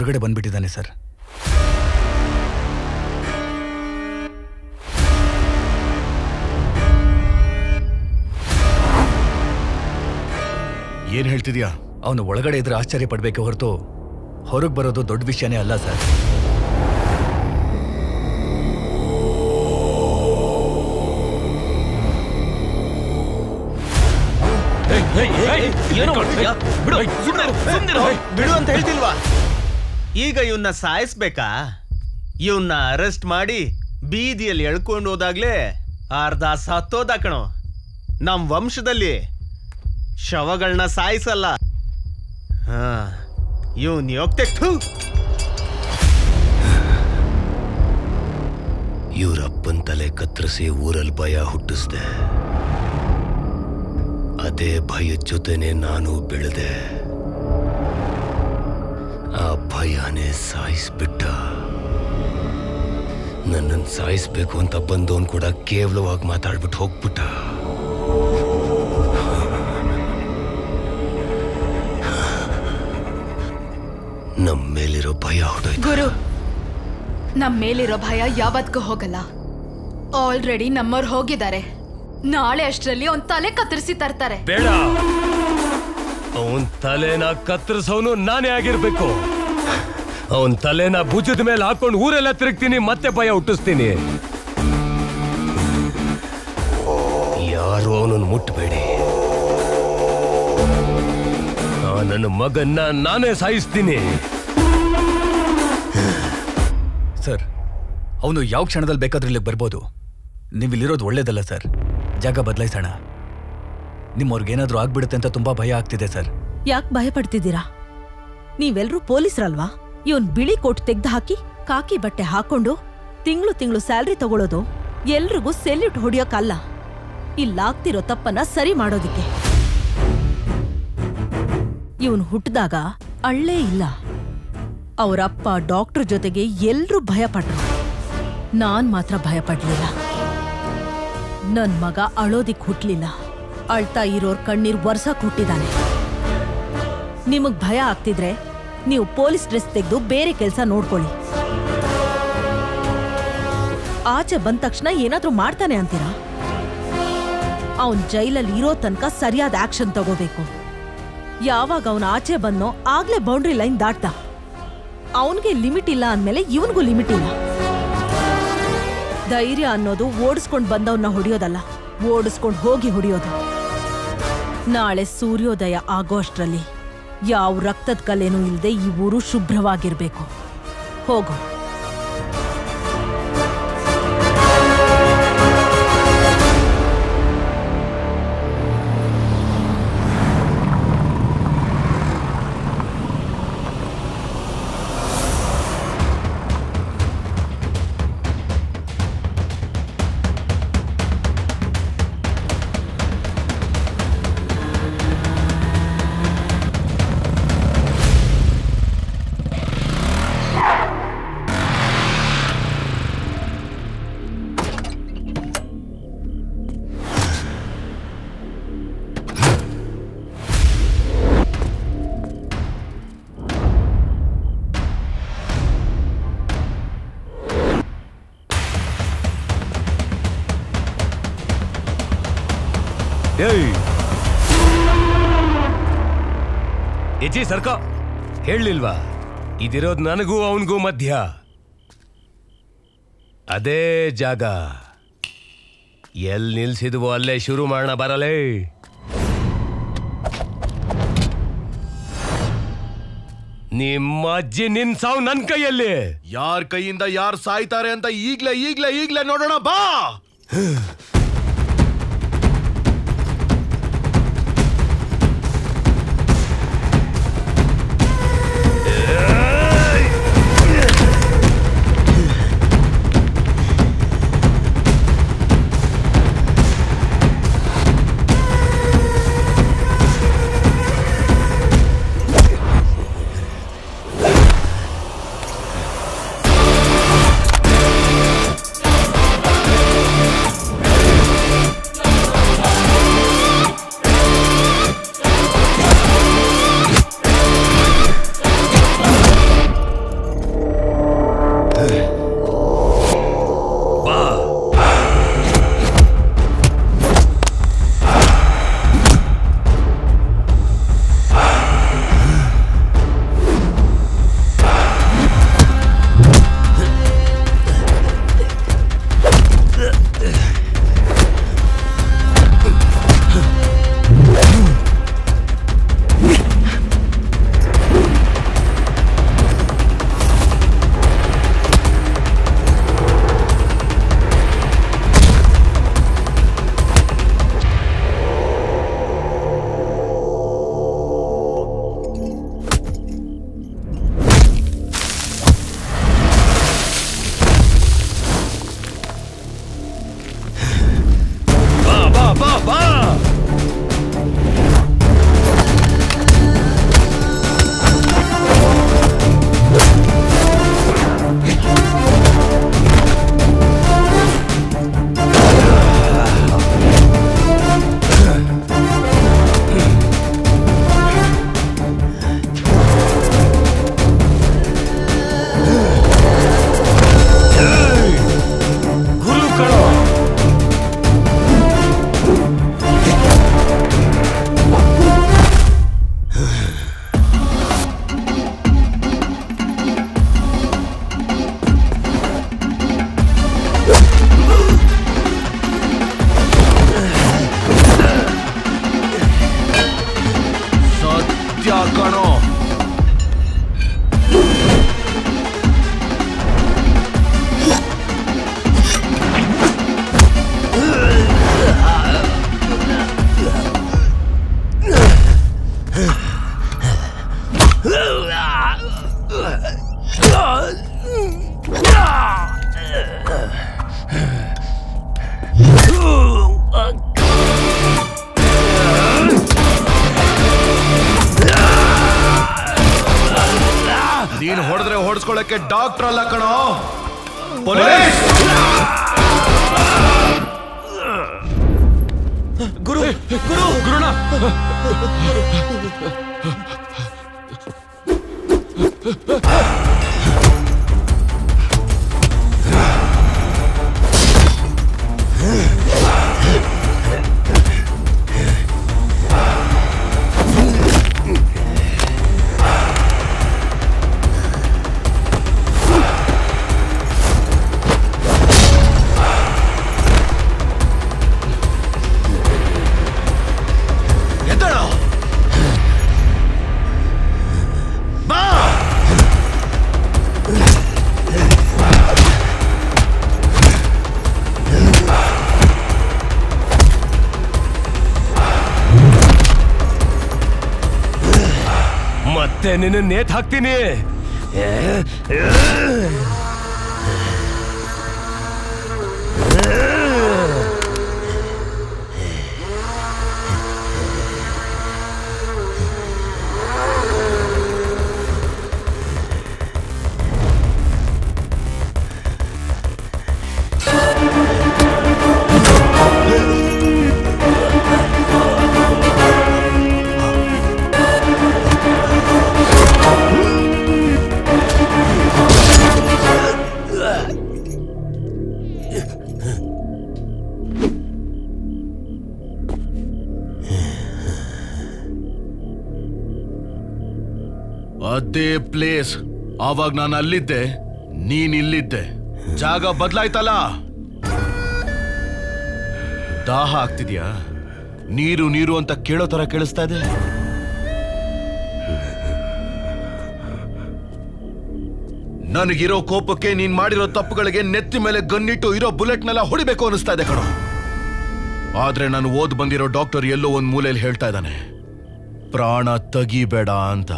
ಹೊರಗಡೆ ಬಂದ್ಬಿಟ್ಟಿದ್ದಾನೆ ಸರ್ ಏನ್ ಹೇಳ್ತಿದ್ಯಾ ಅವನು ಒಳಗಡೆ ಇದ್ರೆ ಆಶ್ಚರ್ಯ ಪಡಬೇಕು ಹೊರತು ಹೊರಗೆ ಬರೋದು ದೊಡ್ಡ ವಿಷಯನೇ ಅಲ್ಲ ಸರ್. ಬಿಡು ಅಂತ ಹೇಳ್ತಿಲ್ವಾ ಈಗ ಇವನ್ನ ಸಾಯಿಸ್ಬೇಕಾ? ಇವನ್ನ ಅರೆಸ್ಟ್ ಮಾಡಿ ಬೀದಿಯಲ್ಲಿ ಎಳ್ಕೊಂಡು ಹೋದಾಗ್ಲೇ ಅರ್ಧ ಸತ್ತೋದ ಕಣೋ. ನಮ್ ವಂಶದಲ್ಲಿ ಶವಗಳನ್ನ ಸಾಯಿಸಲ್ಲ. ಹಾ, ಇವನ್ ಯೋಗ್ತೆ ಇವರಪ್ಪನ ತಲೆ ಕತ್ತರಿಸಿ ಊರಲ್ಲಿ ಭಯ ಹುಟ್ಟಿಸ್ದೆ. ಅದೇ ಭಯದ ಜೊತೆನೆ ನಾನು ಬೆಳೆದೆ. ಆ ಭಯನೇ ಸಾಯಿಸ್ಬಿಟ್ಟ. ನನ್ನನ್ನು ಸಾಯಿಸ್ಬೇಕು ಅಂತ ಬಂದವನ್ ಕೂಡ ಕೇವಲವಾಗಿ ಮಾತಾಡ್ಬಿಟ್ಟು ಹೋಗ್ಬಿಟ್ಟ. ನಮ್ಮ ಮೇಲಿರೋ ಭಯ ಹೊಡೋಯ್ತು. ಗುರು ನಮ್ ಮೇಲಿರೋ ಭಯ ಯಾವತ್ಗೂ ಹೋಗಲ್ಲ. ಆಲ್ರೆಡಿ ನಮ್ಮವ್ರು ಹೋಗಿದ್ದಾರೆ. ನಾಳೆ ಅಷ್ಟರಲ್ಲಿ ಒಂದ್ ತಲೆ ಕತ್ತರಿಸಿ ತರ್ತಾರೆ. ಬೇಡ. ಅವನ್ ತಲೆನ ಕತ್ತರಿಸೋನು ನಾನೇ ಆಗಿರ್ಬೇಕು. ಅವನ್ ತಲೆನ ಭುಜದ ಮೇಲೆ ಹಾಕೊಂಡು ಊರೆಲ್ಲ ತಿರುಗ್ತೀನಿ, ಮತ್ತೆ ಭಯ ಹುಟ್ಟಿಸ್ತೀನಿ. ಯಾರು ಅವನನ್ನು ಮುಟ್ಟಬೇಡಿ ನನ್ನ ಮಗನ್ನ ನಾನೇ ಸಾಯಿಸ್ತೀನಿ. ಸರ್, ಅವನು ಯಾವ ಕ್ಷಣದಲ್ಲಿ ಬೇಕಾದ್ರೂ ಇಲ್ಲಿಗೆ ಬರ್ಬೋದು. ನೀವು ಇಲ್ಲಿರೋದು ಒಳ್ಳೇದಲ್ಲ ಸರ್. ಜಾಗ ಬದಲಾಯಿಸೋಣ. ನಿಮ್ಮವ್ರಿಗೇನಾದ್ರೂ ಆಗ್ಬಿಡುತ್ತೆ ಅಂತ ತುಂಬಾ ಭಯ ಆಗ್ತಿದೆ, ಸರ್. ಯಾಕೆ ಭಯ ಪಡ್ತಿದ್ದೀರಾ? ನೀವೆಲ್ರೂ ಪೊಲೀಸ್ರಲ್ವಾ? ಇವನ್ ಬಿಳಿ ಕೋಟ್ ತೆಗ್ದು ಹಾಕಿ ಕಾಕಿ ಬಟ್ಟೆ ಹಾಕೊಂಡು ತಿಂಗಳು ತಿಂಗಳು ಸ್ಯಾಲ್ರಿ ತಗೊಳ್ಳೋದು ಎಲ್ರಿಗೂ ಸೆಲ್ಯೂಟ್ ಹೊಡಿಯೋಕ್ಕಲ್ಲ ಇಲ್ಲಾಗ್ತಿರೋ ತಪ್ಪನ್ನ ಸರಿ ಮಾಡೋದಿಕ್ಕೆ. ಇವನು ಹುಟ್ಟಿದಾಗ ಅಳ್ಳೇ ಇಲ್ಲ. ಅವರಪ್ಪ ಡಾಕ್ಟರ್ ಜೊತೆಗೆ ಎಲ್ರೂ ಭಯಪಟ್ರು. ನಾನ್ ಮಾತ್ರ ಭಯ ಪಡ್ಲಿಲ್ಲ ನನ್ ಮಗ ಅಳೋದಿಕ್ ಹುಟ್ಲಿಲ್ಲ. ಅಳ್ತಾ ಇರೋರ್ ಕಣ್ಣೀರ್ ವರ್ಷ ಹುಟ್ಟಿದಾನೆ ನಿಮಗ್ ಭಯ ಆಗ್ತಿದ್ರೆ ನೀವು ಪೊಲೀಸ್ ಡ್ರೆಸ್ ತೆಗೆದು ಬೇರೆ ಕೆಲಸ ನೋಡ್ಕೊಳ್ಳಿ. ಆಚೆ ಬಂದ ತಕ್ಷಣ ಏನಾದ್ರೂ ಮಾಡ್ತಾನೆ ಅಂತೀರಾ? ಅವನ್ ಜೈಲಲ್ಲಿ ಇರೋ ತನಕ ಸರಿಯಾದ ಆಕ್ಷನ್ ತಗೋಬೇಕು. ಯಾವಾಗ ಅವನ ಆಚೆ ಬಂದೋ ಆಗ್ಲೇ ಬೌಂಡ್ರಿ ಲೈನ್ ದಾಟ್ದ. ಅವನ್ಗೆ ಲಿಮಿಟ್ ಇಲ್ಲ ಅಂದ್ಮೇಲೆ ಇವನ್ಗೂ ಲಿಮಿಟ್ ಇಲ್ಲ. ಧೈರ್ಯ ಅನ್ನೋದು ಓಡಿಸ್ಕೊಂಡ್ ಬಂದವನ್ನ ಹೊಡಿಯೋದಲ್ಲ, ಓಡಿಸ್ಕೊಂಡ್ ಹೋಗಿ ಹೊಡಿಯೋದು. ನಾಳೆ ಸೂರ್ಯೋದಯ ಆಗೋಷ್ಟರಲ್ಲಿ. ಯಾವ ರಕ್ತದ ಕಲೆನೂ ಇಲ್ಲದೆ ಈ ಊರು ಶುಭ್ರವಾಗಿರಬೇಕು. ಹೋಗು. ಹೇಳಲಿಲ್ವಾ ಇದಿರೋದು ನನಗೂ ಅವನಿಗೂ ಮಧ್ಯ. ಅದೇ ಜಾಗ. ಎಲ್ಲಿ ನಿಲ್ಸಿದ್ವೋ ಅಲ್ಲೇ ಶುರು ಮಾಡೋಣ ಬರಲೇ. ನಿಮ್ಮ ಅಜ್ಜಿ ನಿನ್ ಸಾವು ನನ್ ಕೈಯಲ್ಲಿ. ಯಾರ ಕೈಯಿಂದ ಯಾರು ಸಾಯ್ತಾರೆ ಅಂತ ಈಗ್ಲೇ ಈಗ್ಲೇ ಈಗ್ಲೇ ನೋಡೋಣ ಬಾ! ಹೊಡೆಸ್ಕೊಳ್ಳಕ್ಕೆ ಡಾಕ್ಟರ್ ಅಲ್ಲ ಕಣೋ ಪೊಲೀಸ್ ಗುರು ಗುರು ಗುರುಣ ನಿನ್ನ ನೇತ್ ಹಾಕ್ತೀನಿ. ಆವಾಗ ನಾನು ಅಲ್ಲಿದ್ದೆ, ನೀನ್ ಇಲ್ಲಿದ್ದೆ. ಜಾಗ ಬದಲಾಯ್ತಲ್ಲ? ದಾಹ ಆಗ್ತಿದ್ಯಾ? ನೀರು ನೀರು ಅಂತ ಕೇಳೋ ತರ ಕೇಳಿಸ್ತಾ ಇದೆ. ನನಗಿರೋ ಕೋಪಕ್ಕೆ ನೀನ್ ಮಾಡಿರೋ ತಪ್ಪುಗಳಿಗೆ ನೆತ್ತಿ ಮೇಲೆ ಗನ್ನಿಟ್ಟು ಇರೋ ಬುಲೆಟ್ನೆಲ್ಲ ಹೊಡಿಬೇಕು ಅನಿಸ್ತಾ ಇದೆ ಕಣೋ. ಆದ್ರೆ ನಾನು ಓದ್ ಬಂದಿರೋ ಡಾಕ್ಟರ್ ಎಲ್ಲೋ ಒಂದ್ ಮೂಲೆಯಲ್ಲಿ ಹೇಳ್ತಾ ಇದ್ದಾನೆ, ಪ್ರಾಣ ತಗಿಬೇಡ ಅಂತ.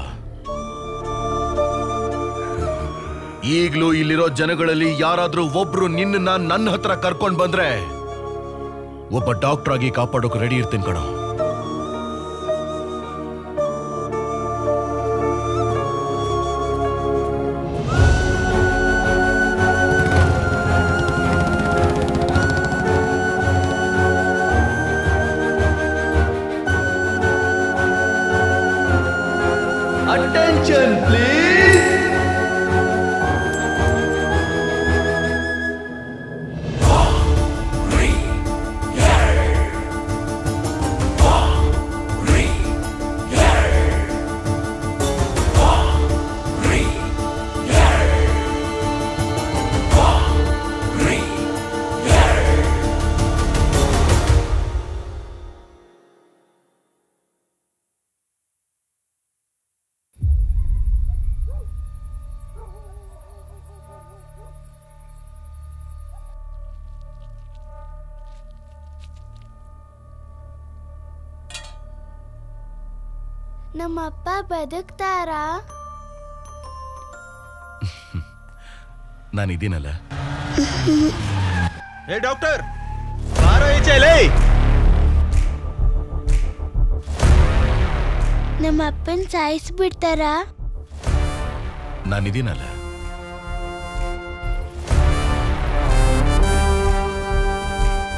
ಈಗ್ಲೂ ಇಲ್ಲಿರೋ ಜನಗಳಲ್ಲಿ ಯಾರಾದ್ರೂ ಒಬ್ರು ನಿನ್ನ ನನ್ನ ಹತ್ರ ಕರ್ಕೊಂಡ್ ಬಂದ್ರೆ ಒಬ್ಬ ಡಾಕ್ಟರ್ ಆಗಿ ಕಾಪಾಡೋಕೆ ರೆಡಿ ಇರ್ತೀನಿ ಕಣೋ. ಬದುಕ್ತಾರಾ ನಾನಿದ್ದೀನಲ್ಲ ಏ ಡಾಕ್ಟರ್! ಬಾರೋ ಈಚೆ ಲೇ! ನಮ್ಮ ಅಪ್ಪನ್ ಸಾಯಿಸ್ಬಿಡ್ತಾರಾ ನಾನಿದ್ದೀನಲ್ಲ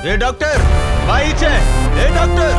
ಏ ಡಾಕ್ಟರ್! ಬಾ ಈಚೆ! ಏ ಡಾಕ್ಟರ್!